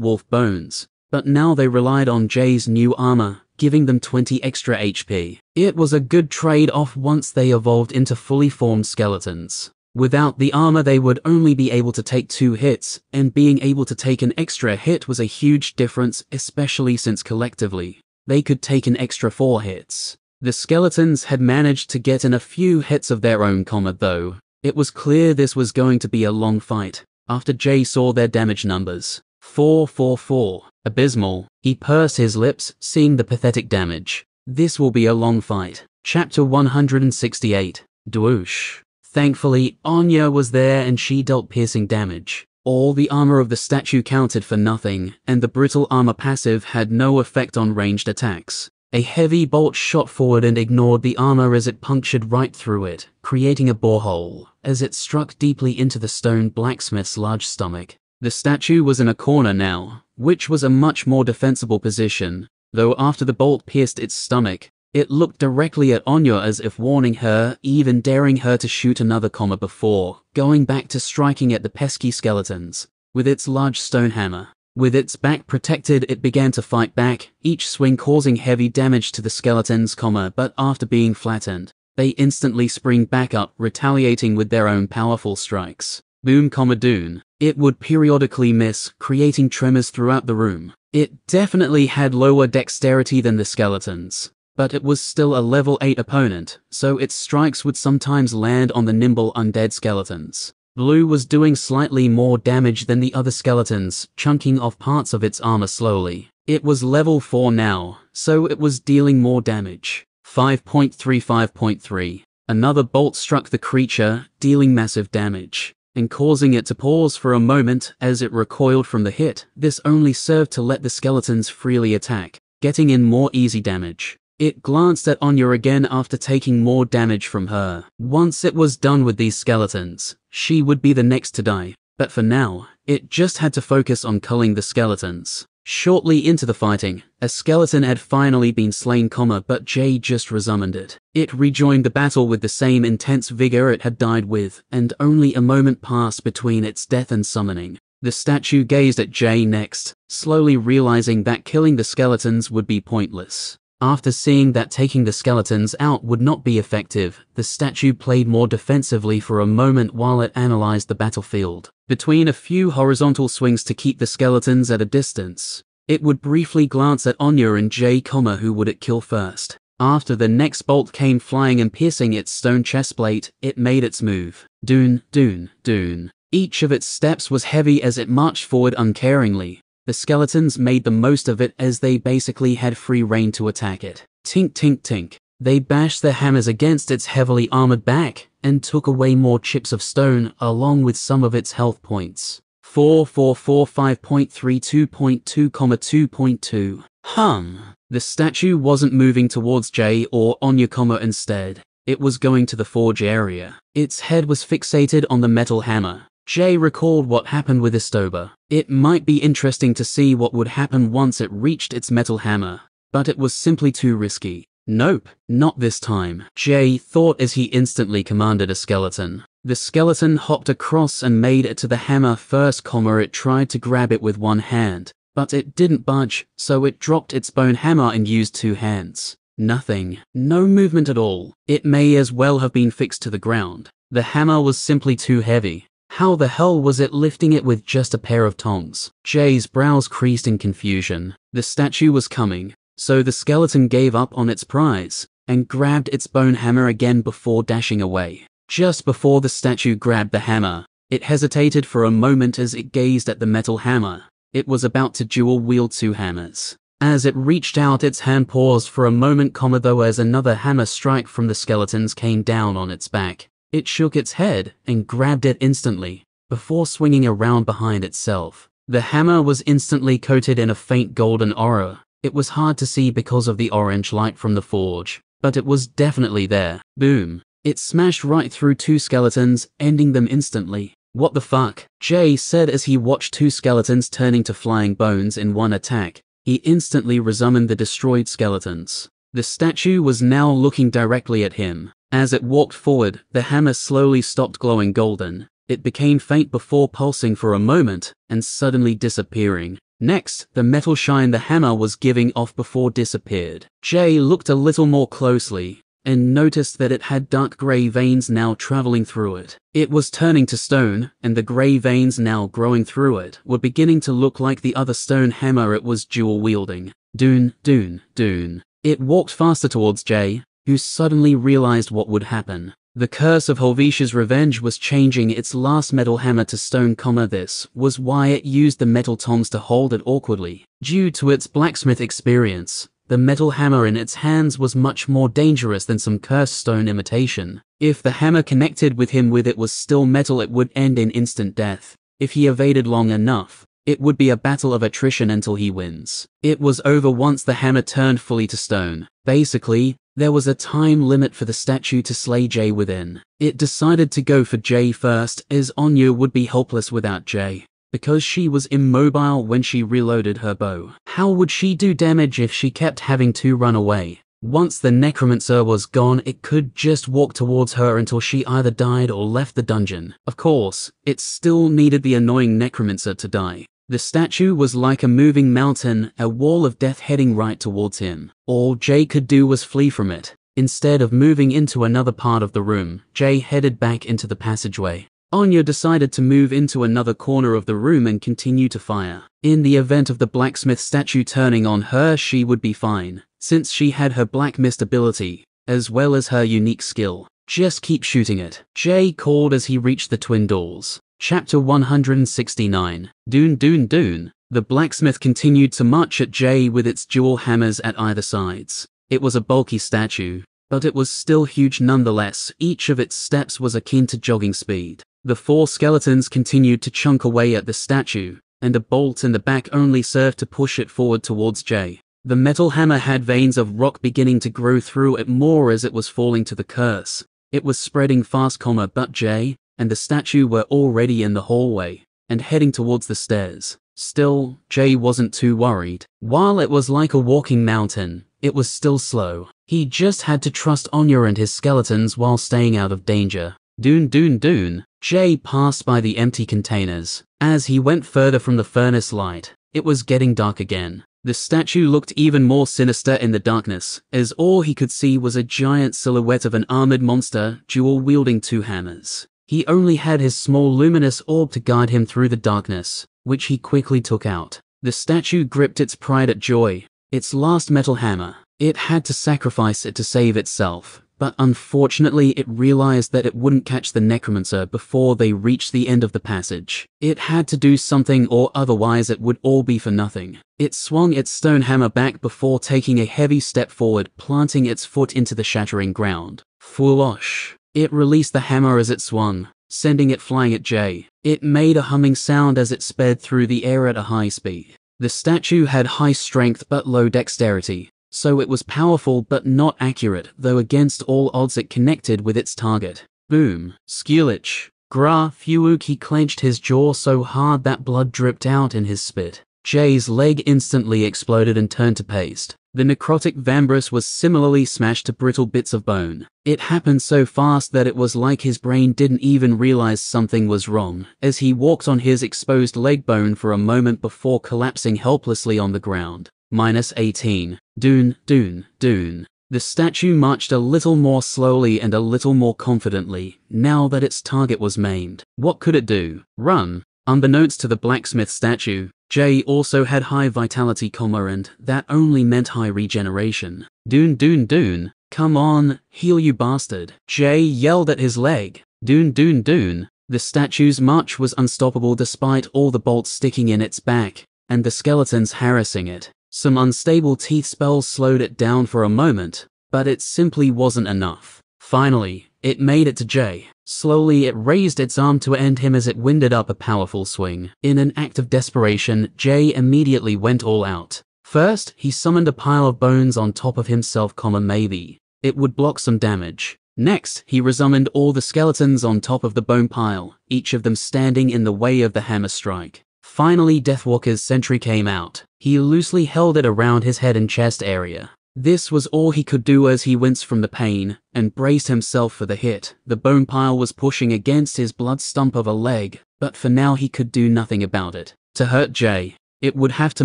Wolf bones, but now they relied on Jay's new armor, giving them 20 extra HP. It was a good trade-off once they evolved into fully formed skeletons. Without the armor, they would only be able to take two hits, and being able to take an extra hit was a huge difference, especially since collectively, they could take an extra four hits. The skeletons had managed to get in a few hits of their own comet though. It was clear this was going to be a long fight, after Jay saw their damage numbers. 444. Abysmal. He pursed his lips, seeing the pathetic damage. This will be a long fight. Chapter 168. Dwoosh. Thankfully, Anya was there and she dealt piercing damage. All the armor of the statue counted for nothing, and the brittle armor passive had no effect on ranged attacks. A heavy bolt shot forward and ignored the armor as it punctured right through it, creating a borehole, as it struck deeply into the stone blacksmith's large stomach. The statue was in a corner now, which was a much more defensible position, though after the bolt pierced its stomach, it looked directly at Anya as if warning her, even daring her to shoot another comma before, going back to striking at the pesky skeletons, with its large stone hammer. With its back protected, it began to fight back, each swing causing heavy damage to the skeletons, comma, but after being flattened, they instantly spring back up, retaliating with their own powerful strikes. boom comma doon. It would periodically miss, creating tremors throughout the room. It definitely had lower dexterity than the skeletons, but it was still a level 8 opponent, so its strikes would sometimes land on the nimble undead skeletons. Blue was doing slightly more damage than the other skeletons, chunking off parts of its armor slowly. It was level 4 now, so it was dealing more damage. 5.35.3 Another bolt struck the creature, dealing massive damage, and causing it to pause for a moment as it recoiled from the hit. This only served to let the skeletons freely attack, getting in more easy damage. It glanced at Anya again after taking more damage from her. Once it was done with these skeletons, she would be the next to die. But for now, it just had to focus on culling the skeletons. Shortly into the fighting, a skeleton had finally been slain, comma, but Jay just resummoned it. It rejoined the battle with the same intense vigor it had died with, and only a moment passed between its death and summoning. The statue gazed at Jay next, slowly realizing that killing the skeletons would be pointless. After seeing that taking the skeletons out would not be effective, the statue played more defensively for a moment while it analyzed the battlefield. Between a few horizontal swings to keep the skeletons at a distance, it would briefly glance at Anya and Jay, who would it kill first. After the next bolt came flying and piercing its stone chestplate, it made its move. Doon, doon, doon. Each of its steps was heavy as it marched forward uncaringly, the skeletons made the most of it as they basically had free reign to attack it. Tink tink tink. They bashed their hammers against its heavily armored back and took away more chips of stone along with some of its health points. 4445.32.2, Hum. The statue wasn't moving towards Jay or Anya, instead. It was going to the forge area. Its head was fixated on the metal hammer. Jay recalled what happened with Estoba. It might be interesting to see what would happen once it reached its metal hammer, but it was simply too risky. Nope, not this time, Jay thought as he instantly commanded a skeleton. The skeleton hopped across and made it to the hammer first, comma it tried to grab it with one hand, but it didn't budge, so it dropped its bone hammer and used two hands. Nothing. No movement at all. It may as well have been fixed to the ground. The hammer was simply too heavy. How the hell was it lifting it with just a pair of tongs? Jay's brows creased in confusion. The statue was coming, so the skeleton gave up on its prize and grabbed its bone hammer again before dashing away. Just before the statue grabbed the hammer, it hesitated for a moment as it gazed at the metal hammer. It was about to dual wield two hammers. As it reached out, its hand paused for a moment, though, as another hammer strike from the skeletons came down on its back. It shook its head and grabbed it instantly, before swinging around behind itself. The hammer was instantly coated in a faint golden aura. It was hard to see because of the orange light from the forge, but it was definitely there. Boom. It smashed right through two skeletons, ending them instantly. What the fuck? Jay said as he watched two skeletons turning to flying bones in one attack. He instantly resummoned the destroyed skeletons. The statue was now looking directly at him, as it walked forward, the hammer slowly stopped glowing golden. It became faint before pulsing for a moment and suddenly disappearing. Next, the metal shine the hammer was giving off before disappeared. Jay looked a little more closely and noticed that it had dark grey veins now traveling through it. It was turning to stone, and the grey veins now growing through it were beginning to look like the other stone hammer it was dual wielding. Doon, doon, doon. It walked faster towards Jay, who suddenly realized what would happen. The curse of Helvetia's revenge was changing its last metal hammer to stone, this was why it used the metal tongs to hold it awkwardly. Due to its blacksmith experience, the metal hammer in its hands was much more dangerous than some cursed stone imitation. If the hammer connected with him with it was still metal it would end in instant death. If he evaded long enough, it would be a battle of attrition until he wins. It was over once the hammer turned fully to stone. Basically, there was a time limit for the statue to slay Jay within. It decided to go for Jay first, as Anya would be helpless without Jay, because she was immobile when she reloaded her bow. How would she do damage if she kept having to run away? Once the necromancer was gone, it could just walk towards her until she either died or left the dungeon. Of course, it still needed the annoying necromancer to die. The statue was like a moving mountain, a wall of death heading right towards him. All Jay could do was flee from it. Instead of moving into another part of the room, Jay headed back into the passageway. Anya decided to move into another corner of the room and continue to fire. In the event of the blacksmith statue turning on her, she would be fine, since she had her black mist ability, as well as her unique skill. Just keep shooting it. Jay called as he reached the twin doors. Chapter 169 Dune Dune Dune. The blacksmith continued to march at Jay with its dual hammers at either sides. It was a bulky statue, but it was still huge nonetheless. Each of its steps was akin to jogging speed. The four skeletons continued to chunk away at the statue, and a bolt in the back only served to push it forward towards Jay. The metal hammer had veins of rock beginning to grow through it more as it was falling to the curse. It was spreading fast, comma, but Jay and the statue were already in the hallway and heading towards the stairs. Still, Jay wasn't too worried. While it was like a walking mountain, it was still slow. He just had to trust Anya and his skeletons while staying out of danger. Dune dune dune. Jay passed by the empty containers. As he went further from the furnace light, it was getting dark again. The statue looked even more sinister in the darkness, as all he could see was a giant silhouette of an armored monster, dual wielding two hammers. He only had his small luminous orb to guide him through the darkness, which he quickly took out. The statue gripped its pride at joy, its last metal hammer. It had to sacrifice it to save itself, but unfortunately it realized that it wouldn't catch the necromancer before they reached the end of the passage. It had to do something or otherwise it would all be for nothing. It swung its stone hammer back before taking a heavy step forward, planting its foot into the shattering ground. Foolish. It released the hammer as it swung, sending it flying at Jay. It made a humming sound as it sped through the air at a high speed. The statue had high strength but low dexterity, so it was powerful but not accurate, though against all odds it connected with its target. Boom. Skulich. Gra Fuuk he clenched his jaw so hard that blood dripped out in his spit. Jay's leg instantly exploded and turned to paste. The necrotic vambrace was similarly smashed to brittle bits of bone. It happened so fast that it was like his brain didn't even realize something was wrong, as he walked on his exposed leg bone for a moment before collapsing helplessly on the ground. Minus 18. Dune, Dune, Dune. The statue marched a little more slowly and a little more confidently, now that its target was maimed. What could it do? Run. Unbeknownst to the blacksmith statue, Jay also had high vitality comma and that only meant high regeneration. Dune, Dune, Dune. Come on, heal you bastard. Jay yelled at his leg. Dune, Dune, Dune. The statue's march was unstoppable despite all the bolts sticking in its back, and the skeletons harassing it. Some unstable teeth spells slowed it down for a moment, but it simply wasn't enough. Finally, it made it to Jay. Slowly, it raised its arm to end him as it winded up a powerful swing. In an act of desperation, Jay immediately went all out. First, he summoned a pile of bones on top of himself, comma maybe. It would block some damage. Next, he resummoned all the skeletons on top of the bone pile, each of them standing in the way of the hammer strike. Finally, Deathwalker's sentry came out. He loosely held it around his head and chest area. This was all he could do as he winced from the pain and braced himself for the hit. The bone pile was pushing against his blood stump of a leg, but for now he could do nothing about it. To hurt Jay, it would have to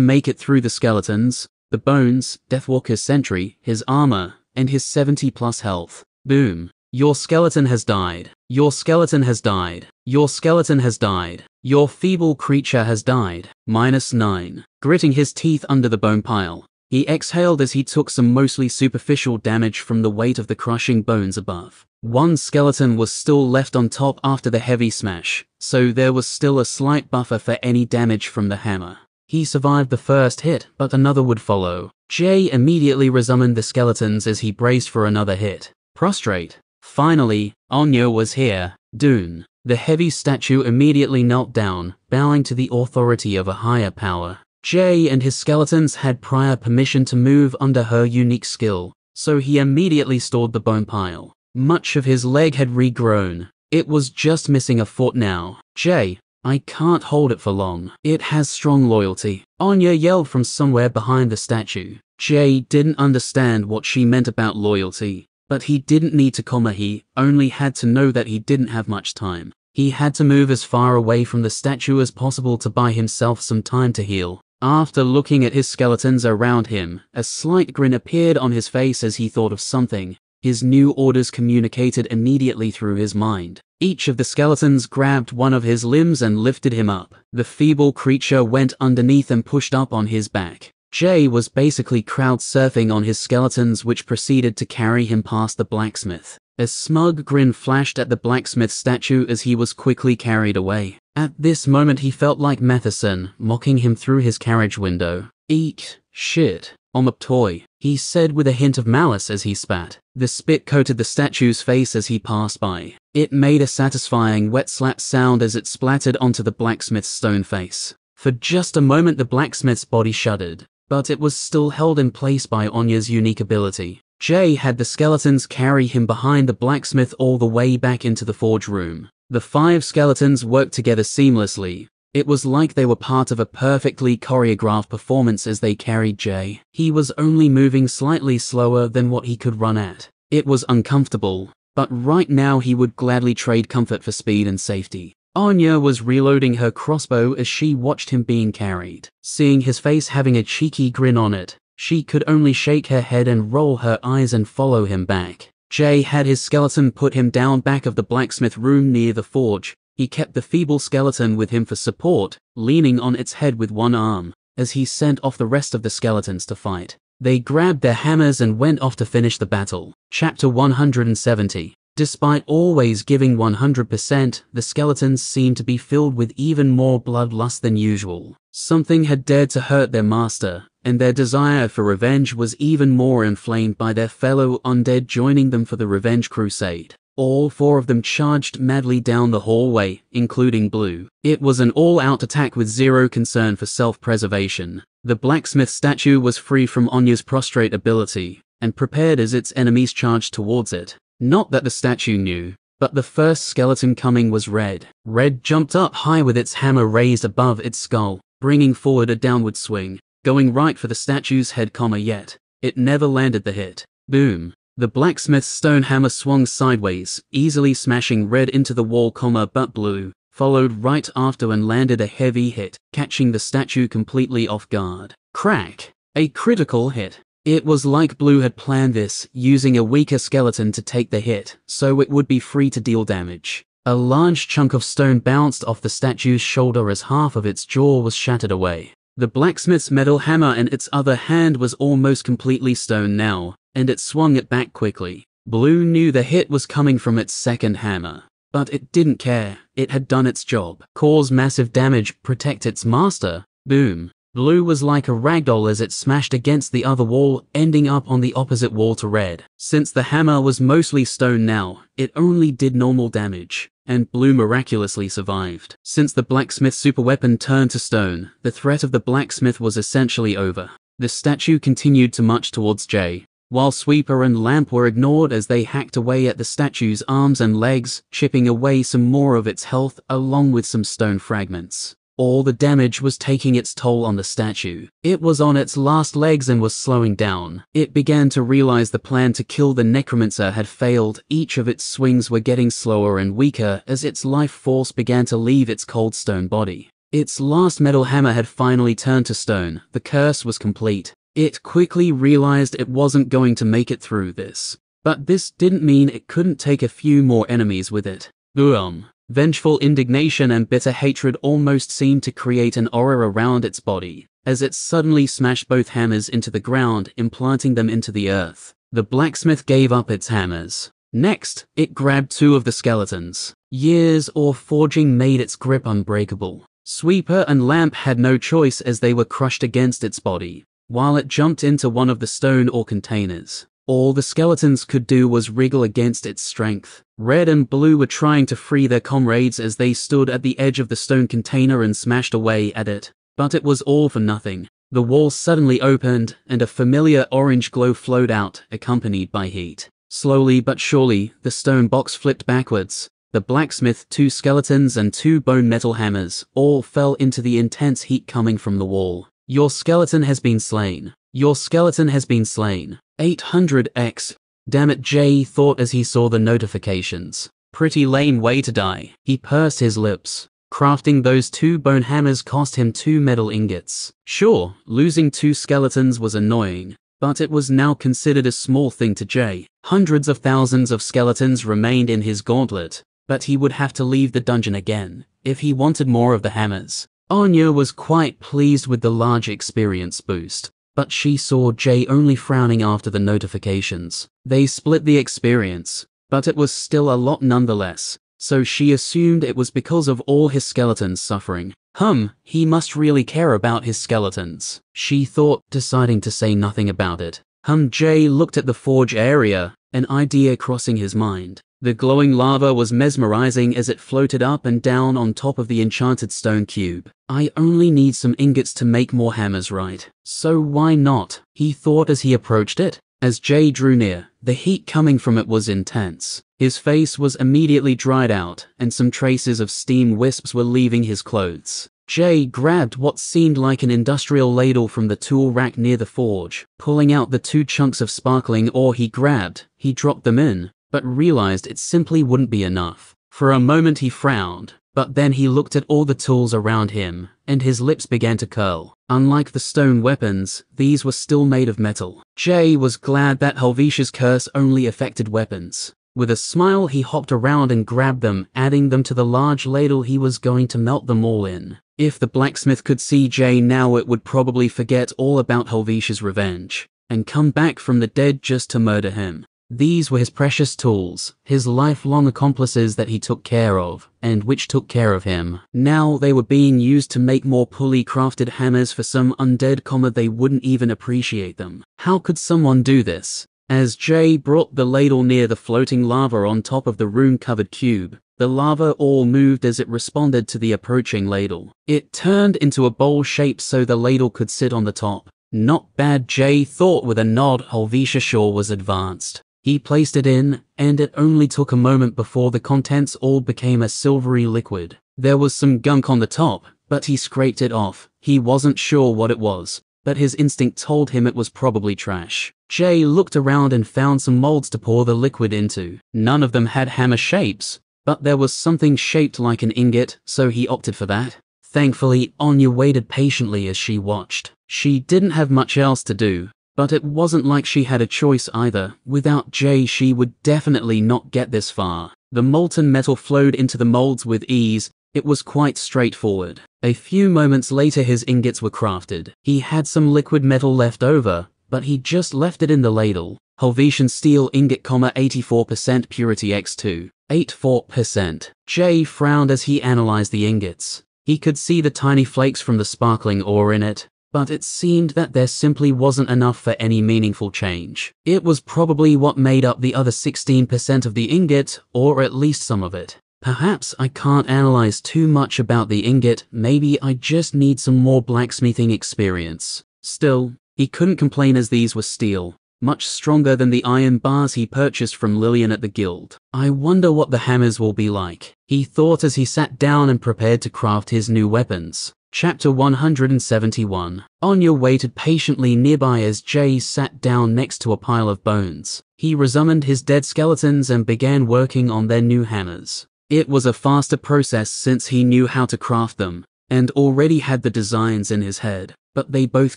make it through the skeletons, the bones, Deathwalker's sentry, his armor, and his 70 plus health. Boom. Your skeleton has died. Your skeleton has died. Your skeleton has died. Your feeble creature has died. Minus 9. Gritting his teeth under the bone pile, he exhaled as he took some mostly superficial damage from the weight of the crushing bones above. One skeleton was still left on top after the heavy smash, so there was still a slight buffer for any damage from the hammer. He survived the first hit, but another would follow. Jay immediately resummoned the skeletons as he braced for another hit. Prostrate. Finally, Anya was here. Dune. The heavy statue immediately knelt down, bowing to the authority of a higher power. Jay and his skeletons had prior permission to move under her unique skill, so he immediately stored the bone pile. Much of his leg had regrown. It was just missing a foot now. Jay, I can't hold it for long. It has strong loyalty. Anya yelled from somewhere behind the statue. Jay didn't understand what she meant about loyalty, but he didn't need to comma he only had to know that he didn't have much time. He had to move as far away from the statue as possible to buy himself some time to heal. After looking at his skeletons around him, a slight grin appeared on his face as he thought of something. His new orders communicated immediately through his mind. Each of the skeletons grabbed one of his limbs and lifted him up. The feeble creature went underneath and pushed up on his back. Jay was basically crowd surfing on his skeletons which proceeded to carry him past the blacksmith. A smug grin flashed at the blacksmith statue as he was quickly carried away. At this moment he felt like Matheson, mocking him through his carriage window. Eek, shit, toy, he said with a hint of malice as he spat. The spit coated the statue's face as he passed by. It made a satisfying wet slap sound as it splattered onto the blacksmith's stone face. For just a moment the blacksmith's body shuddered, but it was still held in place by Anya's unique ability. Jay had the skeletons carry him behind the blacksmith all the way back into the forge room. The five skeletons worked together seamlessly. It was like they were part of a perfectly choreographed performance as they carried Jay. He was only moving slightly slower than what he could run at. It was uncomfortable, but right now he would gladly trade comfort for speed and safety. Anya was reloading her crossbow as she watched him being carried. Seeing his face having a cheeky grin on it, she could only shake her head and roll her eyes and follow him back. Jay had his skeleton put him down back of the blacksmith room near the forge. He kept the feeble skeleton with him for support, leaning on its head with one arm, as he sent off the rest of the skeletons to fight. They grabbed their hammers and went off to finish the battle. Chapter 170 Despite always giving 100%, the skeletons seemed to be filled with even more bloodlust than usual. Something had dared to hurt their master, and their desire for revenge was even more inflamed by their fellow undead joining them for the revenge crusade. All four of them charged madly down the hallway, including Blue. It was an all-out attack with zero concern for self-preservation. The blacksmith statue was free from Anya's prostrate ability, and prepared as its enemies charged towards it. Not that the statue knew, but the first skeleton coming was Red. Red jumped up high with its hammer raised above its skull, bringing forward a downward swing, going right for the statue's head comma yet. It never landed the hit. Boom. The blacksmith's stone hammer swung sideways, easily smashing Red into the wall comma but Blue, followed right after and landed a heavy hit, catching the statue completely off guard. Crack. A critical hit. It was like Blue had planned this, using a weaker skeleton to take the hit, so it would be free to deal damage. A large chunk of stone bounced off the statue's shoulder as half of its jaw was shattered away. The blacksmith's metal hammer in its other hand was almost completely stone now, and it swung it back quickly. Blue knew the hit was coming from its second hammer, but it didn't care. It had done its job. Cause massive damage, protect its master. Boom. Blue was like a ragdoll as it smashed against the other wall, ending up on the opposite wall to red. Since the hammer was mostly stone now, it only did normal damage, and Blue miraculously survived. Since the blacksmith's superweapon turned to stone, the threat of the blacksmith was essentially over. The statue continued to march towards Jay, while Sweeper and Lamp were ignored as they hacked away at the statue's arms and legs, chipping away some more of its health along with some stone fragments. All the damage was taking its toll on the statue. It was on its last legs and was slowing down. It began to realize the plan to kill the necromancer had failed. Each of its swings were getting slower and weaker as its life force began to leave its cold stone body. Its last metal hammer had finally turned to stone. The curse was complete. It quickly realized it wasn't going to make it through this. But this didn't mean it couldn't take a few more enemies with it. Boom. Vengeful indignation and bitter hatred almost seemed to create an aura around its body, as it suddenly smashed both hammers into the ground, implanting them into the earth. The blacksmith gave up its hammers. Next, it grabbed two of the skeletons. Years or forging made its grip unbreakable. Sweeper and Lamp had no choice as they were crushed against its body, while it jumped into one of the stone or containers. All the skeletons could do was wriggle against its strength. Red and Blue were trying to free their comrades as they stood at the edge of the stone container and smashed away at it. But it was all for nothing. The wall suddenly opened, and a familiar orange glow flowed out, accompanied by heat. Slowly but surely, the stone box flipped backwards. The blacksmith, two skeletons, and two bone metal hammers all fell into the intense heat coming from the wall. Your skeleton has been slain. Your skeleton has been slain. 800x. Damn it, Jay thought as he saw the notifications. Pretty lame way to die. He pursed his lips. Crafting those two bone hammers cost him two metal ingots. Sure, losing two skeletons was annoying, but it was now considered a small thing to Jay. Hundreds of thousands of skeletons remained in his gauntlet, but he would have to leave the dungeon again if he wanted more of the hammers. Anya was quite pleased with the large experience boost, but she saw Jay only frowning after the notifications. They split the experience, but it was still a lot nonetheless, so she assumed it was because of all his skeletons suffering. Hum, he must really care about his skeletons, she thought, deciding to say nothing about it. Hum Jay looked at the forge area, an idea crossing his mind. The glowing lava was mesmerizing as it floated up and down on top of the enchanted stone cube. I only need some ingots to make more hammers right. So why not? He thought as he approached it. As Jay drew near, the heat coming from it was intense. His face was immediately dried out, and some traces of steam wisps were leaving his clothes. Jay grabbed what seemed like an industrial ladle from the tool rack near the forge. Pulling out the two chunks of sparkling ore he grabbed, he dropped them in, but realized it simply wouldn't be enough. For a moment he frowned, but then he looked at all the tools around him, and his lips began to curl. Unlike the stone weapons, these were still made of metal. Jay was glad that Helvetia's curse only affected weapons. With a smile, he hopped around and grabbed them, adding them to the large ladle he was going to melt them all in. If the blacksmith could see Jay now, it would probably forget all about Helvetia's revenge and come back from the dead just to murder him. These were his precious tools, his lifelong accomplices that he took care of, and which took care of him. Now they were being used to make more poorly crafted hammers for some undead comma they wouldn't even appreciate them. How could someone do this? As Jay brought the ladle near the floating lava on top of the rune-covered cube, the lava all moved as it responded to the approaching ladle. It turned into a bowl shape so the ladle could sit on the top. Not bad, Jay thought with a nod Helvetia Shaw was advanced. He placed it in, and it only took a moment before the contents all became a silvery liquid. There was some gunk on the top, but he scraped it off. He wasn't sure what it was, but his instinct told him it was probably trash. Jay looked around and found some molds to pour the liquid into. None of them had hammer shapes, but there was something shaped like an ingot, so he opted for that. Thankfully, Anya waited patiently as she watched. She didn't have much else to do, but it wasn't like she had a choice either. Without Jay, she would definitely not get this far. The molten metal flowed into the molds with ease. It was quite straightforward. A few moments later, his ingots were crafted. He had some liquid metal left over, but he just left it in the ladle. Helvetian steel ingot, 84% purity X2, 84%. Jay frowned as he analyzed the ingots. He could see the tiny flakes from the sparkling ore in it, but it seemed that there simply wasn't enough for any meaningful change. It was probably what made up the other 16% of the ingot, or at least some of it. Perhaps I can't analyze too much about the ingot, maybe I just need some more blacksmithing experience. Still, he couldn't complain as these were steel, much stronger than the iron bars he purchased from Lillian at the guild. I wonder what the hammers will be like, he thought as he sat down and prepared to craft his new weapons. Chapter 171 Anya waited patiently nearby as Jay sat down next to a pile of bones. He resummoned his dead skeletons and began working on their new hammers. It was a faster process since he knew how to craft them, and already had the designs in his head, but they both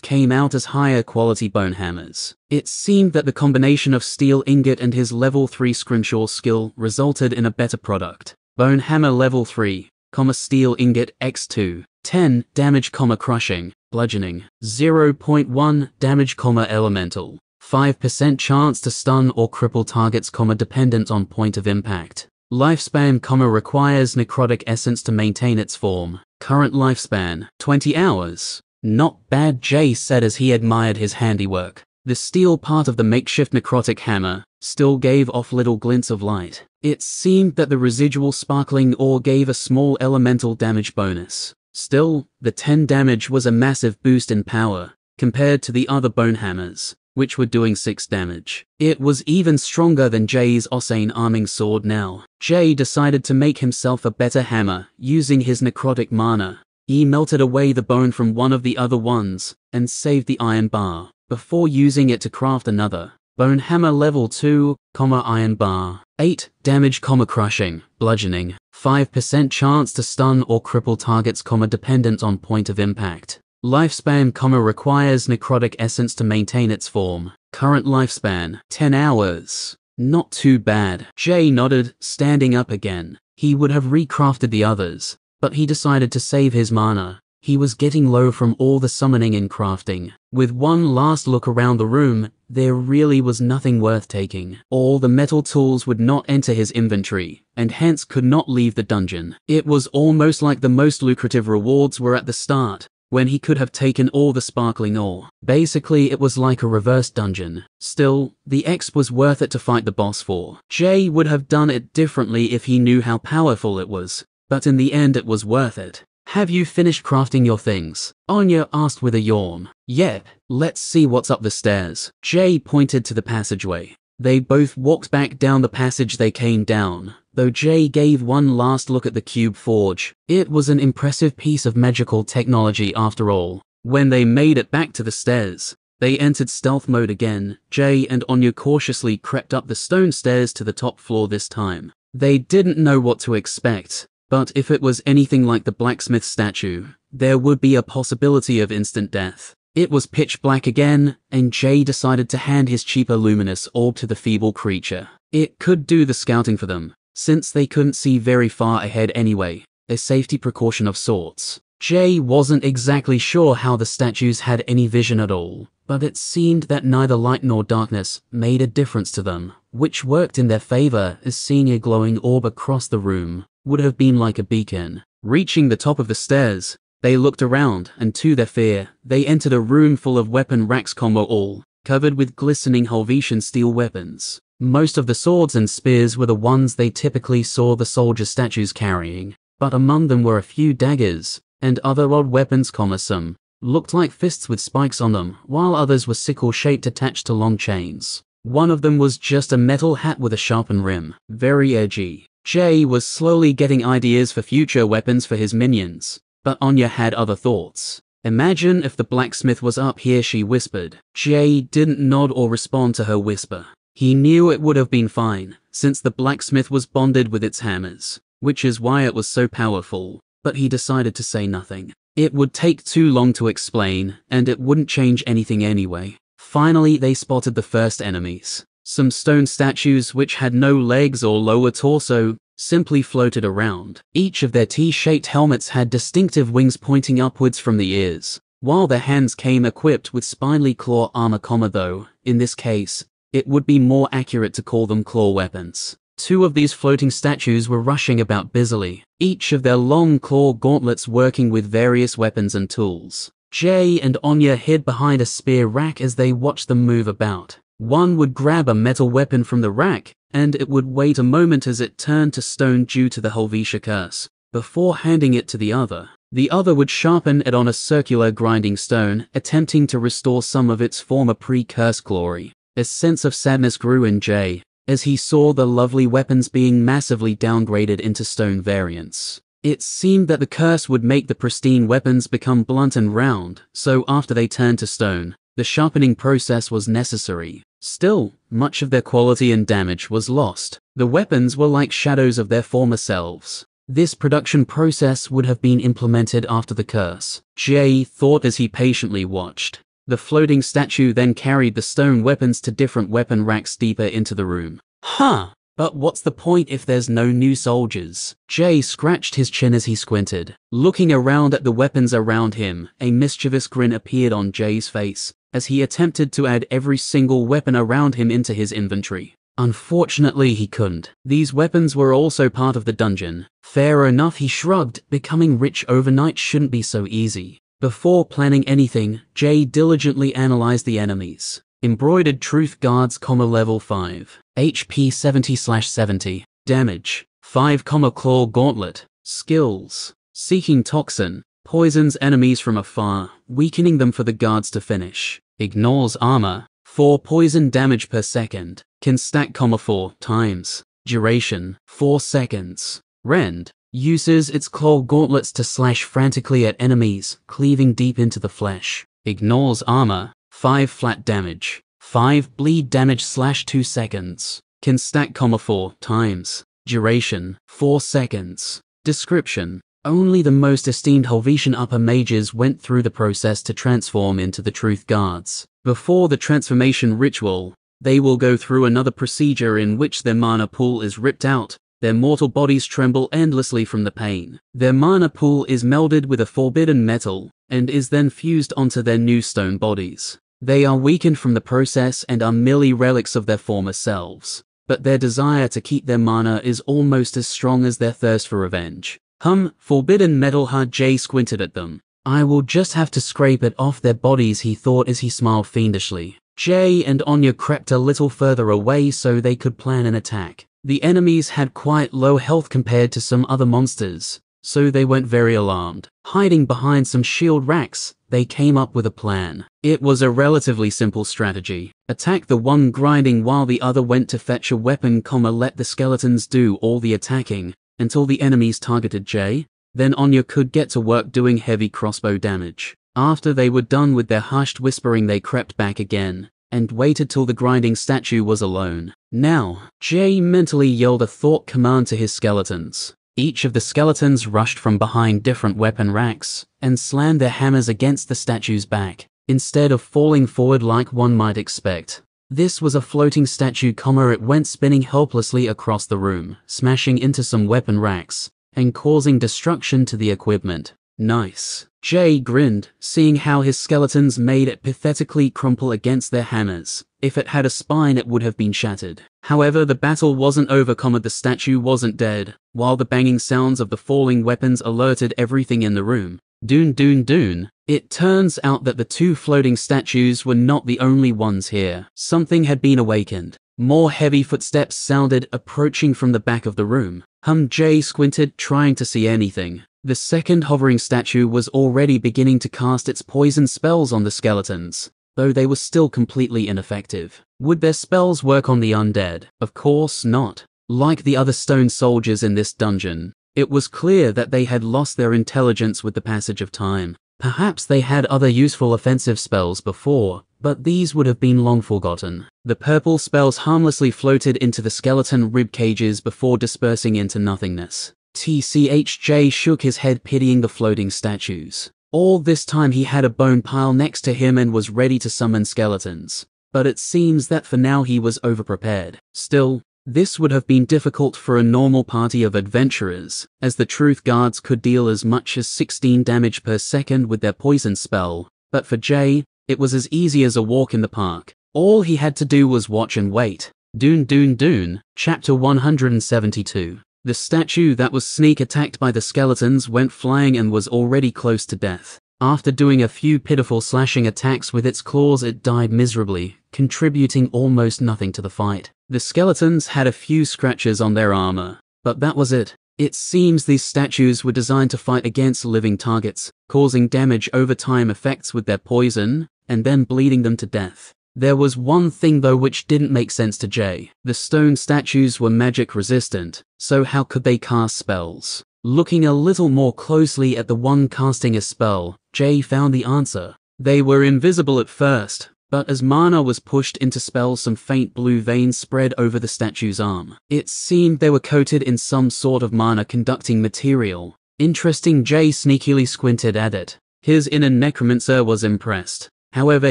came out as higher quality bone hammers. It seemed that the combination of steel ingot and his level 3 scrimshaw skill resulted in a better product. Bone hammer level 3, comma steel ingot X2. 10 damage, comma crushing, bludgeoning, 0.1 damage, comma elemental, 5% chance to stun or cripple targets, comma dependent on point of impact. Lifespan, comma requires necrotic essence to maintain its form. Current lifespan, 20 hours. Not bad, Jay said as he admired his handiwork. The steel part of the makeshift necrotic hammer still gave off little glints of light. It seemed that the residual sparkling ore gave a small elemental damage bonus. Still, the 10 damage was a massive boost in power compared to the other bone hammers, which were doing 6 damage. It was even stronger than Jay's Osane arming sword now. Jay decided to make himself a better hammer using his necrotic mana. He melted away the bone from one of the other ones and saved the iron bar before using it to craft another. Bone hammer level 2, comma iron bar. 8 damage, comma crushing, bludgeoning. 5% chance to stun or cripple targets, comma dependent on point of impact. Lifespan, comma, requires necrotic essence to maintain its form. Current lifespan, 10 hours. Not too bad. Jay nodded, standing up again. He would have recrafted the others, but he decided to save his mana. He was getting low from all the summoning and crafting. With one last look around the room, there really was nothing worth taking. All the metal tools would not enter his inventory, and hence could not leave the dungeon. It was almost like the most lucrative rewards were at the start, when he could have taken all the sparkling ore. Basically, it was like a reverse dungeon. Still, the exp was worth it to fight the boss for. Jay would have done it differently if he knew how powerful it was, but in the end it was worth it. Have you finished crafting your things? Anya asked with a yawn. Yep, let's see what's up the stairs. Jay pointed to the passageway. They both walked back down the passage they came down, though Jay gave one last look at the cube forge. It was an impressive piece of magical technology after all. When they made it back to the stairs, they entered stealth mode again. Jay and Anya cautiously crept up the stone stairs to the top floor this time. They didn't know what to expect, but if it was anything like the blacksmith statue, there would be a possibility of instant death. It was pitch black again, and Jay decided to hand his cheaper luminous orb to the feeble creature. It could do the scouting for them, since they couldn't see very far ahead anyway, a safety precaution of sorts. Jay wasn't exactly sure how the statues had any vision at all, but it seemed that neither light nor darkness made a difference to them, which worked in their favor as seeing a glowing orb across the room would have been like a beacon. Reaching the top of the stairs, they looked around, and to their fear, they entered a room full of weapon racks combo all, covered with glistening Helvetian steel weapons. Most of the swords and spears were the ones they typically saw the soldier statues carrying, but among them were a few daggers, and other odd weapons comma some looked like fists with spikes on them, while others were sickle-shaped attached to long chains. One of them was just a metal hat with a sharpened rim, very edgy. Jay was slowly getting ideas for future weapons for his minions, but Anya had other thoughts. Imagine if the blacksmith was up here, she whispered. Jay didn't nod or respond to her whisper. He knew it would have been fine, since the blacksmith was bonded with its hammers, which is why it was so powerful, but he decided to say nothing. It would take too long to explain, and it wouldn't change anything anyway. Finally, they spotted the first enemies. Some stone statues which had no legs or lower torso simply floated around. Each of their T-shaped helmets had distinctive wings pointing upwards from the ears, while their hands came equipped with spindly claw armor comma though, in this case, it would be more accurate to call them claw weapons. Two of these floating statues were rushing about busily, each of their long claw gauntlets working with various weapons and tools. Jay and Anya hid behind a spear rack as they watched them move about. One would grab a metal weapon from the rack, and it would wait a moment as it turned to stone due to the Helvetia curse, before handing it to the other. The other would sharpen it on a circular grinding stone, attempting to restore some of its former pre-curse glory. A sense of sadness grew in Jay, as he saw the lovely weapons being massively downgraded into stone variants. It seemed that the curse would make the pristine weapons become blunt and round, so after they turned to stone, the sharpening process was necessary. Still, much of their quality and damage was lost. The weapons were like shadows of their former selves. This production process would have been implemented after the curse. Jay thought as he patiently watched. The floating statue then carried the stone weapons to different weapon racks deeper into the room. Huh! But what's the point if there's no new soldiers? Jay scratched his chin as he squinted. Looking around at the weapons around him, a mischievous grin appeared on Jay's face as he attempted to add every single weapon around him into his inventory. Unfortunately, he couldn't. These weapons were also part of the dungeon. Fair enough, he shrugged. Becoming rich overnight shouldn't be so easy. Before planning anything, Jay diligently analyzed the enemies. Embroidered Truth Guards, comma level 5. HP 70/70. Damage 5, comma Claw Gauntlet. Skills Seeking Toxin. Poisons enemies from afar, weakening them for the guards to finish ignores armor, 4 poison damage per second, can stack comma 4 times, duration, 4 seconds. Rend, uses its claw gauntlets to slash frantically at enemies, cleaving deep into the flesh. Ignores armor, 5 flat damage, 5 bleed damage slash 2 seconds. Can stack comma 4 times, duration, 4 seconds. Description, Only the most esteemed Helvetian upper mages went through the process to transform into the Truth Guards. Before the transformation ritual, they will go through another procedure in which their mana pool is ripped out, their mortal bodies tremble endlessly from the pain. Their mana pool is melded with a forbidden metal, and is then fused onto their new stone bodies. They are weakened from the process and are merely relics of their former selves. But their desire to keep their mana is almost as strong as their thirst for revenge. Hum, forbidden metal hard Jay squinted at them. I will just have to scrape it off their bodies, he thought as he smiled fiendishly. Jay and Anya crept a little further away so they could plan an attack. The enemies had quite low health compared to some other monsters, so they weren't very alarmed. Hiding behind some shield racks, they came up with a plan. It was a relatively simple strategy. Attack the one grinding while the other went to fetch a weapon, comma let the skeletons do all the attacking until the enemies targeted Jay. Then Anya could get to work doing heavy crossbow damage. After they were done with their hushed whispering they crept back again and waited till the grinding statue was alone. Now, Jay mentally yelled a thought command to his skeletons. Each of the skeletons rushed from behind different weapon racks and slammed their hammers against the statue's back, instead of falling forward like one might expect. This was a floating statue, comma it went spinning helplessly across the room, smashing into some weapon racks and causing destruction to the equipment. Nice. Jay grinned, seeing how his skeletons made it pathetically crumple against their hammers. If it had a spine, it would have been shattered. However, the battle wasn't over, comma the statue wasn't dead, while the banging sounds of the falling weapons alerted everything in the room. Doon doon doon. It turns out that the two floating statues were not the only ones here. Something had been awakened. More heavy footsteps sounded approaching from the back of the room. Hum Jay squinted, trying to see anything. The second hovering statue was already beginning to cast its poison spells on the skeletons, though they were still completely ineffective. Would their spells work on the undead? Of course not. Like the other stone soldiers in this dungeon, it was clear that they had lost their intelligence with the passage of time. Perhaps they had other useful offensive spells before, but these would have been long forgotten. The purple spells harmlessly floated into the skeleton rib cages before dispersing into nothingness. TCHJ shook his head pitying the floating statues. All this time he had a bone pile next to him and was ready to summon skeletons. But it seems that for now he was overprepared. Still, this would have been difficult for a normal party of adventurers, as the Truth Guards could deal as much as 16 damage per second with their poison spell. But for Jay, it was as easy as a walk in the park. All he had to do was watch and wait. Doon Doon Doon, Chapter 172. The statue that was sneak attacked by the skeletons went flying and was already close to death. After doing a few pitiful slashing attacks with its claws, it died miserably, contributing almost nothing to the fight. The skeletons had a few scratches on their armor, but that was it. It seems these statues were designed to fight against living targets, causing damage over time effects with their poison, and then bleeding them to death. There was one thing though which didn't make sense to Jay. The stone statues were magic resistant, so how could they cast spells? Looking a little more closely at the one casting a spell, Jay found the answer. They were invisible at first, but as mana was pushed into spells some faint blue veins spread over the statue's arm. It seemed they were coated in some sort of mana conducting material. Interesting Jay sneakily squinted at it. His inner necromancer was impressed. However,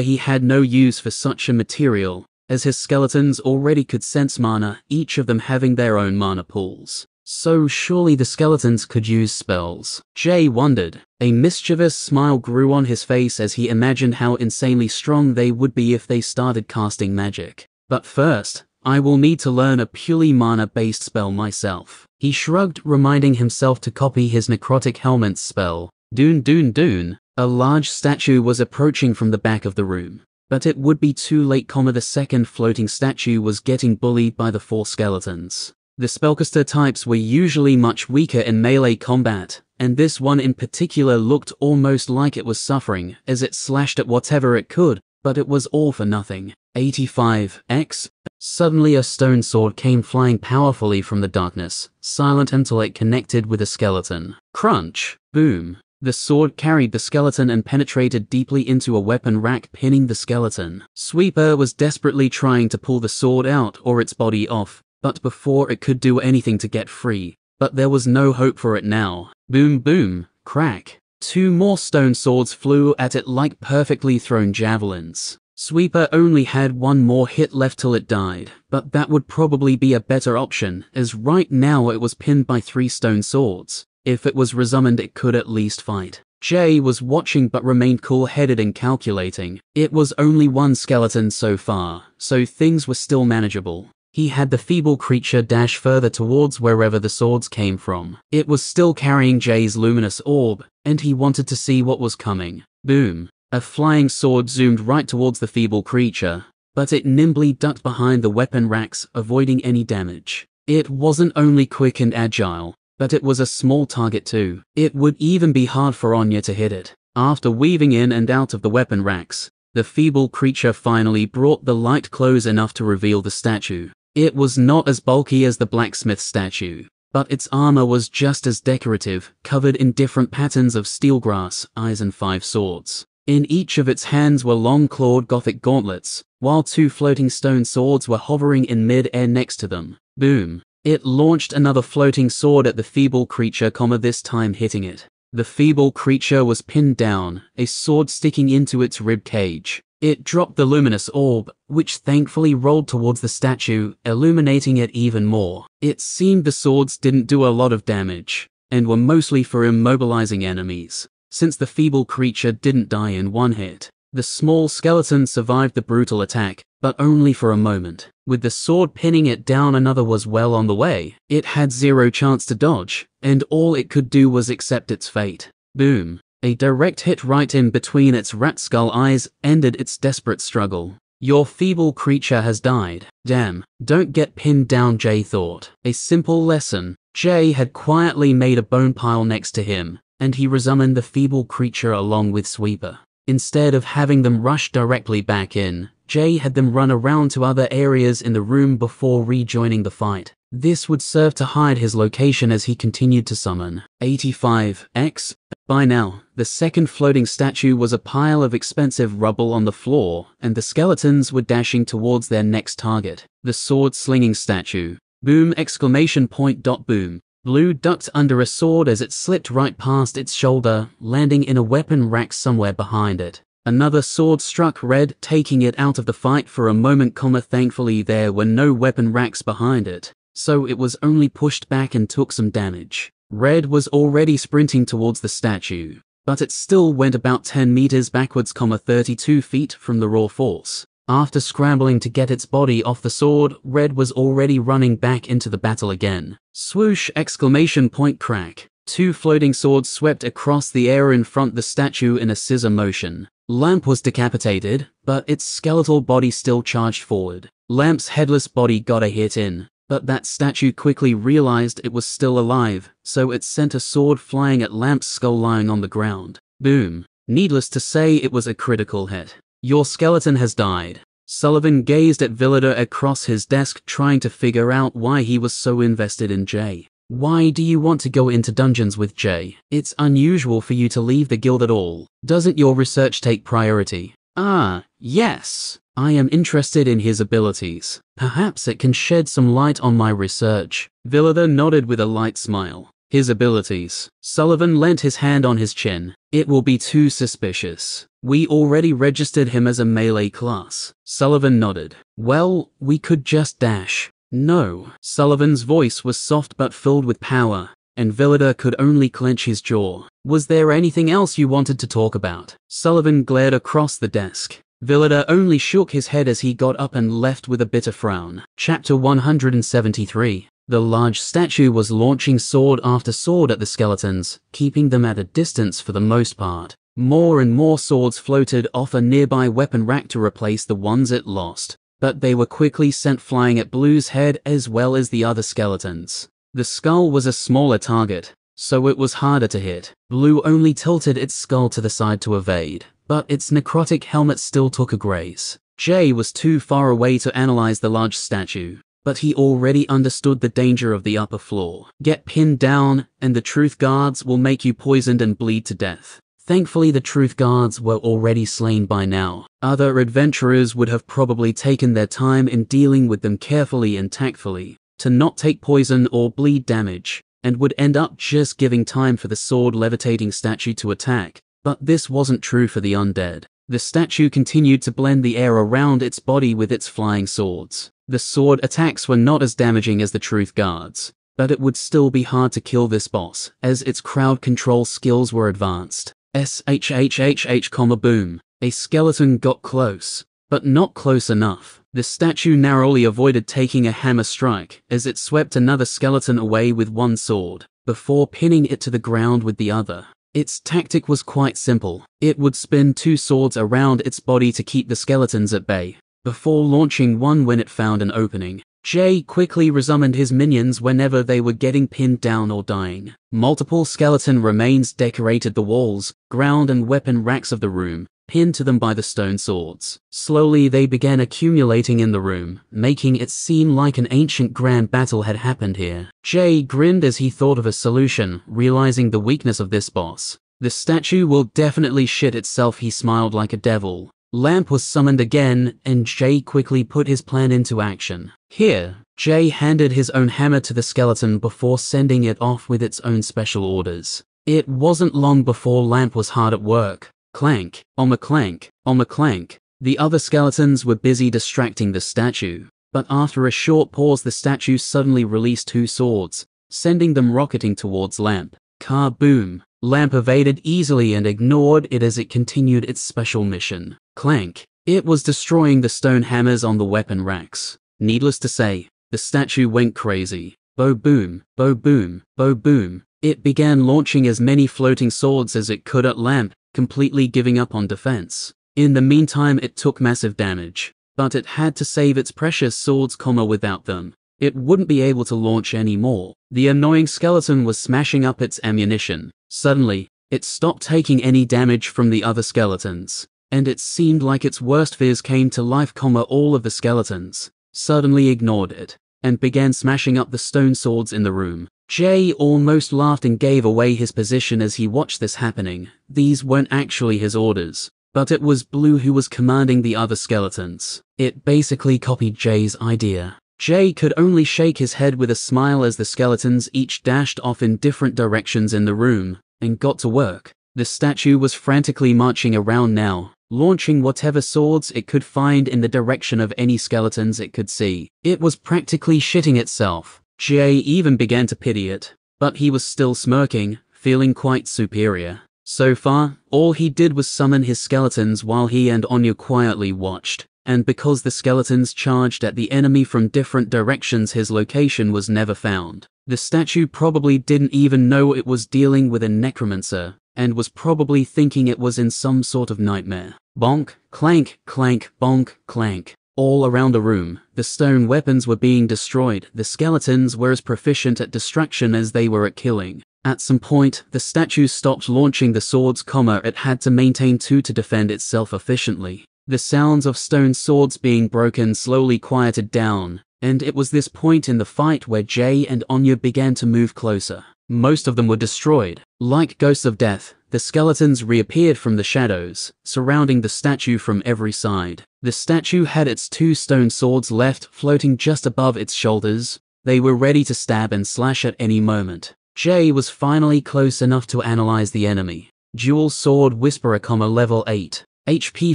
he had no use for such a material, as his skeletons already could sense mana, each of them having their own mana pools. So surely the skeletons could use spells. Jay wondered. A mischievous smile grew on his face as he imagined how insanely strong they would be if they started casting magic. But first, I will need to learn a purely mana-based spell myself. He shrugged, reminding himself to copy his necrotic helmet spell. Doon doon doon. A large statue was approaching from the back of the room. But it would be too late, comma the second floating statue was getting bullied by the four skeletons. The spellcaster types were usually much weaker in melee combat, and this one in particular looked almost like it was suffering as it slashed at whatever it could, but it was all for nothing. 85 X. Suddenly a stone sword came flying powerfully from the darkness, silent until it connected with a skeleton. Crunch. Boom. The sword carried the skeleton and penetrated deeply into a weapon rack, pinning the skeleton. Sweeper was desperately trying to pull the sword out or its body off, but before it could do anything to get free, but there was no hope for it now. Boom boom, crack. Two more stone swords flew at it like perfectly thrown javelins. Sweeper only had one more hit left till it died, but that would probably be a better option, as right now it was pinned by three stone swords. If it was resummoned it could at least fight. Jay was watching but remained cool-headed and calculating. It was only one skeleton so far, so things were still manageable. He had the feeble creature dash further towards wherever the swords came from. It was still carrying Jay's luminous orb, and he wanted to see what was coming. Boom. A flying sword zoomed right towards the feeble creature, but it nimbly ducked behind the weapon racks, avoiding any damage. It wasn't only quick and agile, but it was a small target too. It would even be hard for Anya to hit it. After weaving in and out of the weapon racks, the feeble creature finally brought the light close enough to reveal the statue. It was not as bulky as the blacksmith statue, but its armor was just as decorative, covered in different patterns of steel grass, eyes and five swords. In each of its hands were long clawed Gothic gauntlets, while two floating stone swords were hovering in mid-air next to them. Boom. It launched another floating sword at the feeble creature, comma, this time hitting it. The feeble creature was pinned down, a sword sticking into its rib cage. It dropped the luminous orb, which thankfully rolled towards the statue, illuminating it even more. It seemed the swords didn't do a lot of damage, and were mostly for immobilizing enemies. Since the feeble creature didn't die in one hit, the small skeleton survived the brutal attack, but only for a moment. With the sword pinning it down another was well on the way. It had zero chance to dodge, and all it could do was accept its fate. Boom. A direct hit right in between its rat skull eyes ended its desperate struggle. Your feeble creature has died. Damn. Don't get pinned down, Jay thought. A simple lesson. Jay had quietly made a bone pile next to him, and he resummoned the feeble creature along with Sweeper. Instead of having them rush directly back in, Jay had them run around to other areas in the room before rejoining the fight. This would serve to hide his location as he continued to summon. 85X. By now, the second floating statue was a pile of expensive rubble on the floor, and the skeletons were dashing towards their next target, the sword-slinging statue. Boom! Exclamation point dot boom. Blue ducked under a sword as it slipped right past its shoulder, landing in a weapon rack somewhere behind it. Another sword struck Red, taking it out of the fight for a moment, comma thankfully there were no weapon racks behind it, so it was only pushed back and took some damage. Red was already sprinting towards the statue, but it still went about 10 meters backwards, 32 feet from the raw force. After scrambling to get its body off the sword, Red was already running back into the battle again. Swoosh! Exclamation point crack. Two floating swords swept across the air in front the statue in a scissor motion. Lamp was decapitated, but its skeletal body still charged forward. Lamp's headless body got a hit in, but that statue quickly realized it was still alive, so it sent a sword flying at Lamp's skull lying on the ground. Boom. Needless to say, it was a critical hit. Your skeleton has died. Sullivan gazed at Villador across his desk trying to figure out why he was so invested in Jay. Why do you want to go into dungeons with Jay? It's unusual for you to leave the guild at all. Doesn't your research take priority? Ah, yes. I am interested in his abilities. Perhaps it can shed some light on my research. Villada nodded with a light smile. His abilities. Sullivan leant his hand on his chin. It will be too suspicious. We already registered him as a melee class. Sullivan nodded. Well, we could just dash. No. Sullivan's voice was soft but filled with power, and Villada could only clench his jaw. Was there anything else you wanted to talk about? Sullivan glared across the desk. Villador only shook his head as he got up and left with a bitter frown. Chapter 173 the large statue was launching sword after sword at the skeletons, keeping them at a distance for the most part. More and more swords floated off a nearby weapon rack to replace the ones it lost, but they were quickly sent flying at Blue's head as well as the other skeletons. The skull was a smaller target, so it was harder to hit. Blue only tilted its skull to the side to evade, but its necrotic helmet still took a graze. Jay was too far away to analyze the large statue, but he already understood the danger of the upper floor. Get pinned down, and the truth guards will make you poisoned and bleed to death. Thankfully, the truth guards were already slain by now. Other adventurers would have probably taken their time in dealing with them carefully and tactfully, to not take poison or bleed damage, and would end up just giving time for the sword levitating statue to attack. But this wasn't true for the undead. The statue continued to blend the air around its body with its flying swords. The sword attacks were not as damaging as the truth guards, but it would still be hard to kill this boss, as its crowd control skills were advanced. SHHHH, comma boom. A skeleton got close, but not close enough. The statue narrowly avoided taking a hammer strike as it swept another skeleton away with one sword, before pinning it to the ground with the other. Its tactic was quite simple. It would spin two swords around its body to keep the skeletons at bay, before launching one when it found an opening. Jay quickly resummoned his minions whenever they were getting pinned down or dying. Multiple skeleton remains decorated the walls, ground and weapon racks of the room, pinned to them by the stone swords. Slowly they began accumulating in the room, making it seem like an ancient grand battle had happened here. Jay grinned as he thought of a solution, realizing the weakness of this boss. The statue will definitely shit itself, he smiled like a devil. Lamp was summoned again, and Jay quickly put his plan into action. Here, Jay handed his own hammer to the skeleton before sending it off with its own special orders. It wasn't long before Lamp was hard at work. Clank, on a clank, on a clank. The other skeletons were busy distracting the statue, but after a short pause the statue suddenly released two swords, sending them rocketing towards Lamp. Car-boom. Lamp evaded easily and ignored it as it continued its special mission. Clank. It was destroying the stone hammers on the weapon racks. Needless to say, the statue went crazy. Bo boom, bo boom, bo boom. It began launching as many floating swords as it could at Lamp, completely giving up on defense. In the meantime, it took massive damage, but it had to save its precious swords, comma, without them. It wouldn't be able to launch any more. The annoying skeleton was smashing up its ammunition. Suddenly, it stopped taking any damage from the other skeletons, and it seemed like its worst fears came to life, comma, all of the skeletons suddenly ignored it and began smashing up the stone swords in the room. Jay almost laughed and gave away his position as he watched this happening. These weren't actually his orders, but it was Blue who was commanding the other skeletons. It basically copied Jay's idea. Jay could only shake his head with a smile as the skeletons each dashed off in different directions in the room and got to work. The statue was frantically marching around now, launching whatever swords it could find in the direction of any skeletons it could see. It was practically shitting itself. Jay even began to pity it, but he was still smirking, feeling quite superior. So far, all he did was summon his skeletons while he and Anya quietly watched, and because the skeletons charged at the enemy from different directions his location was never found. The statue probably didn't even know it was dealing with a necromancer, and was probably thinking it was in some sort of nightmare. Bonk, clank, clank, bonk, clank. All around the room, the stone weapons were being destroyed. The skeletons were as proficient at destruction as they were at killing. At some point, the statue stopped launching the swords, comma, it had to maintain two to defend itself efficiently. The sounds of stone swords being broken slowly quieted down, and it was this point in the fight where Jay and Anya began to move closer. Most of them were destroyed. Like ghosts of death, the skeletons reappeared from the shadows, surrounding the statue from every side. The statue had its two stone swords left floating just above its shoulders. They were ready to stab and slash at any moment. Jay was finally close enough to analyze the enemy. Dual Sword Whisperer, level 8. HP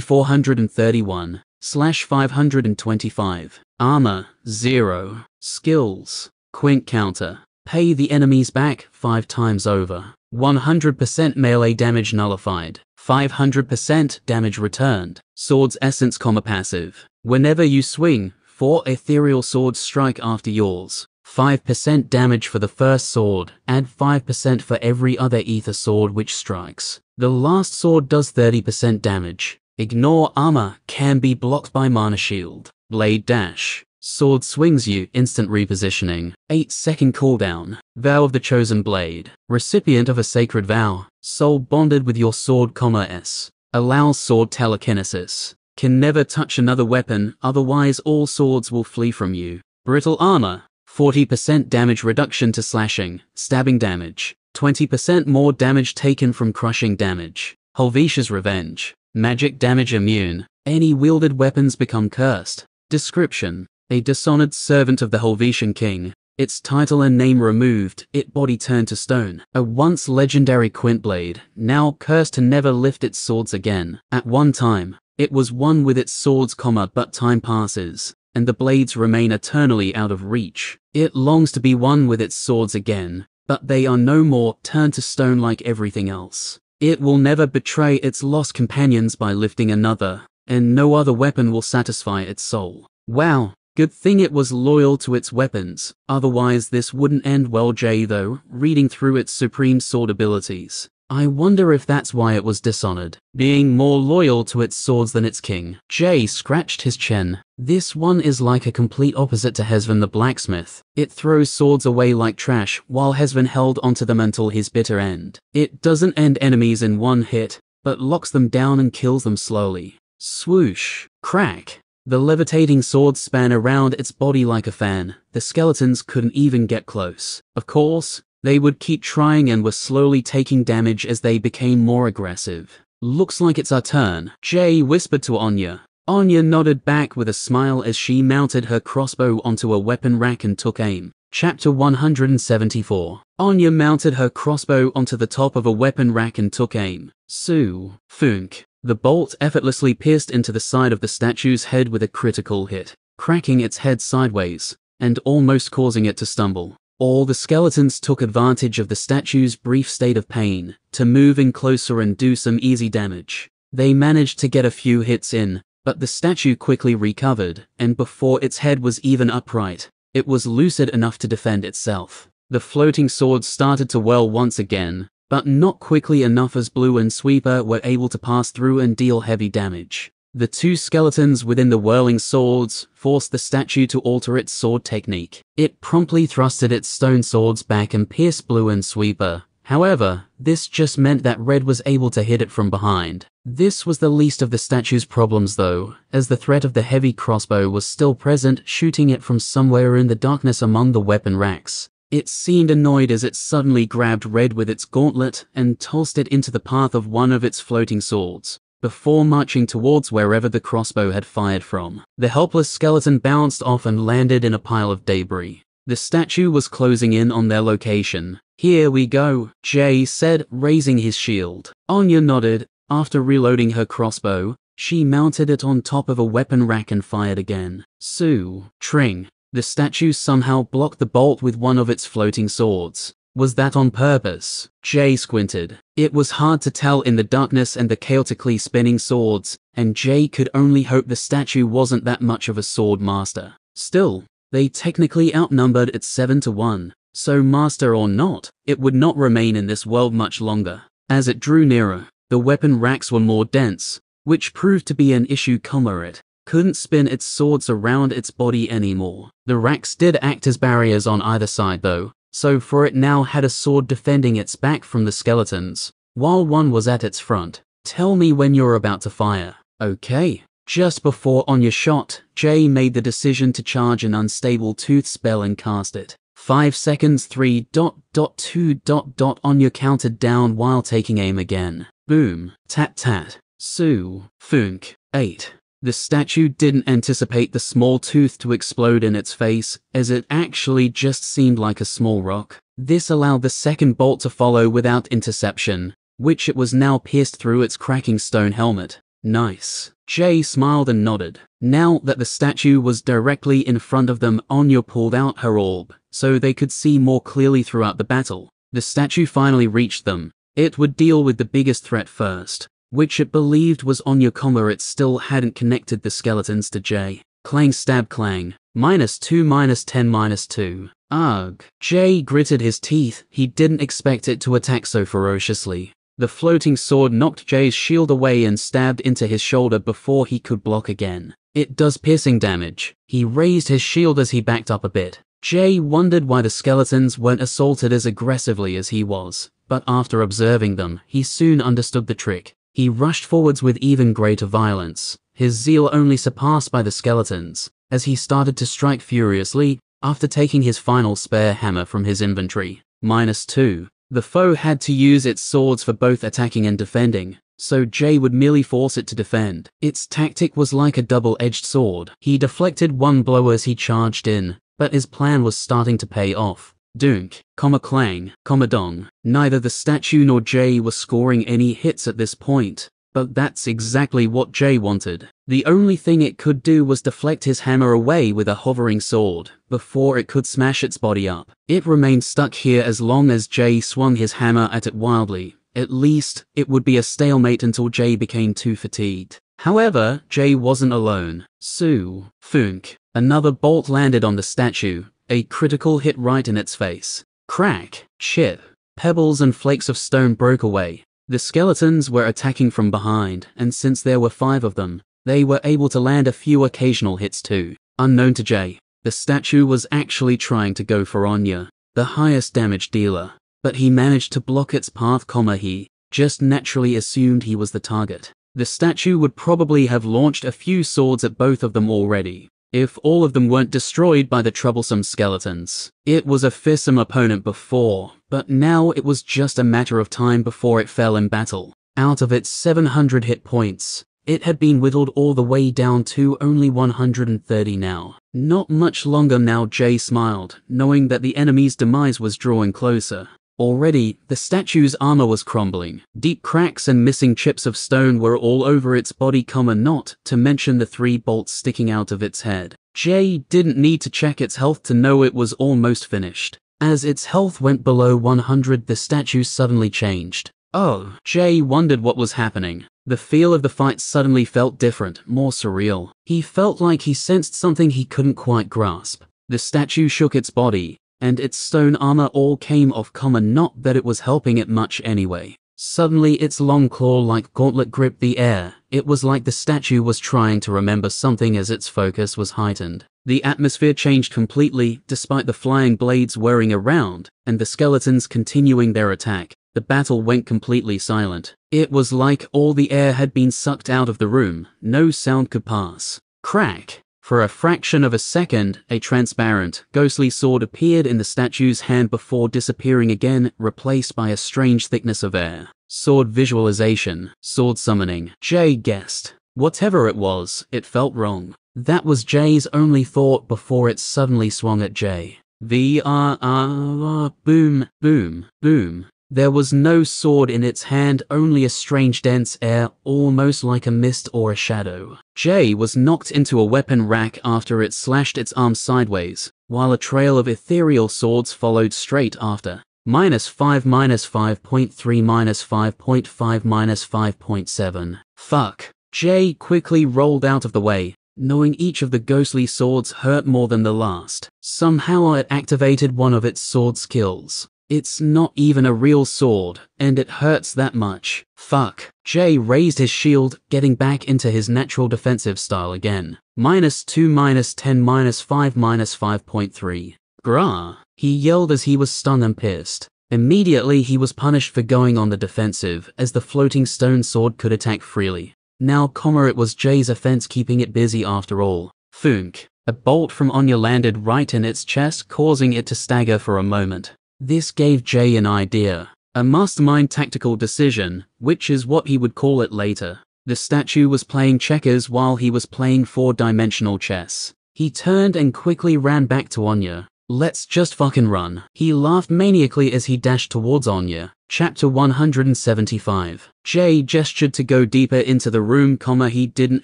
431, slash 525. Armor, 0. Skills, Quint Counter. Pay the enemies back 5 times over. 100% melee damage nullified. 500% damage returned. Sword's essence, comma passive. Whenever you swing, four ethereal swords strike after yours. 5% damage for the first sword, add 5% for every other ether sword which strikes. The last sword does 30% damage. Ignore armor, can be blocked by mana shield. Blade dash. Sword swings you, instant repositioning. 8 second cooldown. Vow of the Chosen Blade. Recipient of a sacred vow. Soul bonded with your sword, comma S. Allows sword telekinesis. Can never touch another weapon, otherwise all swords will flee from you. Brittle armor. 40% damage reduction to slashing, stabbing damage. 20% more damage taken from crushing damage. Helvetia's Revenge. Magic damage immune. Any wielded weapons become cursed. Description a dishonored servant of the Helvetian king, Its title and name removed, it body turned to stone. A once legendary quint blade, now cursed to never lift its swords again. At one time, it was one with its swords, comma, but time passes, and the blades remain eternally out of reach. It longs to be one with its swords again, but they are no more turned to stone like everything else. It will never betray its lost companions by lifting another, and no other weapon will satisfy its soul. Wow, good thing it was loyal to its weapons, otherwise this wouldn't end well Jay though, reading through its supreme sword abilities. I wonder if that's why it was dishonored, being more loyal to its swords than its king. Jay scratched his chin. This one is like a complete opposite to Hesvan the blacksmith. It throws swords away like trash, while Hesvan held onto them until his bitter end. It doesn't end enemies in one hit, but locks them down and kills them slowly. Swoosh. Crack. The levitating swords span around its body like a fan. The skeletons couldn't even get close. Of course, they would keep trying and were slowly taking damage as they became more aggressive. Looks like it's our turn, Jay whispered to Anya. Anya nodded back with a smile as she mounted her crossbow onto a weapon rack and took aim. Chapter 174 Anya mounted her crossbow onto the top of a weapon rack and took aim. Sue. Funk. The bolt effortlessly pierced into the side of the statue's head with a critical hit, cracking its head sideways, and almost causing it to stumble. All the skeletons took advantage of the statue's brief state of pain to move in closer and do some easy damage. They managed to get a few hits in, but the statue quickly recovered, and before its head was even upright, it was lucid enough to defend itself. The floating swords started to whirl once again, but not quickly enough as Blue and Sweeper were able to pass through and deal heavy damage. The two skeletons within the whirling swords forced the statue to alter its sword technique. It promptly thrusted its stone swords back and pierced Blue and Sweeper. However, this just meant that Red was able to hit it from behind. This was the least of the statue's problems though, as the threat of the heavy crossbow was still present, shooting it from somewhere in the darkness among the weapon racks. It seemed annoyed as it suddenly grabbed Red with its gauntlet and tossed it into the path of one of its floating swords before marching towards wherever the crossbow had fired from. The helpless skeleton bounced off and landed in a pile of debris. The statue was closing in on their location. Here we go, Jay said, raising his shield. Anya nodded. After reloading her crossbow, she mounted it on top of a weapon rack and fired again. Sue, Tring. The statue somehow blocked the bolt with one of its floating swords. Was that on purpose? Jay squinted. It was hard to tell in the darkness and the chaotically spinning swords, and Jay could only hope the statue wasn't that much of a sword master. Still, they technically outnumbered it 7 to 1, so master or not, it would not remain in this world much longer. As it drew nearer, the weapon racks were more dense, which proved to be an issue It couldn't spin its swords around its body anymore. The racks did act as barriers on either side though, so for it now had a sword defending its back from the skeletons, while one was at its front. Tell me when you're about to fire. Okay. Just before on your shot, Jay made the decision to charge an unstable tooth spell and cast it. 5 seconds 3 dot dot 2 dot dot Anya counted down while taking aim again. Boom. Tat tat. Sue. Funk. 8. The statue didn't anticipate the small tooth to explode in its face, as it actually just seemed like a small rock. This allowed the second bolt to follow without interception, which it was now pierced through its cracking stone helmet. Nice. Jay smiled and nodded. Now that the statue was directly in front of them, Anya pulled out her orb, so they could see more clearly throughout the battle. The statue finally reached them. It would deal with the biggest threat first which it believed was Anya comma it still hadn't connected the skeletons to Jay. Clang stab clang. Minus 2 minus 10 minus 2. Ugh. Jay gritted his teeth. He didn't expect it to attack so ferociously. The floating sword knocked Jay's shield away and stabbed into his shoulder before he could block again. It does piercing damage. He raised his shield as he backed up a bit. Jay wondered why the skeletons weren't assaulted as aggressively as he was, but after observing them, he soon understood the trick. He rushed forwards with even greater violence, his zeal only surpassed by the skeletons, as he started to strike furiously after taking his final spare hammer from his inventory. Minus two. The foe had to use its swords for both attacking and defending, so Jay would merely force it to defend. Its tactic was like a double-edged sword. He deflected one blow as he charged in, but his plan was starting to pay off. Dunk, comma clang, comma dong. Neither the statue nor Jay were scoring any hits at this point, but that's exactly what Jay wanted. The only thing it could do was deflect his hammer away with a hovering sword, before it could smash its body up. It remained stuck here as long as Jay swung his hammer at it wildly. At least, it would be a stalemate until Jay became too fatigued. However, Jay wasn't alone. Sue, Funk, another bolt landed on the statue, a critical hit right in its face. Crack, chip, pebbles and flakes of stone broke away. The skeletons were attacking from behind, and since there were five of them, they were able to land a few occasional hits too. Unknown to Jay, the statue was actually trying to go for Anya, the highest damage dealer, but he managed to block its path, comma he just naturally assumed he was the target. The statue would probably have launched a few swords at both of them already, if all of them weren't destroyed by the troublesome skeletons. It was a fearsome opponent before, but now it was just a matter of time before it fell in battle. Out of its 700 hit points, it had been whittled all the way down to only 130 now. Not much longer now Jay smiled, knowing that the enemy's demise was drawing closer. Already, the statue's armor was crumbling. Deep cracks and missing chips of stone were all over its body, comma not to mention the three bolts sticking out of its head. Jay didn't need to check its health to know it was almost finished. As its health went below 100, the statue suddenly changed. Oh, Jay wondered what was happening. The feel of the fight suddenly felt different, more surreal. He felt like he sensed something he couldn't quite grasp. The statue shook its body, and its stone armor all came off common not that it was helping it much anyway. Suddenly its long claw-like gauntlet gripped the air. It was like the statue was trying to remember something as its focus was heightened. The atmosphere changed completely, despite the flying blades whirring around, and the skeletons continuing their attack. The battle went completely silent. It was like all the air had been sucked out of the room. No sound could pass. Crack! For a fraction of a second, a transparent, ghostly sword appeared in the statue's hand before disappearing again, replaced by a strange thickness of air. Sword visualization, sword summoning. Jay guessed. Whatever it was, it felt wrong. That was Jay's only thought before it suddenly swung at Jay. V R R boom, boom, boom. There was no sword in its hand, only a strange dense air, almost like a mist or a shadow. Jay was knocked into a weapon rack after it slashed its arm sideways, while a trail of ethereal swords followed straight after. Minus 5 minus 5.3 minus 5.5 minus 5.7. Fuck. Jay quickly rolled out of the way, knowing each of the ghostly swords hurt more than the last. Somehow it activated one of its sword skills. It's not even a real sword, and it hurts that much. Fuck. Jay raised his shield, getting back into his natural defensive style again. Minus 2 minus 10 minus 5 minus 5.3. Grah. He yelled as he was stunned and pissed. Immediately he was punished for going on the defensive, as the floating stone sword could attack freely. Now, comma, it was Jay's offense keeping it busy after all. Funk. A bolt from Anya landed right in its chest, causing it to stagger for a moment. This gave Jay an idea, a mastermind tactical decision, which is what he would call it later. The statue was playing checkers while he was playing four-dimensional chess. He turned and quickly ran back to Anya. Let's just fucking run. He laughed maniacally as he dashed towards Anya. Chapter 175. Jay gestured to go deeper into the room, comma he didn't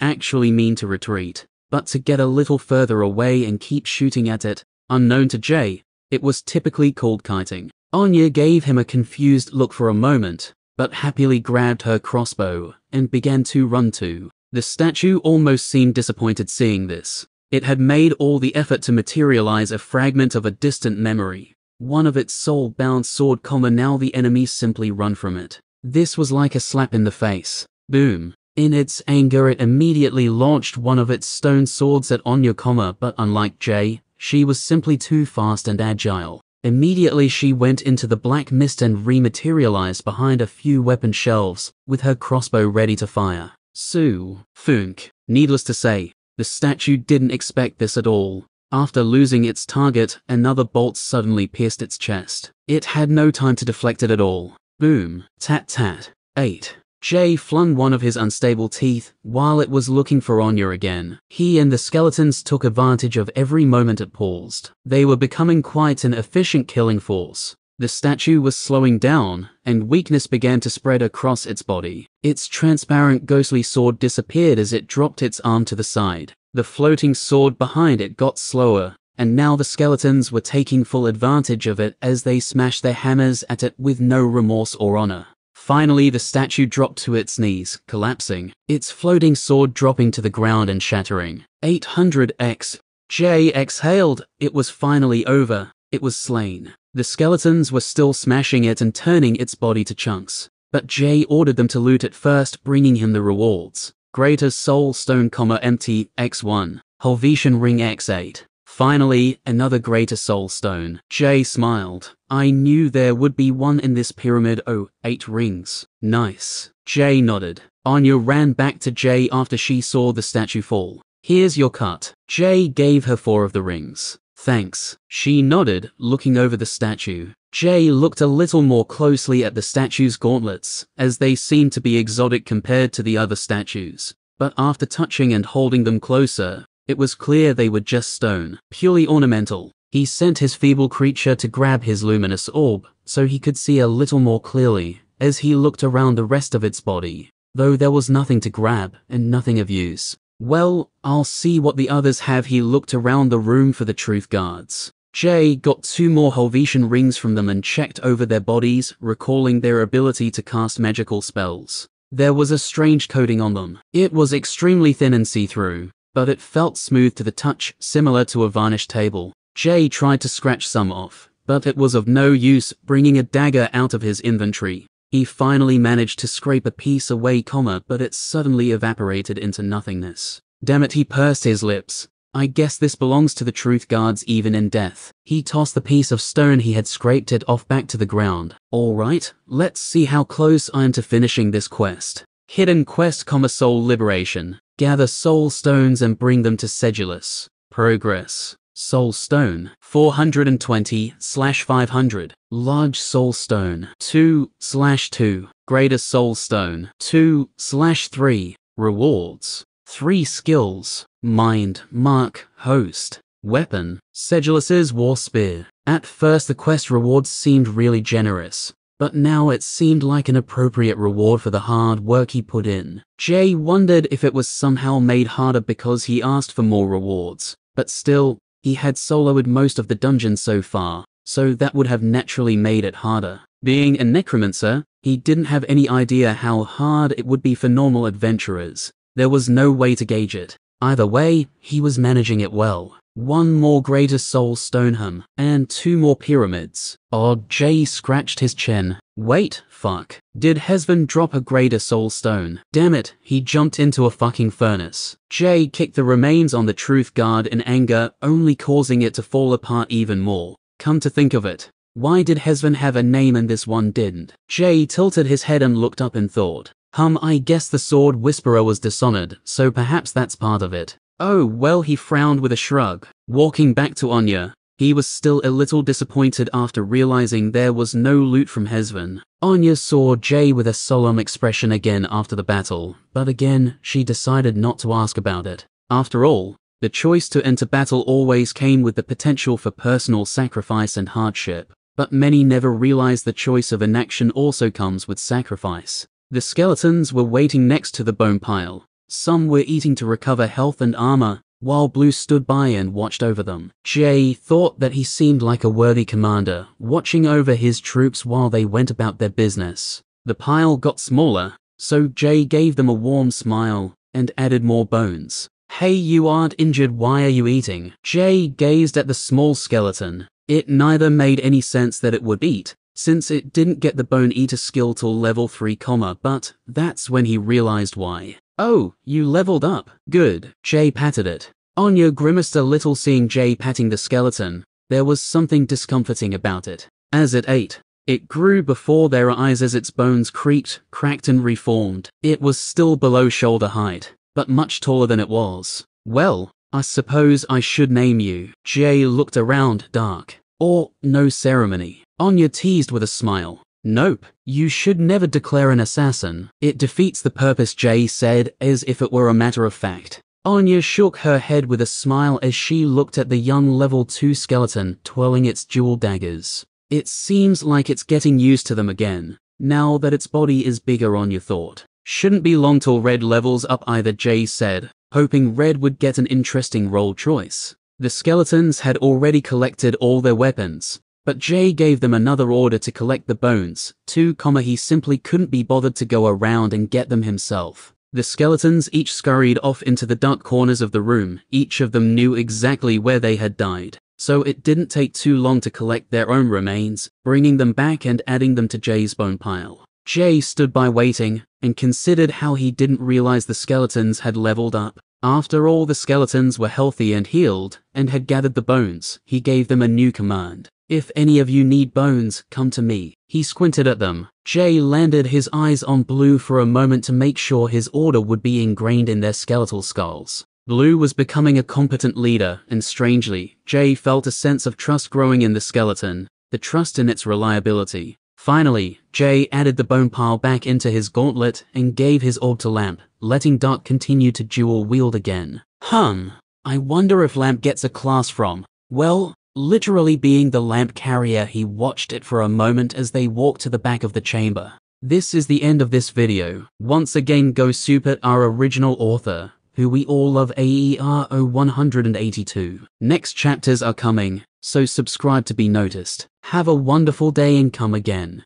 actually mean to retreat, but to get a little further away and keep shooting at it. Unknown to Jay, it was typically called kiting. Anya gave him a confused look for a moment, but happily grabbed her crossbow and began to run too. The statue almost seemed disappointed seeing this. It had made all the effort to materialize a fragment of a distant memory. One of its soul-bound sword comma now the enemy simply run from it. This was like a slap in the face. Boom. In its anger it immediately launched one of its stone swords at Anya comma but unlike Jay, she was simply too fast and agile. Immediately she went into the black mist and rematerialized behind a few weapon shelves, with her crossbow ready to fire. Sue, Funk. Needless to say, the statue didn't expect this at all. After losing its target, another bolt suddenly pierced its chest. It had no time to deflect it at all. Boom. Tat tat. 8. Jay flung one of his unstable teeth while it was looking for Anya again. He and the skeletons took advantage of every moment it paused. They were becoming quite an efficient killing force. The statue was slowing down, and weakness began to spread across its body. Its transparent ghostly sword disappeared as it dropped its arm to the side. The floating sword behind it got slower, and now the skeletons were taking full advantage of it as they smashed their hammers at it with no remorse or honor. Finally, the statue dropped to its knees, collapsing, its floating sword dropping to the ground and shattering. 800x. Jay exhaled. It was finally over. It was slain. The skeletons were still smashing it and turning its body to chunks. But Jay ordered them to loot it first, bringing him the rewards. Greater Soul Stone, empty, X1. Helvetian Ring X8. Finally, another greater soul stone. Jay smiled. I knew there would be one in this pyramid. Oh, eight rings. Nice. Jay nodded. Anya ran back to Jay after she saw the statue fall. Here's your cut. Jay gave her four of the rings. Thanks. She nodded, looking over the statue. Jay looked a little more closely at the statue's gauntlets, as they seemed to be exotic compared to the other statues. But after touching and holding them closer, it was clear they were just stone, purely ornamental. He sent his feeble creature to grab his luminous orb, so he could see a little more clearly as he looked around the rest of its body, though there was nothing to grab and nothing of use. Well, I'll see what the others have. He looked around the room for the truth guards. Jay got two more Helvetian rings from them and checked over their bodies, recalling their ability to cast magical spells. There was a strange coating on them. It was extremely thin and see-through, but it felt smooth to the touch, similar to a varnished table. Jay tried to scratch some off, but it was of no use, bringing a dagger out of his inventory. He finally managed to scrape a piece away, comma, but it suddenly evaporated into nothingness. Damn it, he pursed his lips. I guess this belongs to the truth guards even in death. He tossed the piece of stone he had scraped it off back to the ground. Alright, let's see how close I am to finishing this quest. Hidden quest, comma, soul liberation. Gather soul stones and bring them to Sedulus. Progress. Soul stone 420 slash 500. Large soul stone 2 slash 2. Greater soul stone 2 slash 3. Rewards 3 skills. Mind, Mark, Host. Weapon Sedulus's War Spear. At first, the quest rewards seemed really generous, but now it seemed like an appropriate reward for the hard work he put in. Jay wondered if it was somehow made harder because he asked for more rewards, but still, he had soloed most of the dungeon so far, so that would have naturally made it harder. Being a necromancer, he didn't have any idea how hard it would be for normal adventurers. There was no way to gauge it. Either way, he was managing it well one more greater soul Stone, stoneham, and two more pyramids. Odd Jay scratched his chin. Wait, fuck. Did Hezvin drop a greater soul stone? Damn it, he jumped into a fucking furnace. Jay kicked the remains on the truth guard in anger, only causing it to fall apart even more. Come to think of it, why did Hezvin have a name and this one didn't? Jay tilted his head and looked up in thought. Hum, I guess the sword whisperer was dishonored, so perhaps that's part of it. Oh, well, he frowned with a shrug. Walking back to Anya, he was still a little disappointed after realizing there was no loot from Hezvin. Anya saw Jay with a solemn expression again after the battle, but again, she decided not to ask about it. After all, the choice to enter battle always came with the potential for personal sacrifice and hardship, but many never realize the choice of inaction also comes with sacrifice. The skeletons were waiting next to the bone pile, some were eating to recover health and armor, while Blue stood by and watched over them. Jay thought that he seemed like a worthy commander, watching over his troops while they went about their business. The pile got smaller, so Jay gave them a warm smile and added more bones. Hey, you aren't injured, why are you eating? Jay gazed at the small skeleton. It neither made any sense that it would eat, since it didn't get the bone eater skill till level 3, comma, but that's when he realized why. Oh, you leveled up. Good. Jay patted it. Anya grimaced a little seeing Jay patting the skeleton. There was something discomforting about it. As it ate, it grew before their eyes as its bones creaked, cracked and reformed. It was still below shoulder height, but much taller than it was. Well, I suppose I should name you. Jay looked around, dark. Or, no ceremony. Anya teased with a smile. Nope, you should never declare an assassin. It defeats the purpose, Jay said, as if it were a matter of fact. Anya shook her head with a smile as she looked at the young level 2 skeleton twirling its dual daggers. It seems like it's getting used to them again, now that its body is bigger on your thought. Shouldn't be long till Red levels up either, Jay said, hoping Red would get an interesting role choice. The skeletons had already collected all their weapons, but Jay gave them another order to collect the bones, comma he simply couldn't be bothered to go around and get them himself. The skeletons each scurried off into the dark corners of the room, each of them knew exactly where they had died. So it didn't take too long to collect their own remains, bringing them back and adding them to Jay's bone pile. Jay stood by waiting, and considered how he didn't realize the skeletons had leveled up. After all the skeletons were healthy and healed, and had gathered the bones, he gave them a new command. If any of you need bones, come to me. He squinted at them. Jay landed his eyes on Blue for a moment to make sure his order would be ingrained in their skeletal skulls. Blue was becoming a competent leader, and strangely, Jay felt a sense of trust growing in the skeleton, the trust in its reliability. Finally, Jay added the bone pile back into his gauntlet and gave his orb to Lamp, letting Dark continue to dual wield again. Hum, I wonder if Lamp gets a class from, well, Literally being the lamp carrier, he watched it for a moment as they walked to the back of the chamber. This is the end of this video. Once again go super our original author, who we all love AER 0182. Next chapters are coming, so subscribe to be noticed. Have a wonderful day and come again.